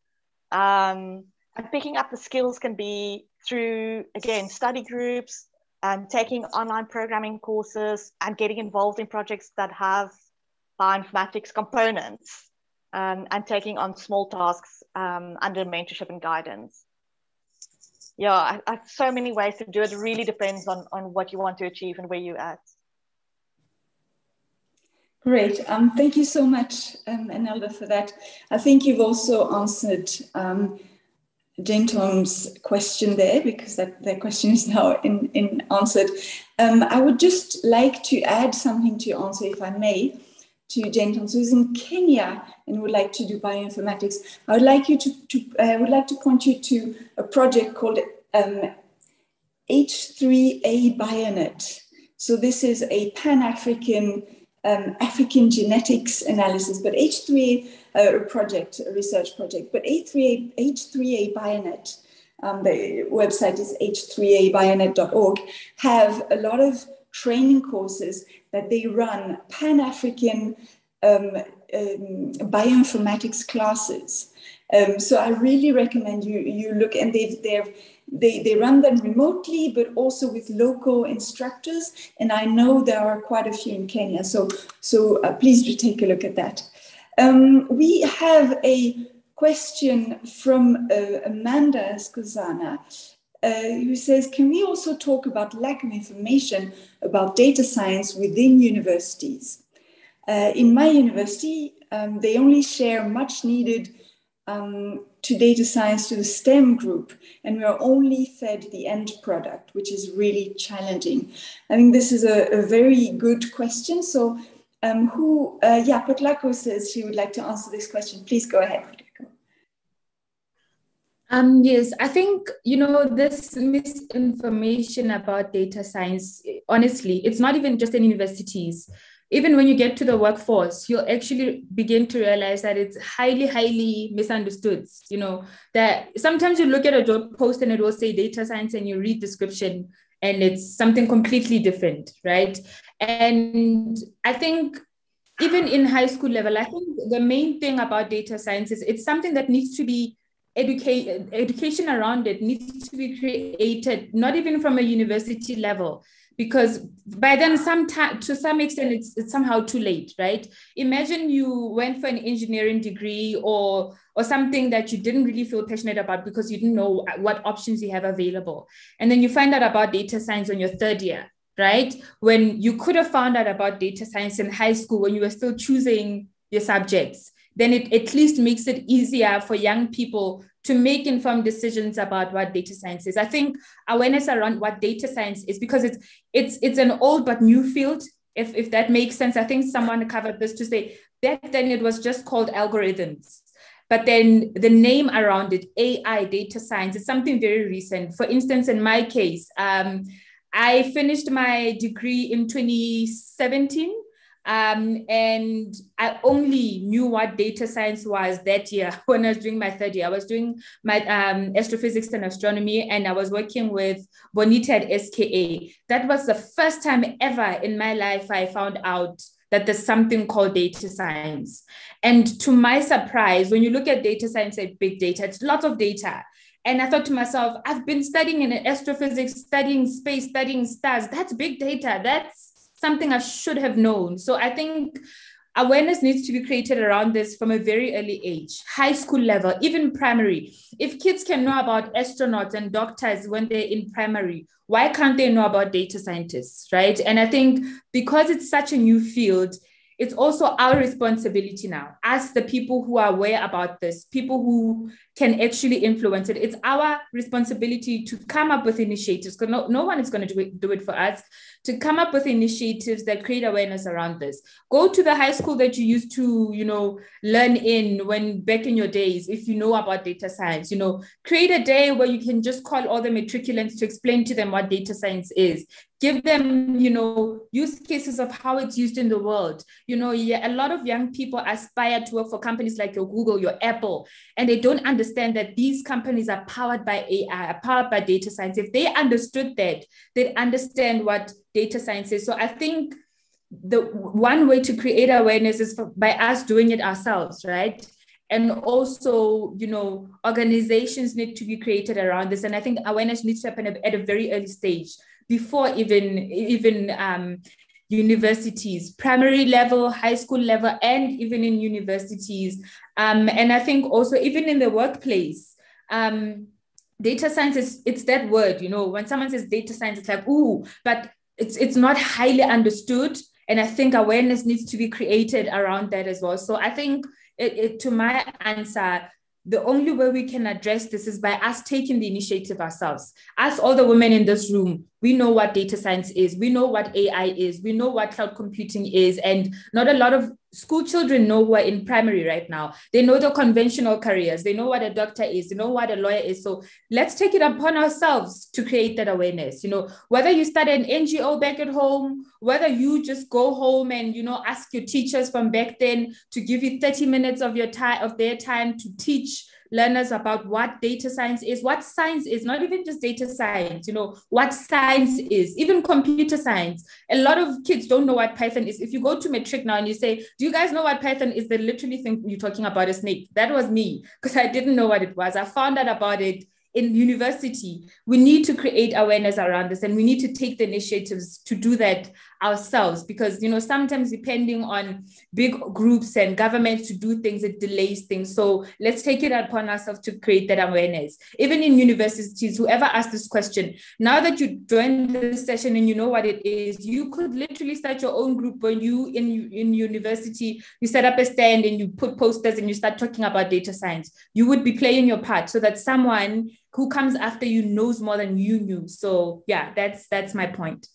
Um, and picking up the skills can be through, again, study groups and taking online programming courses and getting involved in projects that have bioinformatics components um, and taking on small tasks um, under mentorship and guidance. Yeah, I, so many ways to do it. It really depends on, on what you want to achieve and where you're at. Great. Um, thank you so much, um, Anelda, for that. I think you've also answered um, Jane Tom's question there because that, that question is now in, in answered. Um, I would just like to add something to your answer, if I may to Jane Thompson, who's in Kenya and would like to do bioinformatics. I would like you to, to I would like to point you to a project called um, H3A Bionet. So this is a Pan-African um, African genetics analysis, but H3A uh, project, a research project, but H3A, H3A Bionet, um, the website is h3abionet.org, have a lot of training courses that they run Pan African um, um, bioinformatics classes. Um, so I really recommend you you look and they've they've they, they run them remotely, but also with local instructors. And I know there are quite a few in Kenya. So, so uh, please do take a look at that. Um, we have a question from uh, Amanda Skuzana uh, who says, can we also talk about lack of information about data science within universities? Uh, in my university, um, they only share much needed um, to data science to the STEM group, and we are only fed the end product, which is really challenging. I think this is a, a very good question. So, um, who, uh, yeah, Potlako says she would like to answer this question. Please go ahead. Um, yes, I think, you know, this misinformation about data science, honestly, it's not even just in universities even when you get to the workforce, you'll actually begin to realize that it's highly, highly misunderstood. You know, that sometimes you look at a job post and it will say data science and you read description and it's something completely different, right? And I think even in high school level, I think the main thing about data science is it's something that needs to be educate education around it needs to be created, not even from a university level because by then some time to some extent it's, it's somehow too late right? Imagine you went for an engineering degree or or something that you didn't really feel passionate about because you didn't know what options you have available. And then you find out about data science on your third year right? When you could have found out about data science in high school when you were still choosing your subjects. Then it at least makes it easier for young people to make informed decisions about what data science is. I think awareness around what data science is because it's it's it's an old but new field. If if that makes sense, I think someone covered this to say back then it was just called algorithms. But then the name around it, AI, data science, is something very recent. For instance, in my case, um, I finished my degree in 2017 um, and I only knew what data science was that year when I was doing my third year. I was doing my um, astrophysics and astronomy, and I was working with Bonita at SKA. That was the first time ever in my life I found out that there's something called data science. And to my surprise, when you look at data science and big data, it's lots of data. And I thought to myself, I've been studying in astrophysics, studying space, studying stars. That's big data. That's something I should have known. So I think awareness needs to be created around this from a very early age, high school level, even primary. If kids can know about astronauts and doctors when they're in primary, why can't they know about data scientists, right? And I think because it's such a new field, it's also our responsibility now as the people who are aware about this, people who can actually influence it. It's our responsibility to come up with initiatives because no, no one is going to do it, do it for us, to come up with initiatives that create awareness around this. Go to the high school that you used to, you know, learn in when back in your days, if you know about data science, you know, create a day where you can just call all the matriculants to explain to them what data science is give them you know use cases of how it's used in the world you know yeah, a lot of young people aspire to work for companies like your google your apple and they don't understand that these companies are powered by ai are powered by data science. If they understood that they'd understand what data science is. So i think the one way to create awareness is for, by us doing it ourselves right? And also you know organizations need to be created around this. And i think awareness needs to happen at a very early stage before even even um, universities, primary level, high school level, and even in universities. Um, and I think also even in the workplace, um, data science is it's that word, you know, when someone says data science, it's like, ooh, but it's it's not highly understood. And I think awareness needs to be created around that as well. So I think it, it, to my answer, the only way we can address this is by us taking the initiative ourselves. As all the women in this room, we know what data science is, we know what AI is, we know what cloud computing is, and not a lot of school children know who are in primary right now. They know the conventional careers, they know what a doctor is, they know what a lawyer is. So let's take it upon ourselves to create that awareness. You know, whether you start an NGO back at home, whether you just go home and you know ask your teachers from back then to give you 30 minutes of your time of their time to teach learners about what data science is, what science is, not even just data science, you know, what science is, even computer science. A lot of kids don't know what Python is. If you go to Matric now and you say, Do you guys know what Python is? They literally think you're talking about a snake. That was me because I didn't know what it was. I found out about it in university, we need to create awareness around this and we need to take the initiatives to do that ourselves because you know sometimes depending on big groups and governments to do things it delays things. So let's take it upon ourselves to create that awareness. Even in universities whoever asked this question now that you join the session and you know what it is you could literally start your own group when you in in university you set up a stand and you put posters and you start talking about data science. You would be playing your part so that someone who comes after you knows more than you knew so yeah that's that's my point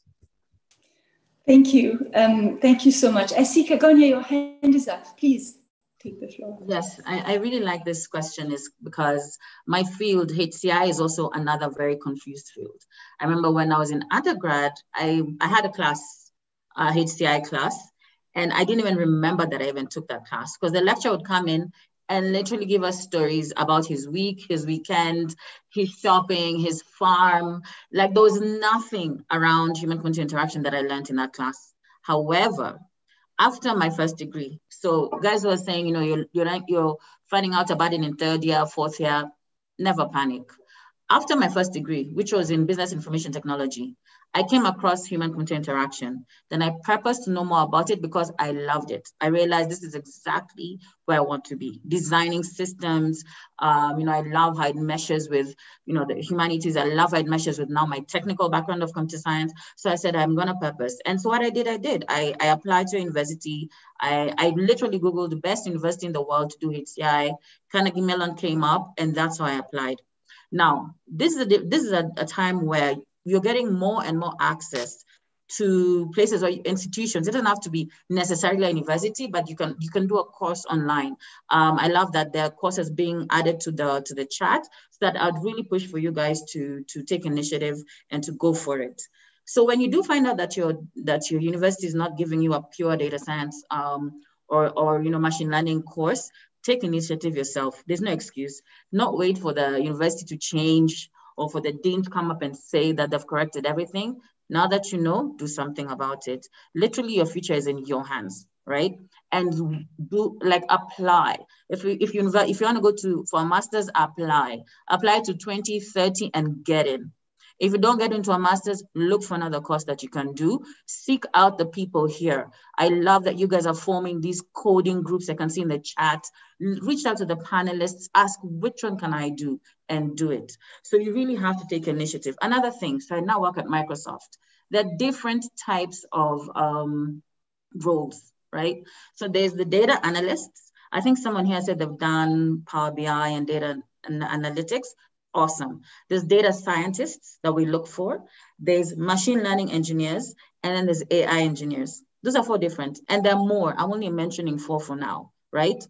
Thank you. Um, thank you so much. I see Kagonya, your hand is up. Please take the floor. Yes, I, I really like this question is because my field, HCI, is also another very confused field. I remember when I was in undergrad, I, I had a class, a HCI class, and I didn't even remember that I even took that class because the lecturer would come in and literally give us stories about his week, his weekend, his shopping, his farm. Like there was nothing around human community interaction that I learned in that class. However, after my first degree, so guys were saying, you know, you're, you're, you're finding out about it in third year, fourth year, never panic. After my first degree, which was in business information technology, I came across human computer interaction. Then I purposed to know more about it because I loved it. I realized this is exactly where I want to be. Designing systems, um, you know, I love how it meshes with, you know, the humanities. I love how it meshes with now my technical background of computer science. So I said, I'm gonna purpose. And so what I did, I did. I, I applied to a university. I, I literally Googled the best university in the world to do HCI. Carnegie Mellon came up and that's how I applied. Now, this is a, this is a, a time where you're getting more and more access to places or institutions. It doesn't have to be necessarily a university, but you can you can do a course online. Um, I love that there are courses being added to the to the chat, so that I'd really push for you guys to to take initiative and to go for it. So when you do find out that your that your university is not giving you a pure data science um, or or you know machine learning course, take initiative yourself. There's no excuse. Not wait for the university to change or for the dean to come up and say that they've corrected everything. Now that you know, do something about it. Literally, your future is in your hands, right? And do like apply. If you if you if you want to go to for a master's, apply. Apply to 2030 and get in. If you don't get into a master's, look for another course that you can do. Seek out the people here. I love that you guys are forming these coding groups. I can see in the chat. Reach out to the panelists, ask which one can I do and do it. So you really have to take initiative. Another thing, so I now work at Microsoft. There are different types of um, roles, right? So there's the data analysts. I think someone here said they've done Power BI and data analytics awesome. There's data scientists that we look for. There's machine learning engineers, and then there's AI engineers. Those are four different, and there are more. I'm only mentioning four for now, right?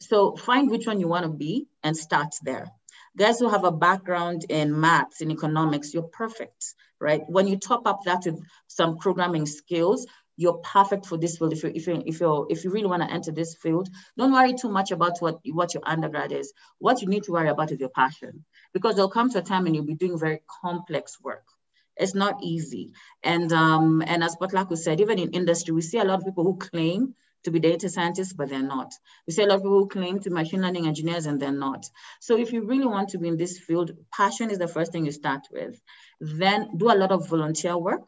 So find which one you want to be and start there. Guys who have a background in maths, in economics, you're perfect, right? When you top up that with some programming skills, you're perfect for this field. If you if you if you if you really want to enter this field, don't worry too much about what what your undergrad is. What you need to worry about is your passion, because there'll come to a time when you'll be doing very complex work. It's not easy, and um and as Potlako said, even in industry, we see a lot of people who claim to be data scientists, but they're not. We see a lot of people who claim to machine learning engineers and they're not. So if you really want to be in this field, passion is the first thing you start with. Then do a lot of volunteer work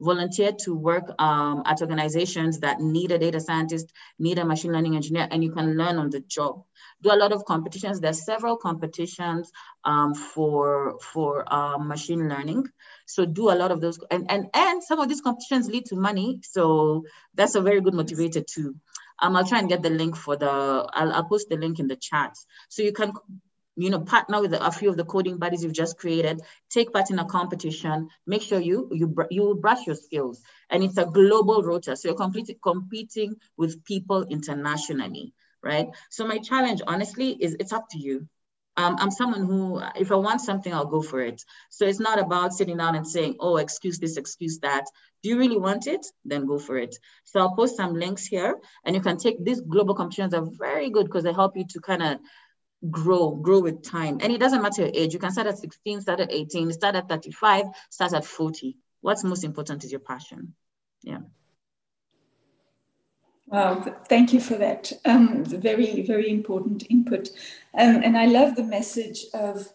volunteer to work um, at organizations that need a data scientist, need a machine learning engineer, and you can learn on the job. Do a lot of competitions. There's several competitions um, for for uh, machine learning. So do a lot of those, and and and some of these competitions lead to money. So that's a very good motivator too. Um, I'll try and get the link for the. I'll, I'll post the link in the chat, so you can you know, partner with a few of the coding buddies you've just created, take part in a competition, make sure you you you brush your skills. And it's a global rota. So you're completely competing with people internationally, right? So my challenge, honestly, is it's up to you. Um, I'm someone who, if I want something, I'll go for it. So it's not about sitting down and saying, oh, excuse this, excuse that. Do you really want it? Then go for it. So I'll post some links here and you can take these global competitions are very good because they help you to kind of grow, grow with time. And it doesn't matter your age. You can start at 16, start at 18, start at 35, start at 40. What's most important is your passion. Yeah. Wow, thank you for that. Um, very, very important input. Um, and I love the message of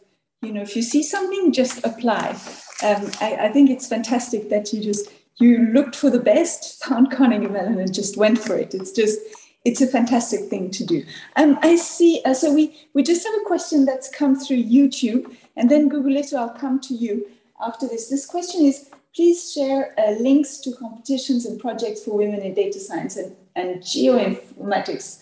you know, if you see something, just apply. Um, I, I, think it's fantastic that you just you looked for the best, found Carnegie Mellon, and just went for it. It's just it's a fantastic thing to do. Um, I see. Uh, so we we just have a question that's come through YouTube, and then Gugulethu, I'll come to you after this. This question is: Please share uh, links to competitions and projects for women in data science and, and geoinformatics.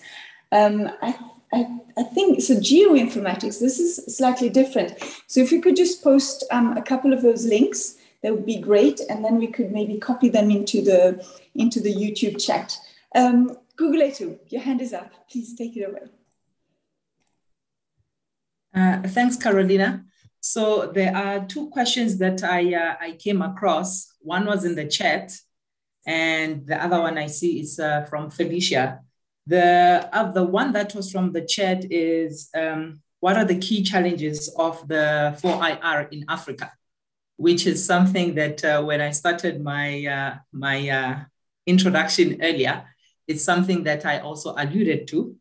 Um, I I, I, think so geoinformatics this is slightly different so if you could just post um, a couple of those links that would be great and then we could maybe copy them into the into the youtube chat um, Gugulethu, your hand is up. Please take it away. Uh, thanks carolina. So there are two questions that i uh, i came across. One was in the chat and the other one i see is uh, from felicia. The other one that was from the chat is um, what are the key challenges of the 4IR in Africa? Which is something that uh, when I started my, uh, my uh, introduction earlier, it's something that I also alluded to.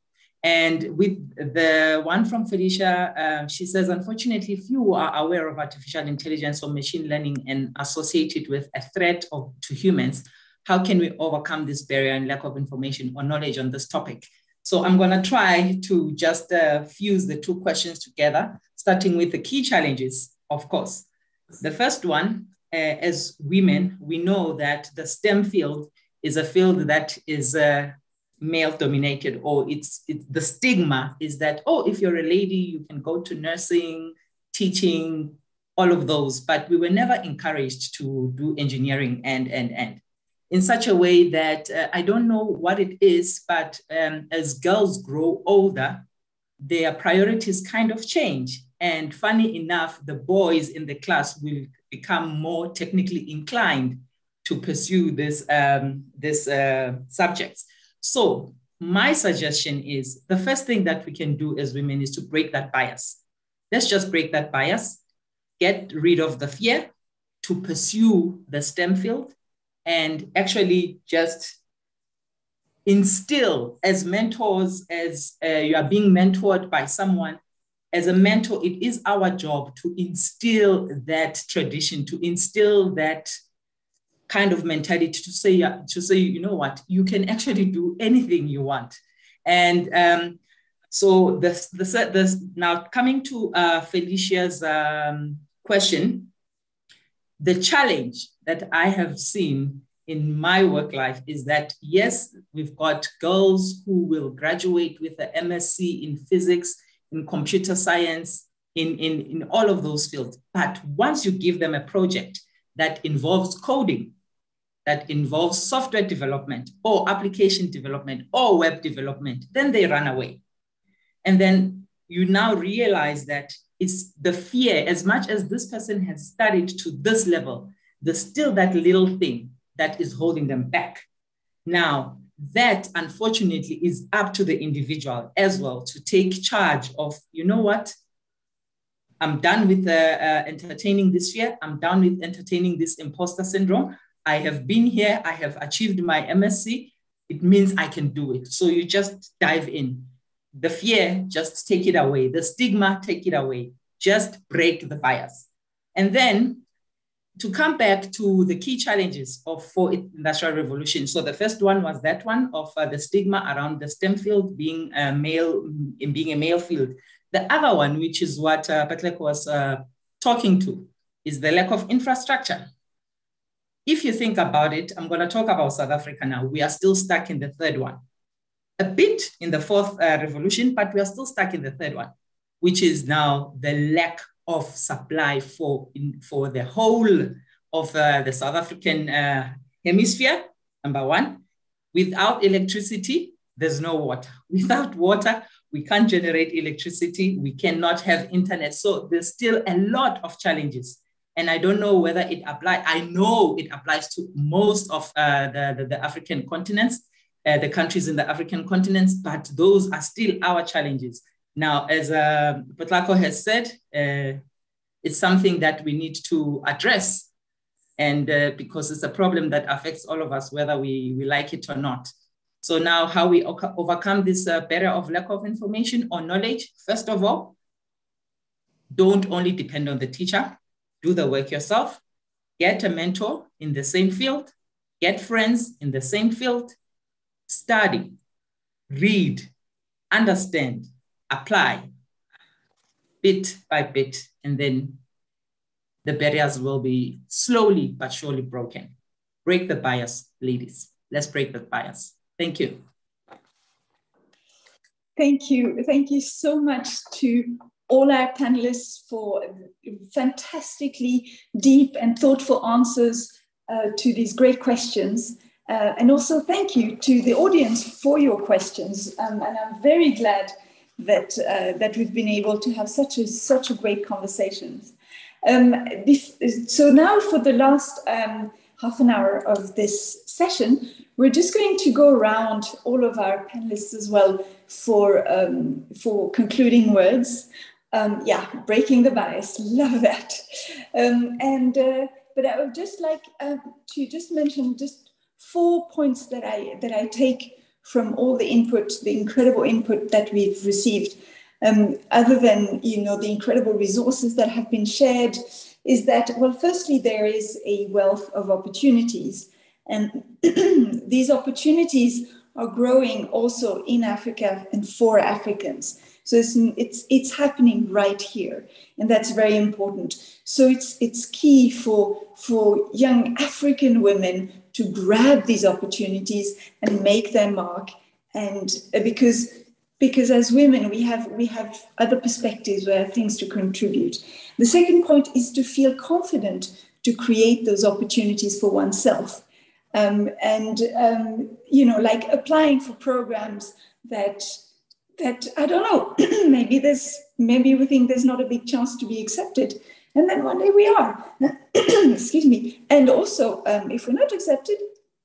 And with the one from Felicia, um, she says, unfortunately, few are aware of artificial intelligence or machine learning and associated with a threat of, to humans how can we overcome this barrier and lack of information or knowledge on this topic? So I'm going to try to just uh, fuse the two questions together, starting with the key challenges, of course. The first one, uh, as women, we know that the STEM field is a field that is uh, male dominated, or it's, it's the stigma is that, oh, if you're a lady, you can go to nursing, teaching, all of those, but we were never encouraged to do engineering and, and, and in such a way that uh, I don't know what it is, but um, as girls grow older, their priorities kind of change. And funny enough, the boys in the class will become more technically inclined to pursue this, um, this uh, subjects. So my suggestion is the first thing that we can do as women is to break that bias. Let's just break that bias, get rid of the fear to pursue the STEM field and actually just instill as mentors, as uh, you are being mentored by someone, as a mentor, it is our job to instill that tradition, to instill that kind of mentality to say, to say, you know what, you can actually do anything you want. And um, so the, the, the, now coming to uh, Felicia's um, question, the challenge that I have seen in my work life is that yes, we've got girls who will graduate with an MSc in physics, in computer science, in, in, in all of those fields. But once you give them a project that involves coding, that involves software development or application development or web development, then they run away. And then you now realize that it's the fear, as much as this person has studied to this level, there's still that little thing that is holding them back. Now, that unfortunately is up to the individual as well to take charge of, you know what? I'm done with uh, uh, entertaining this fear. I'm done with entertaining this imposter syndrome. I have been here. I have achieved my MSc. It means I can do it. So you just dive in. The fear, just take it away. The stigma, take it away. Just break the bias. And then to come back to the key challenges of for industrial revolution. So the first one was that one of uh, the stigma around the STEM field being a male, in being a male field. The other one, which is what uh, Potlako was uh, talking to, is the lack of infrastructure. If you think about it, I'm going to talk about South Africa now. We are still stuck in the third one. A bit in the fourth uh, revolution, but we are still stuck in the third one, which is now the lack of supply for, in, for the whole of uh, the South African uh, hemisphere, number one. Without electricity, there's no water. Without water, we can't generate electricity. We cannot have internet. So there's still a lot of challenges. And I don't know whether it applies. I know it applies to most of uh, the, the, the, African continents, uh, the countries in the African continents, but those are still our challenges. Now, as uh, has said, uh, it's something that we need to address. And uh, because it's a problem that affects all of us, whether we, we like it or not. So now how we overcome this uh, barrier of lack of information or knowledge, first of all, don't only depend on the teacher, do the work yourself, get a mentor in the same field, get friends in the same field, study, read, understand, apply bit by bit, and then the barriers will be slowly but surely broken. Break the bias, ladies. Let's break the bias. Thank you. Thank you. Thank you so much to all our panelists for fantastically deep and thoughtful answers uh, to these great questions. Uh, and also thank you to the audience for your questions. Um, and I'm very glad that, uh, that we've been able to have such a, such a great conversation. Um, so now for the last um, half an hour of this session, we're just going to go around all of our panelists as well for, um, for concluding words. Um, yeah, breaking the bias, love that. Um, and uh, but I would just like uh, to just mention just four points that I that I take from all the input, the incredible input that we've received. Um, other than you know the incredible resources that have been shared, is that well, firstly there is a wealth of opportunities, and these opportunities are growing also in Africa and for Africans. So it's, it's, it's happening right here, and that's very important. So it's, it's key for, for young African women to grab these opportunities and make their mark. And uh, because, because as women, we have, we have other perspectives, we have things to contribute. The second point is to feel confident to create those opportunities for oneself. Um, and um, you know, like applying for programs that that I don't know, maybe there's maybe we think there's not a big chance to be accepted, and then one day we are. Excuse me. And also, um, if we're not accepted,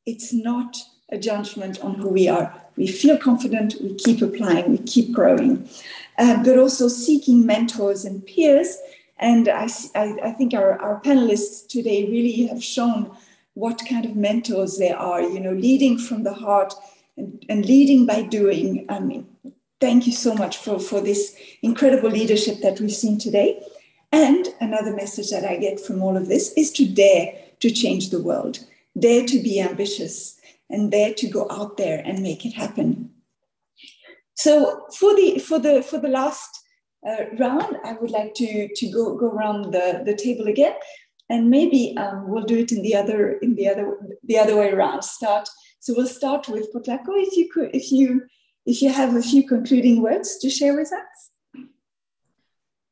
it's not a judgment on who we are. We feel confident, we keep applying, we keep growing, uh, but also seeking mentors and peers. And I, I, I think our, our panelists today really have shown what kind of mentors they are, you know, leading from the heart and, and leading by doing. I mean, thank you so much for, for this incredible leadership that we've seen today. And another message that I get from all of this is to dare to change the world, dare to be ambitious, and dare to go out there and make it happen. So for the for the for the last uh, round, I would like to to go go around the, the table again, and maybe um, we'll do it in the other in the other the other way around. Start. So we'll start with Potlako. If you could, if you if you have a few concluding words to share with us.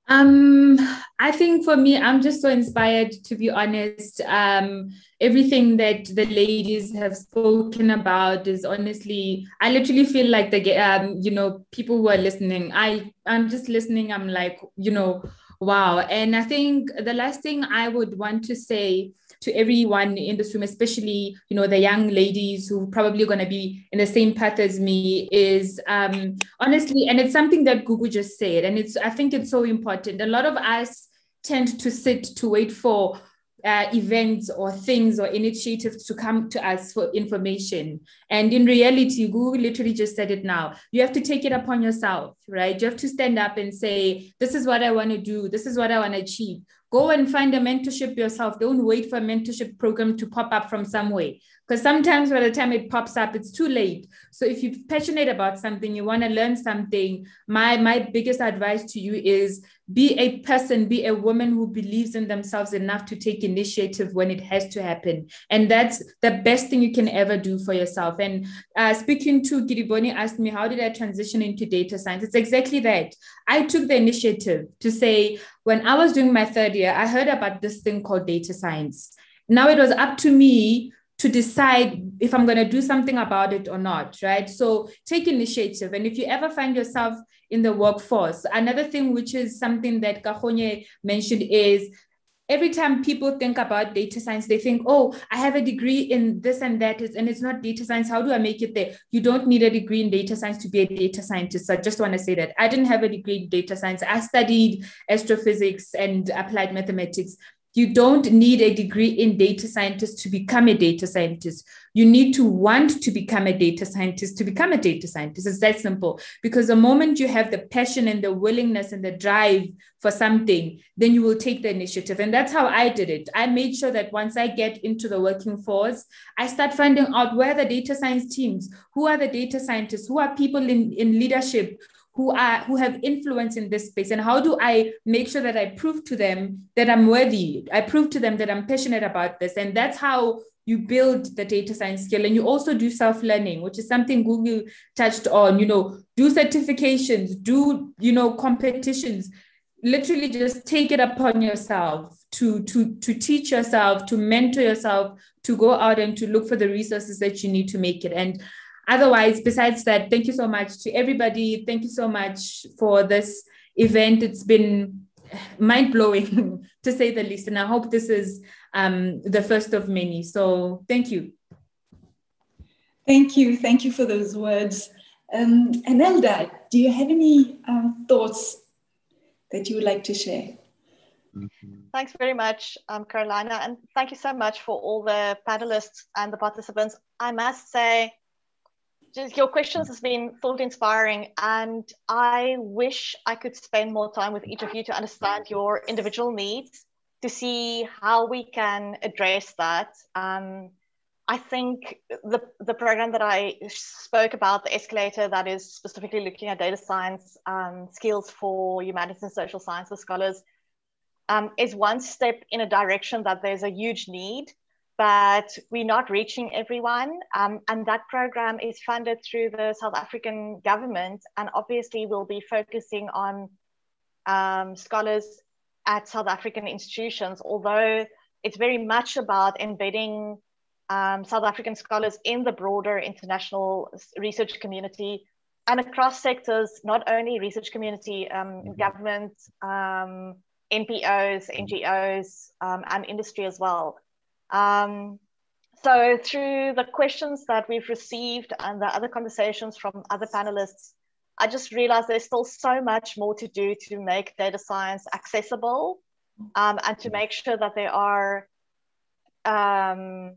Um, I think for me, I'm just so inspired to be honest. Um, everything that the ladies have spoken about is honestly, I literally feel like the um, you know, people who are listening. I I'm just listening. I'm like, you know, wow. And I think the last thing I would want to say to everyone in this room, especially you know the young ladies who probably going to be in the same path as me, is um, honestly, and it's something that Gugu just said, and it's I think it's so important. A lot of us tend to sit to wait for uh, events or things or initiatives to come to us for information. And in reality, Gugu literally just said it now. You have to take it upon yourself, right? You have to stand up and say, This is what I want to do. This is what I want to achieve. Go and find a mentorship yourself. Don't wait for a mentorship program to pop up from somewhere. Because sometimes by the time it pops up, it's too late. So if you're passionate about something, you want to learn something, my my biggest advice to you is be a person, be a woman who believes in themselves enough to take initiative when it has to happen. And that's the best thing you can ever do for yourself. And uh, speaking to Giriboni asked me, how did I transition into data science? It's exactly that. I took the initiative to say, when I was doing my third year, I heard about this thing called data science. Now it was up to me to decide if I'm going to do something about it or not, right? So take initiative. And if you ever find yourself in the workforce, another thing which is something that Kagonya mentioned is every time people think about data science, they think, oh, I have a degree in this and that, and it's not data science. How do I make it there? You don't need a degree in data science to be a data scientist. So I just want to say that I didn't have a degree in data science. I studied astrophysics and applied mathematics. You don't need a degree in data scientist to become a data scientist. You need to want to become a data scientist to become a data scientist. It's that simple. Because the moment you have the passion and the willingness and the drive for something, then you will take the initiative. And that's how I did it. I made sure that once I get into the working force, I start finding out where the data science teams, who are the data scientists, who are people in, in leadership who are who have influence in this space? And how do i make sure that i prove to them that i'm worthy? I prove to them that i'm passionate about this. And that's how you build the data science skill. And you also do self-learning which is something Gugu touched on you know do certifications do you know competitions. Literally just take it upon yourself to to to teach yourself to mentor yourself to go out and to look for the resources that you need to make it. And otherwise, besides that, thank you so much to everybody. Thank you so much for this event. It's been mind blowing to say the least. And I hope this is um, the first of many. So thank you. Thank you. Thank you for those words. Um, Anelda, do you have any um, thoughts that you would like to share? Thanks very much, um, Carolina, and thank you so much for all the panelists and the participants. I must say, just your questions has been thought inspiring and i wish i could spend more time with each of you to understand your individual needs to see how we can address that. Um, i think the, the program that i spoke about the escalator that is specifically looking at data science um, skills for humanities and social sciences scholars um, is one step in a direction that there's a huge need but we're not reaching everyone. Um, and that program is funded through the South African government. And obviously, we'll be focusing on um, scholars at South African institutions, although it's very much about embedding um, South African scholars in the broader international research community and across sectors, not only research community, um, mm-hmm. government, um, NPOs, NGOs, um, and industry as well. Um, so through the questions that we've received and the other conversations from other panelists, I just realized there's still so much more to do to make data science accessible um, and to make sure that there are um,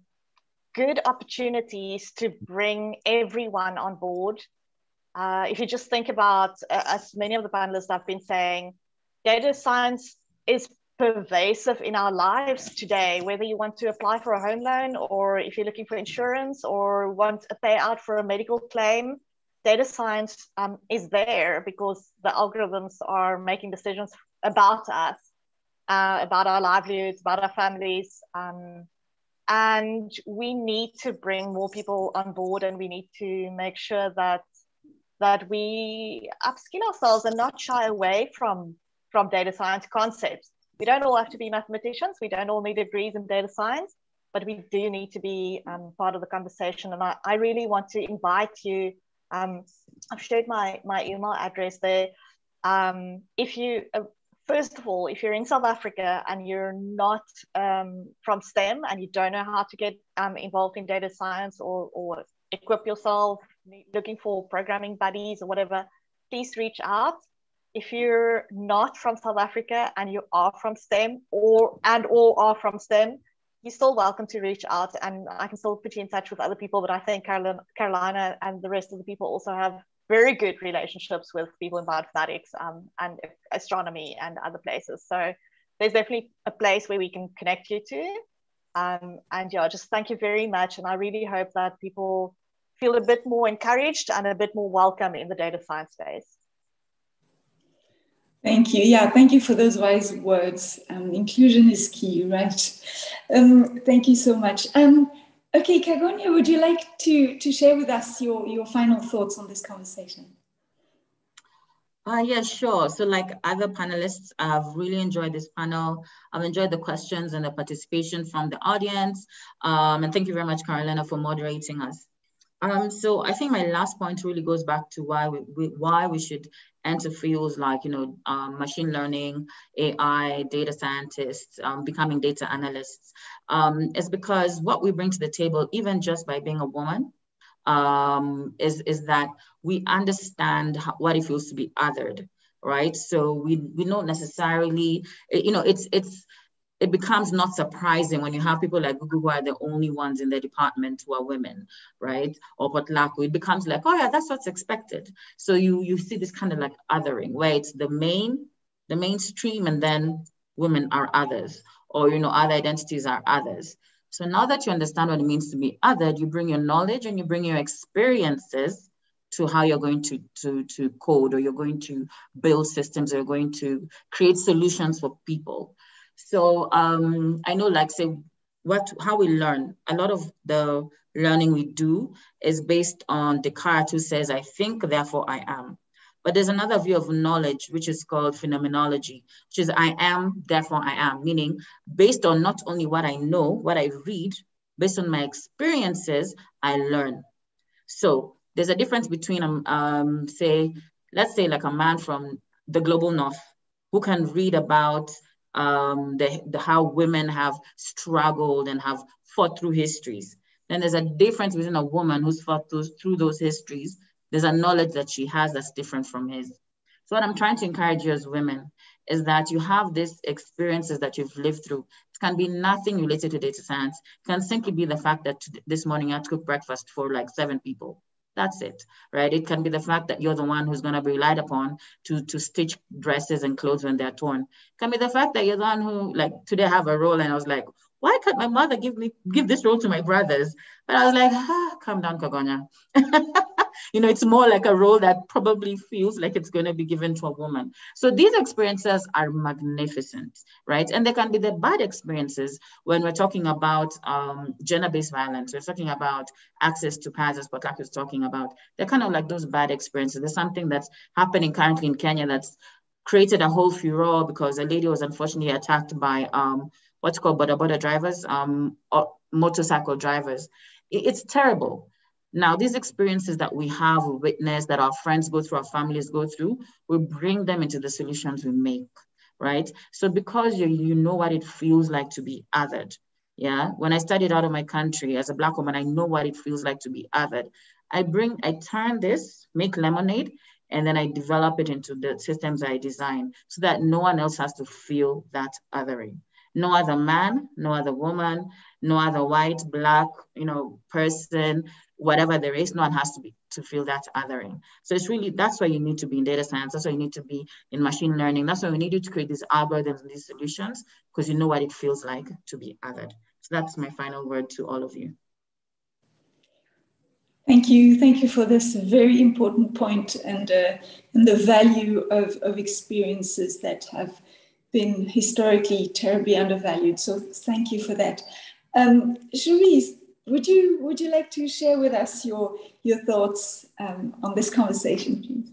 good opportunities to bring everyone on board. Uh, if you just think about, uh, as many of the panelists have been saying, data science is pervasive in our lives today, whether you want to apply for a home loan or if you're looking for insurance or want a payout for a medical claim, data science um, is there because the algorithms are making decisions about us, uh, about our livelihoods, about our families. Um, and we need to bring more people on board and we need to make sure that that we upskill ourselves and not shy away from from data science concepts we don't all have to be mathematicians. We don't all need degrees in data science, but we do need to be um, part of the conversation. And I, I really want to invite you. Um, I've shared my, my email address there. Um, if you, uh, first of all, if you're in South Africa and you're not um, from STEM and you don't know how to get um, involved in data science or, or equip yourself, looking for programming buddies or whatever, please reach out if you're not from South Africa and you are from STEM or and or are from STEM, you're still welcome to reach out and I can still put you in touch with other people. But I think Carolina, Carolina and the rest of the people also have very good relationships with people in bioinformatics um, and astronomy and other places. So there's definitely a place where we can connect you to. Um, and yeah, just thank you very much. And I really hope that people feel a bit more encouraged and a bit more welcome in the data science space. Thank you. Yeah, thank you for those wise words. Um, inclusion is key, right? Um, thank you so much. Um, okay, Kagonya, would you like to, to share with us your, your final thoughts on this conversation? Uh, yeah, sure. So like other panelists, I've really enjoyed this panel. I've enjoyed the questions and the participation from the audience. Um, and thank you very much, Carolina, for moderating us. Um, so I think my last point really goes back to why we, we why we should enter fields like you know um, machine learning, AI, data scientists, um, becoming data analysts. Um, is because what we bring to the table, even just by being a woman, um, is is that we understand what it feels to be othered, right? So we we don't necessarily, you know, it's it's it becomes not surprising when you have people like Gugu who are the only ones in the department who are women, right? Or Potlako, it becomes like, oh yeah, that's what's expected. So you you see this kind of like othering, where it's the main, the mainstream, and then women are others, or you know, other identities are others. So now that you understand what it means to be othered, you bring your knowledge and you bring your experiences to how you're going to, to, to code or you're going to build systems or you're going to create solutions for people. So um, I know, like, say, what how we learn. A lot of the learning we do is based on Descartes, who says, "I think, therefore I am." But there's another view of knowledge, which is called phenomenology, which is I am, therefore I am, meaning based on not only what I know, what I read, based on my experiences, I learn. So there's a difference between, um, um say, let's say like a man from the global north who can read about um, the, the, how women have struggled and have fought through histories. Then there's a difference between a woman who's fought those, through those histories. There's a knowledge that she has that's different from his. So what I'm trying to encourage you as women is that you have these experiences that you've lived through. It can be nothing related to data science. It can simply be the fact that this morning I cooked breakfast for like seven people. That's it, right? It can be the fact that you're the one who's going to be relied upon to, to stitch dresses and clothes when they're torn. It can be the fact that you're the one who, like, today I have a role and I was like, why can't my mother give me give this role to my brothers? But I was like, ah, calm down, Kagonya. you know, it's more like a role that probably feels like it's going to be given to a woman. So these experiences are magnificent, right? And they can be the bad experiences when we're talking about um, gender-based violence. We're talking about access to pads, as Potlak is talking about. They're kind of like those bad experiences. There's something that's happening currently in Kenya that's created a whole furor because a lady was unfortunately attacked by um, what's called boda boda drivers, um, motorcycle drivers. It's terrible. Now, these experiences that we have witnessed, that our friends go through, our families go through, we bring them into the solutions we make, right? So because you, you know what it feels like to be othered, yeah? When I studied out of my country as a Black woman, I know what it feels like to be othered. I bring, I turn this, make lemonade, and then I develop it into the systems I design so that no one else has to feel that othering. No other man, no other woman, no other white, black, you know, person, whatever the race, no one has to be to feel that othering. So it's really that's why you need to be in data science. That's why you need to be in machine learning. That's why we need you to create these algorithms and these solutions because you know what it feels like to be othered. So that's my final word to all of you. Thank you. Thank you for this very important point and, uh, and the value of, of experiences that have been historically terribly undervalued. So thank you for that. Um, Cherise, would you would you like to share with us your your thoughts um, on this conversation, please?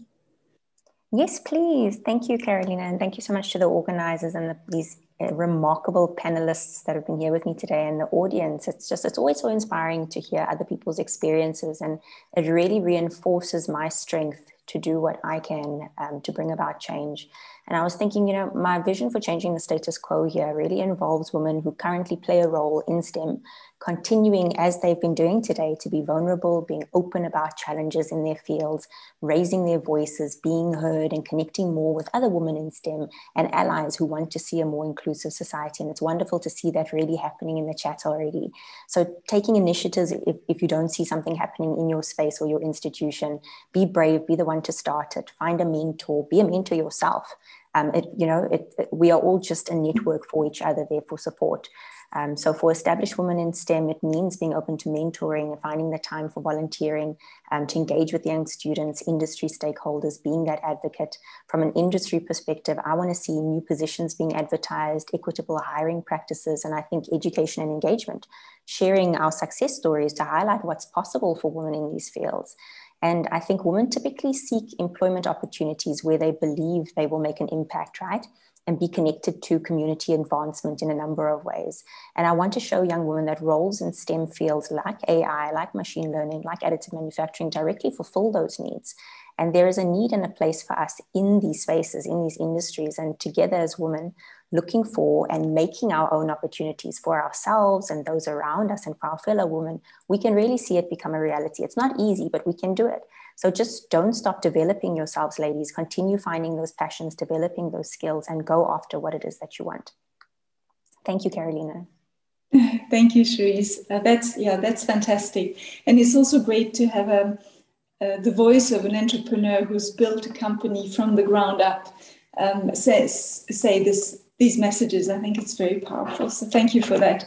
Yes, please. Thank you, Carolina, and thank you so much to the organizers and the, these uh, remarkable panelists that have been here with me today and the audience. It's just it's always so inspiring to hear other people's experiences, and it really reinforces my strength to do what I can um, to bring about change. And I was thinking, you know, my vision for changing the status quo here really involves women who currently play a role in STEM continuing as they've been doing today to be vulnerable, being open about challenges in their fields, raising their voices, being heard, and connecting more with other women in STEM and allies who want to see a more inclusive society. And it's wonderful to see that really happening in the chat already. So, taking initiatives, if, if you don't see something happening in your space or your institution, be brave, be the one to start it, find a mentor, be a mentor yourself. Um, it, you know, it, it, we are all just a network for each other there for support. Um, so for established women in STEM, it means being open to mentoring and finding the time for volunteering, um, to engage with young students, industry stakeholders, being that advocate. From an industry perspective, I want to see new positions being advertised, equitable hiring practices, and I think education and engagement, sharing our success stories to highlight what's possible for women in these fields. And I think women typically seek employment opportunities where they believe they will make an impact, right? And be connected to community advancement in a number of ways. And I want to show young women that roles in STEM fields like AI, like machine learning, like additive manufacturing directly fulfill those needs. And there is a need and a place for us in these spaces, in these industries, and together as women, looking for and making our own opportunities for ourselves and those around us and for our fellow women, we can really see it become a reality. It's not easy, but we can do it. So just don't stop developing yourselves, ladies. Continue finding those passions, developing those skills, and go after what it is that you want. Thank you, Carolina. Thank you, Cherise. Uh, that's yeah, that's fantastic, and it's also great to have a, um, uh, the voice of an entrepreneur who's built a company from the ground up um, says say this these messages. I think it's very powerful. So thank you for that.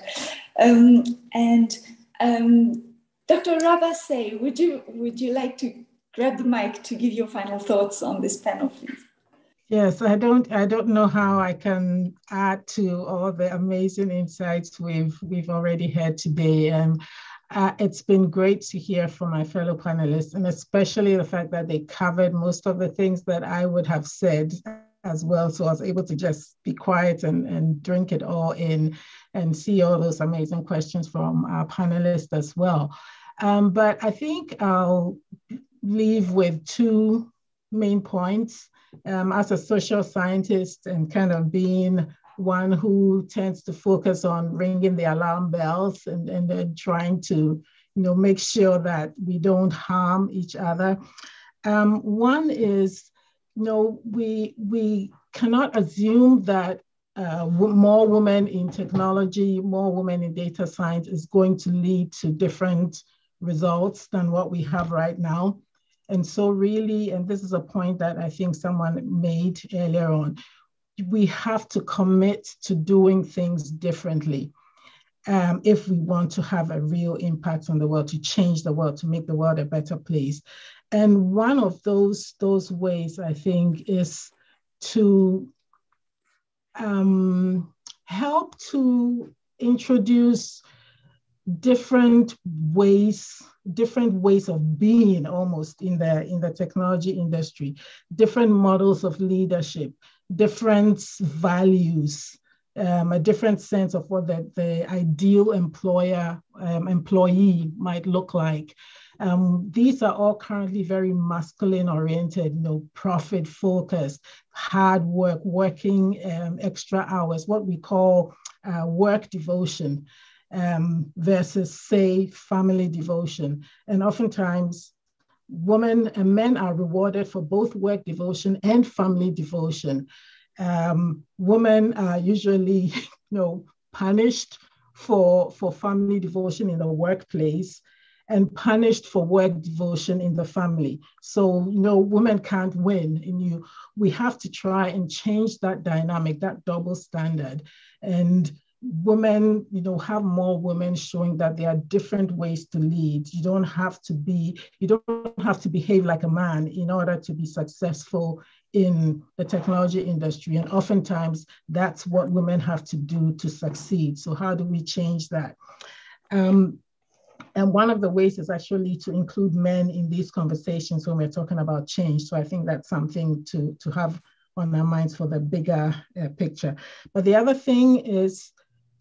Um, and um, Dr. Araba Sey, would you would you like to grab the mic to give your final thoughts on this panel, please? Yes, I don't I don't know how I can add to all the amazing insights we've we've already had today. Um, uh, it's been great to hear from my fellow panelists, and especially the fact that they covered most of the things that I would have said as well. So I was able to just be quiet and, and drink it all in and see all those amazing questions from our panelists as well. Um, but I think I'll leave with two main points. Um, as a social scientist and kind of being one who tends to focus on ringing the alarm bells and, and then trying to you know, make sure that we don't harm each other. Um, one is, you know, we, we cannot assume that uh, more women in technology, more women in data science is going to lead to different results than what we have right now. And so really, and this is a point that I think someone made earlier on, we have to commit to doing things differently um, if we want to have a real impact on the world, to change the world, to make the world a better place. And one of those, those ways, I think, is to um, help to introduce different ways different ways of being almost in the in the technology industry different models of leadership different values um, a different sense of what the, the ideal employer um, employee might look like. Um, these are all currently very masculine oriented, you know, profit focused, hard work, working um, extra hours, what we call uh, work devotion um, versus, say, family devotion. And oftentimes, women and men are rewarded for both work devotion and family devotion. Um, women are usually, you know, punished for, for family devotion in the workplace and punished for work devotion in the family. So, you know, women can't win. And you, we have to try and change that dynamic, that double standard. And women, you know, have more women showing that there are different ways to lead. You don't have to be, you don't have to behave like a man in order to be successful in the technology industry. And oftentimes that's what women have to do to succeed. So how do we change that? Um, and one of the ways is actually to include men in these conversations when we're talking about change. So I think that's something to, to have on our minds for the bigger uh, picture. But the other thing is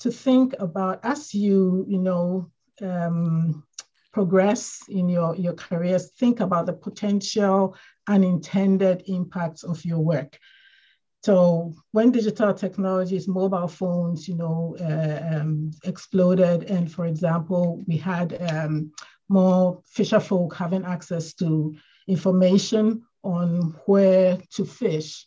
to think about as you, you know, um, progress in your, your careers, think about the potential unintended impacts of your work. So when digital technologies, mobile phones, you know, uh, um, exploded, and for example, we had um, more fisher folk having access to information on where to fish,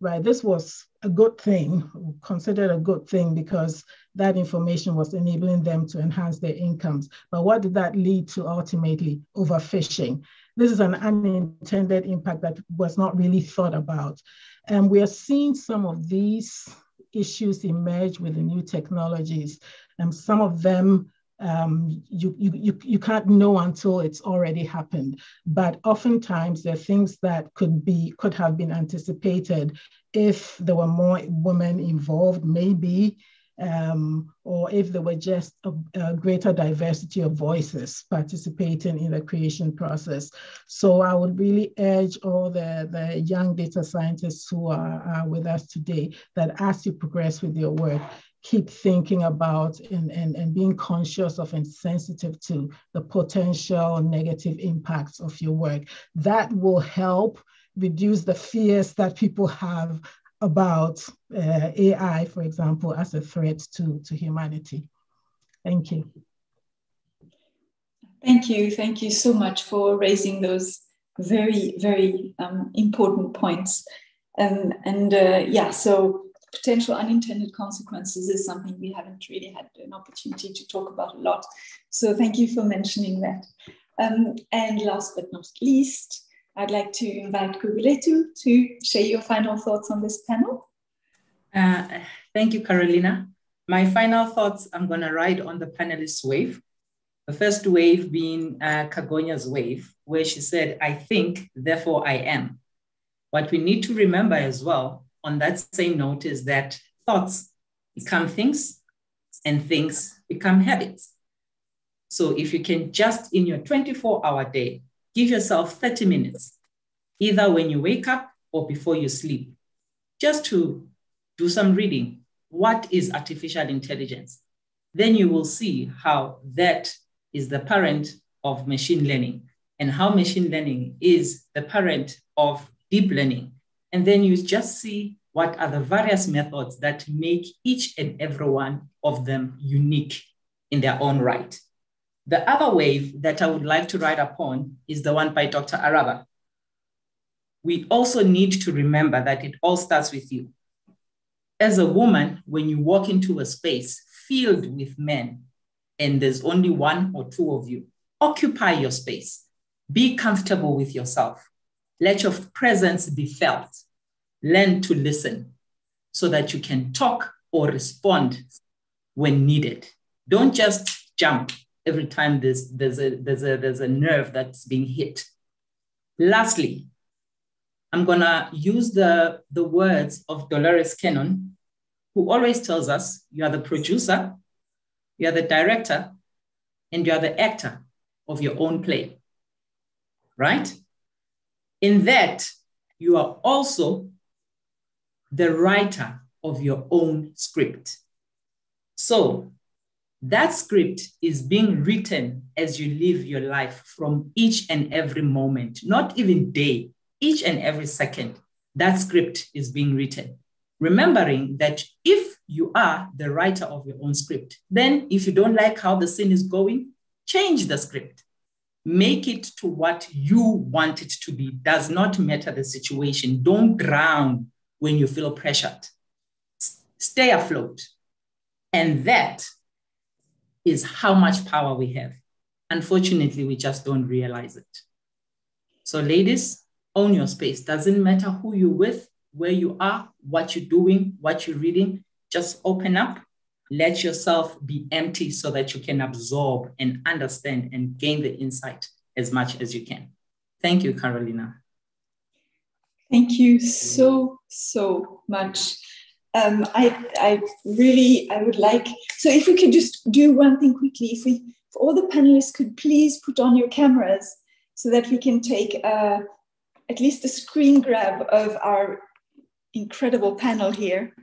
right? This was a good thing, considered a good thing because that information was enabling them to enhance their incomes. But what did that lead to ultimately? Overfishing. This is an unintended impact that was not really thought about. And we are seeing some of these issues emerge with the new technologies. And some of them um, you, you, you can't know until it's already happened. But oftentimes there are things that could be could have been anticipated if there were more women involved, maybe um, or if there were just a, a, greater diversity of voices participating in the creation process. So I would really urge all the, the young data scientists who are, are with us today that as you progress with your work, keep thinking about and, and, and being conscious of and sensitive to the potential negative impacts of your work. That will help reduce the fears that people have about uh, AI, for example, as a threat to, to humanity. Thank you. Thank you. Thank you so much for raising those very, very um, important points. Um, and uh, yeah, so potential unintended consequences is something we haven't really had an opportunity to talk about a lot. So thank you for mentioning that. Um, and last but not least, I'd like to invite Gugulethu to share your final thoughts on this panel. Uh, thank you, Carolina. My final thoughts, I'm going to ride on the panelist wave. The first wave being uh, Kagonya's wave, where she said, I think, therefore I am. What we need to remember as well on that same note is that thoughts become things and things become habits. So if you can just in your 24 hour day, give yourself 30 minutes, either when you wake up or before you sleep, just to do some reading. What is artificial intelligence? Then you will see how that is the parent of machine learning and how machine learning is the parent of deep learning. And then you just see what are the various methods that make each and every one of them unique in their own right. The other wave that I would like to write upon is the one by Dr. Araba. We also need to remember that it all starts with you. As a woman, when you walk into a space filled with men and there's only one or two of you, occupy your space. Be comfortable with yourself. Let your presence be felt. Learn to listen so that you can talk or respond when needed. Don't just jump every time there's, there's, a, there's, a, there's a nerve that's being hit. Lastly, I'm gonna use the, the words of Dolores Cannon, who always tells us you are the producer, you are the director, and you are the actor of your own play, right? In that, you are also the writer of your own script. So that script is being written as you live your life from each and every moment, not even day, each and every second. That script is being written. Remembering that if you are the writer of your own script, then if you don't like how the scene is going, change the script. Make it to what you want it to be. Does not matter the situation. Don't drown when you feel pressured. Stay afloat. And that is how much power we have. Unfortunately, we just don't realize it. So, ladies, own your space. Doesn't matter who you're with, where you are, what you're doing, what you're reading. Just open up, let yourself be empty so that you can absorb and understand and gain the insight as much as you can. Thank you, Carolina. Thank you so, so much. Um, I, I really, I would like, so if we could just do one thing quickly, if we, if all the panelists could please put on your cameras so that we can take uh, at least a screen grab of our incredible panel here.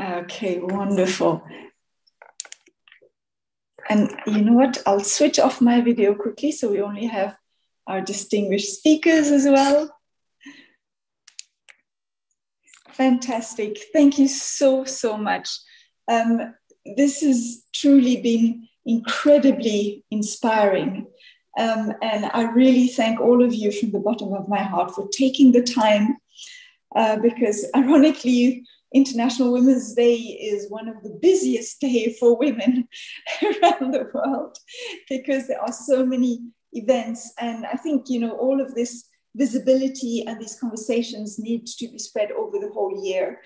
Okay, wonderful. And you know what? I'll switch off my video quickly so we only have our distinguished speakers as well. Fantastic. Thank you so, so much. Um, this has truly been incredibly inspiring. Um, and I really thank all of you from the bottom of my heart for taking the time uh, because, ironically, International Women's Day is one of the busiest days for women around the world because there are so many events. And I think, you know, all of this visibility and these conversations need to be spread over the whole year.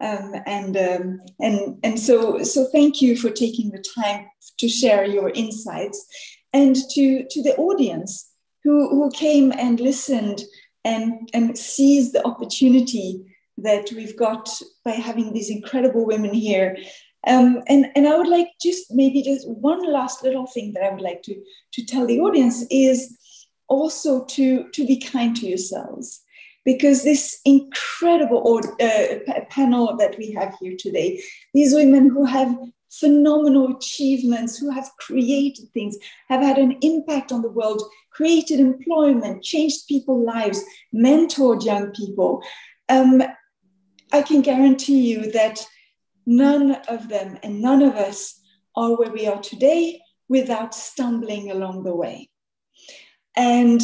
Um, and um, and and so so thank you for taking the time to share your insights and to to the audience who who came and listened and and seized the opportunity that we've got by having these incredible women here um, and, and I would like just maybe just one last little thing that I would like to, to tell the audience is also to, to be kind to yourselves. Because this incredible uh, panel that we have here today, these women who have phenomenal achievements, who have created things, have had an impact on the world, created employment, changed people's lives, mentored young people. Um, I can guarantee you that none of them and none of us are where we are today without stumbling along the way. And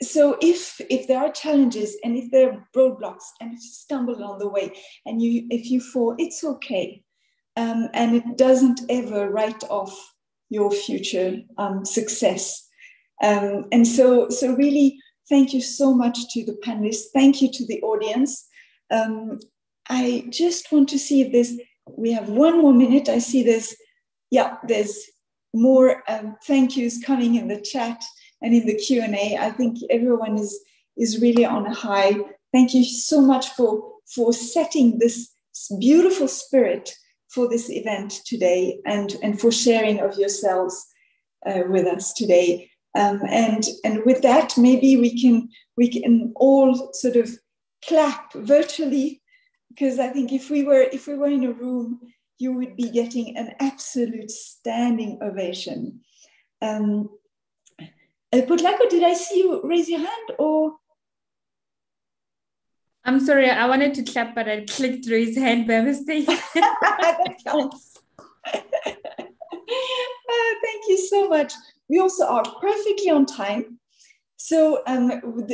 so if if there are challenges and if there are roadblocks and if you stumble along the way and you if you fall it's okay. Um, and it doesn't ever write off your future um, success. Um, and so so really thank you so much to the panelists. Thank you to the audience. Um, i just want to see if there's we have one more minute i see there's yeah there's more um, thank yous coming in the chat and in the Q&A. I think everyone is, is really on a high. Thank you so much for, for setting this beautiful spirit for this event today and, and for sharing of yourselves uh, with us today. Um, and, and with that, maybe we can, we can all sort of clap virtually because I think if we were if we were in a room, you would be getting an absolute standing ovation. Um, uh, Potlako, did I see you raise your hand or? I'm sorry, I wanted to clap, but I clicked raise hand by mistake. that counts. uh, thank you so much. We also are perfectly on time. So um,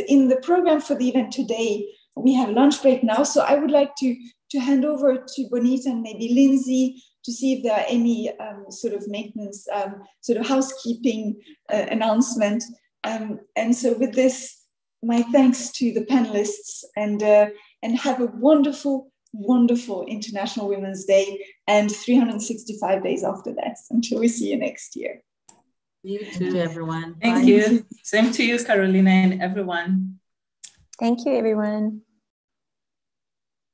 in the program for the event today, we have lunch break now. So I would like to, to hand over to Bonita and maybe Lindsay to see if there are any um, sort of maintenance, um, sort of housekeeping uh, announcement. Um, and so with this, my thanks to the panelists and, uh, and have a wonderful, wonderful International Women's Day and 365 days after that until we see you next year. You too, everyone. Thank Bye. you. Same to you, Carolina, and everyone. Thank you, everyone.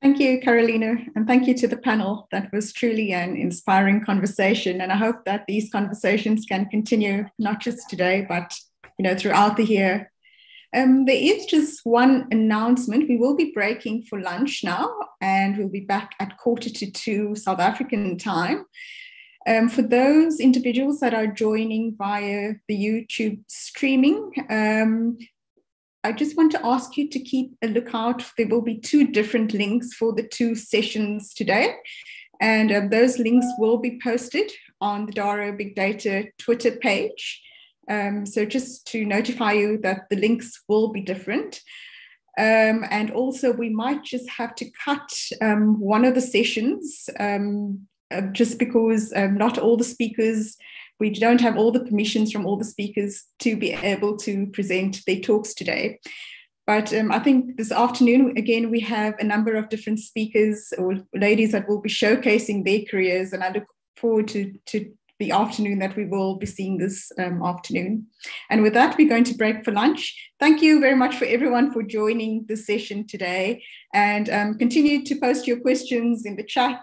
Thank you, Carolina, and thank you to the panel. That was truly an inspiring conversation, and I hope that these conversations can continue not just today, but you know throughout the year. Um, there is just one announcement. We will be breaking for lunch now, and we'll be back at quarter to two South African time. Um, for those individuals that are joining via the YouTube streaming, um, I just want to ask you to keep a lookout. There will be two different links for the two sessions today. And um, those links will be posted on the DARA Big Data Twitter page. Um, so just to notify you that the links will be different. Um, and also, we might just have to cut um, one of the sessions um, uh, just because um, not all the speakers we don't have all the permissions from all the speakers to be able to present their talks today. But um, I think this afternoon, again, we have a number of different speakers or ladies that will be showcasing their careers. And I look forward to, to the afternoon that we will be seeing this um, afternoon. And with that, we're going to break for lunch. Thank you very much for everyone for joining the session today and um, continue to post your questions in the chat